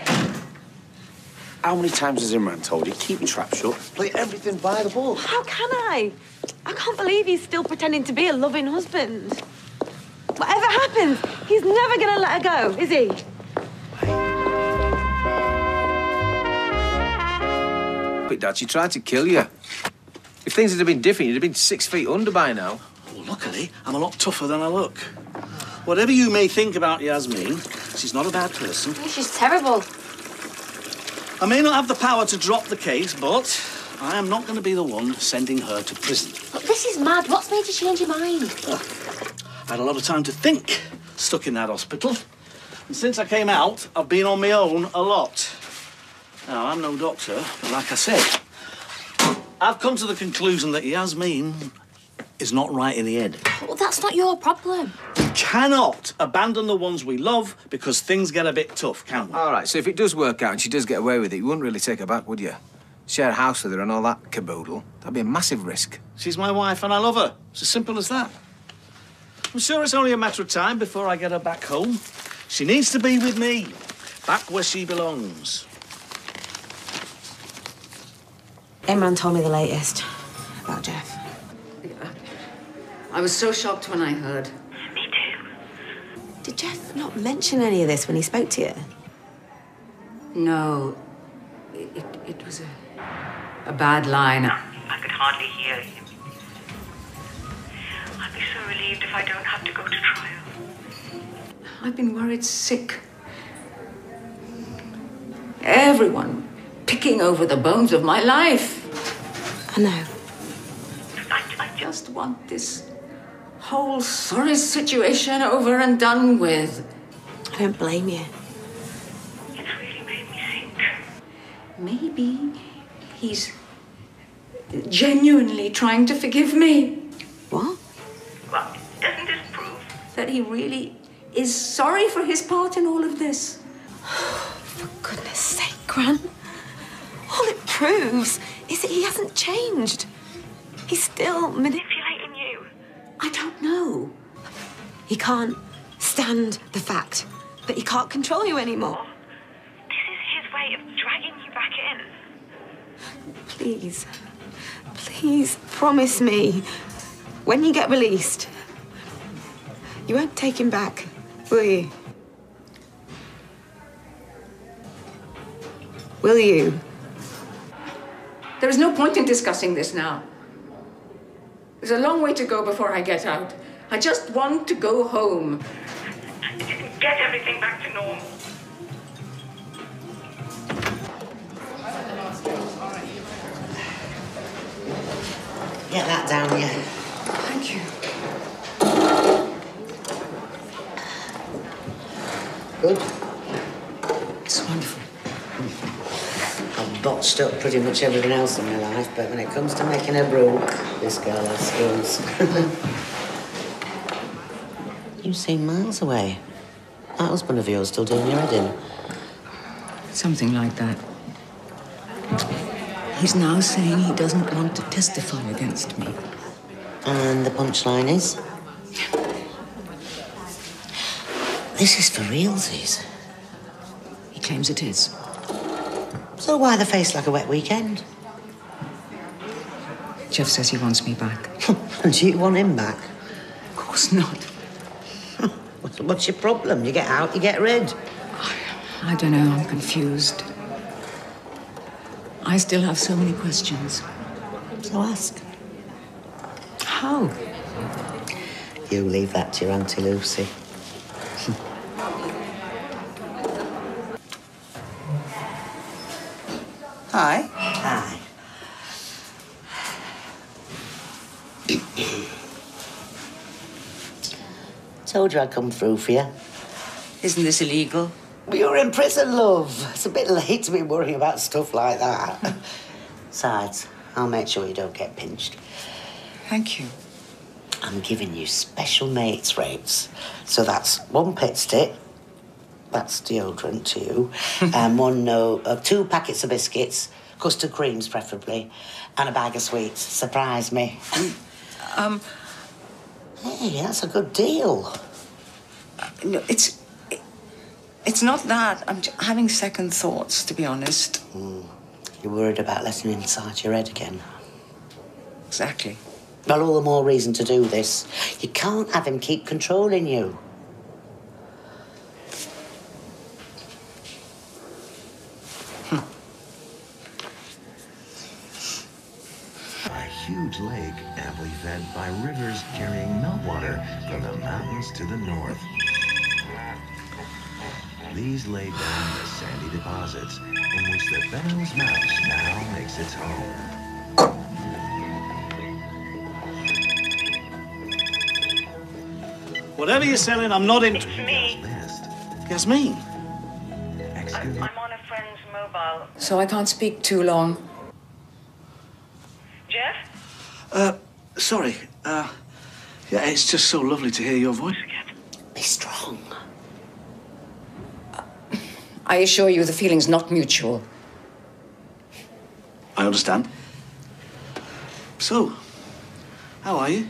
How many times has Imran told you, keep your trap shut, play everything by the book? How can I? I can't believe he's still pretending to be a loving husband. Whatever happens, he's never gonna let her go, is he? But, Dad, she tried to kill you. If things had been different, you'd have been six feet under by now. Well, luckily, I'm a lot tougher than I look. Whatever you may think about Yasmeen, she's not a bad person. Oh, she's terrible. I may not have the power to drop the case, but I am not going to be the one sending her to prison. Look, this is mad. What's made you change your mind? I had a lot of time to think, stuck in that hospital. And since I came out, I've been on my own a lot. Now, I'm no doctor, but like I said, I've come to the conclusion that Yasmeen is not right in the head. Well, that's not your problem. We cannot abandon the ones we love because things get a bit tough, can we? All right, so if it does work out and she does get away with it, you wouldn't really take her back, would you? Share a house with her and all that caboodle. That'd be a massive risk. She's my wife and I love her. It's as simple as that. I'm sure it's only a matter of time before I get her back home. She needs to be with me, back where she belongs. Imran told me the latest about Geoff. I was so shocked when I heard. Me too. Did Geoff not mention any of this when he spoke to you? No, it, it, it was a, a bad line. I could hardly hear him. I'd be so relieved if I don't have to go to trial. I've been worried sick. Everyone picking over the bones of my life. I know. I, I just want this whole sorry situation over and done with. I don't blame you. It's really made me think. Maybe he's genuinely trying to forgive me. What? Well, doesn't this prove? That he really is sorry for his part in all of this. <sighs> For goodness sake, Gran. All it proves is it he hasn't changed. He's still manipulating you. I don't know. He can't stand the fact that he can't control you anymore. This is his way of dragging you back in. Please, please promise me when you get released, you won't take him back, will you? Will you? There is no point in discussing this now. There's a long way to go before I get out. I just want to go home. Get everything back to normal. Get that down, yeah. Thank you. Good. It's wonderful. Botched up pretty much everything else in my life, but when it comes to making a brew, this girl has skills. <laughs> you seem miles away. That husband of yours still doing your head in. Something like that. He's now saying he doesn't want to testify against me. And the punchline is? This is for realsies. He claims it is. So why the face like a wet weekend? Jeff says he wants me back. <laughs> and do you want him back? Of course not. <laughs> What's- What's your problem? You get out, you get rid. I don't know, I'm confused. I still have so many questions. So ask. How? You leave that to your Auntie Lucy. Hi. Hi. Told you I'd come through for you. Isn't this illegal? You're in prison, love. It's a bit late to be worrying about stuff like that. Besides, I'll make sure you don't get pinched. Thank you. I'm giving you special mates rates. So that's one pit stick, that's deodorant to you, and one no, uh, two packets of biscuits, custard creams preferably, and a bag of sweets. Surprise me. <laughs> Um, Hey, that's a good deal. no, it's. It's not that. I'm j- having second thoughts, to be honest. You're worried about letting him inside your head again. Exactly. Well, all the more reason to do this. You can't have him keep controlling you. A huge lake amply fed by rivers carrying meltwater from the mountains to the north. These lay down the sandy deposits in which the Benham's mouse now makes its home. Whatever you're selling, I'm not in. It's me. Yasmeen. I'm on a friend's mobile. So I can't speak too long. Uh, sorry. Uh, yeah, it's just so lovely to hear your voice again. Be strong. <clears throat> I assure you the feeling's not mutual. I understand. So, how are you?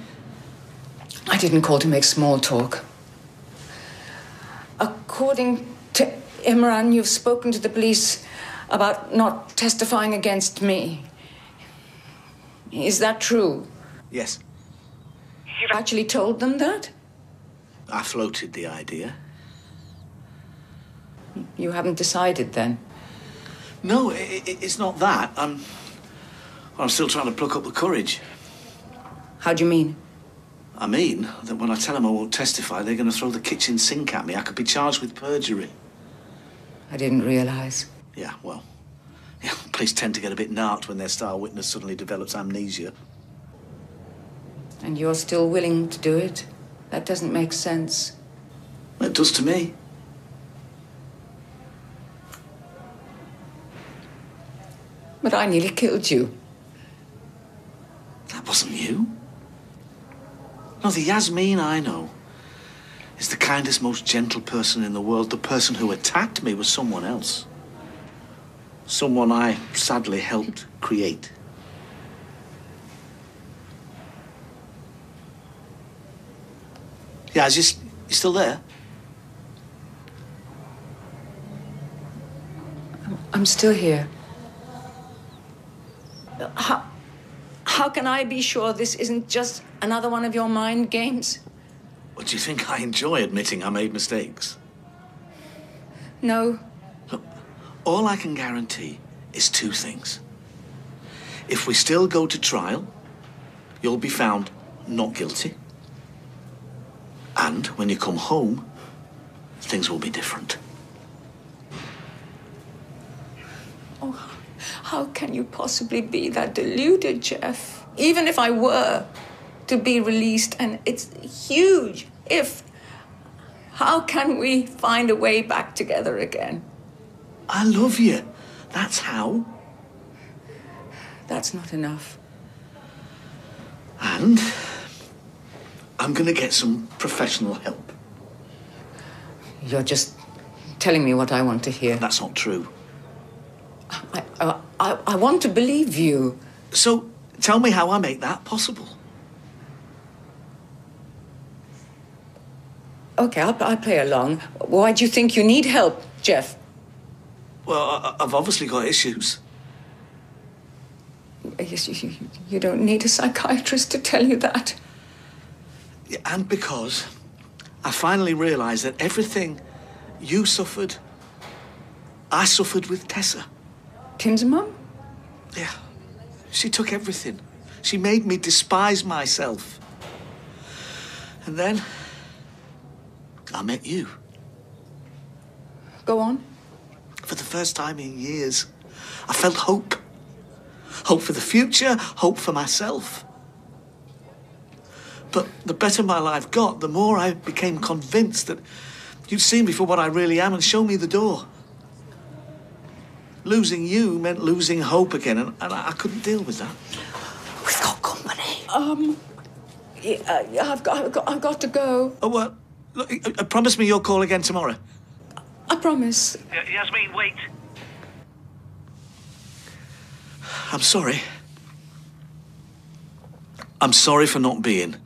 I didn't call to make small talk. According to Imran, you've spoken to the police about not testifying against me. Is that true? Yes. You've actually told them that? I floated the idea. You haven't decided then? No, i i it's not that. I'm. I'm still trying to pluck up the courage. How do you mean? I mean that when I tell them I won't testify, they're going to throw the kitchen sink at me. I could be charged with perjury. I didn't realize. Yeah, well. Yeah, police tend to get a bit narked when their star witness suddenly develops amnesia. And you're still willing to do it? That doesn't make sense. It does to me. But I nearly killed you. That wasn't you. No, the Yasmeen I know is the kindest, most gentle person in the world. The person who attacked me was someone else. Someone I sadly helped create. Yeah, is you, s- you still there? I'm still here. How, how can I be sure this isn't just another one of your mind games? What do you think I enjoy admitting I made mistakes? No. All I can guarantee is two things. If we still go to trial, you'll be found not guilty. And when you come home, things will be different. Oh, how can you possibly be that deluded, Geoff? Even if I were to be released, and it's huge if, how can we find a way back together again? I love you. That's how. That's not enough. And I'm going to get some professional help. You're just telling me what I want to hear. That's not true. I, I, I, I want to believe you. So tell me how I make that possible. Okay, I'll, I'll play along. Why do you think you need help, Geoff? Well, I've obviously got issues. Yes, you, you, you don't need a psychiatrist to tell you that. And because I finally realised that everything you suffered, I suffered with Tessa. Tim's mum? Yeah. She took everything. She made me despise myself. And then I met you. Go on. For the first time in years, I felt hope. Hope for the future, hope for myself. But the better my life got, the more I became convinced that you'd seen me for what I really am and show me the door. Losing you meant losing hope again, and, and I, I couldn't deal with that. We've got company. Um, yeah, uh, I've got, I've got, I've got to go. Oh, what? Look, uh, uh, promise me you'll call again tomorrow. I promise. Yasmeen, wait. I'm sorry. I'm sorry for not being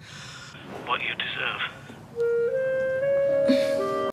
What you deserve.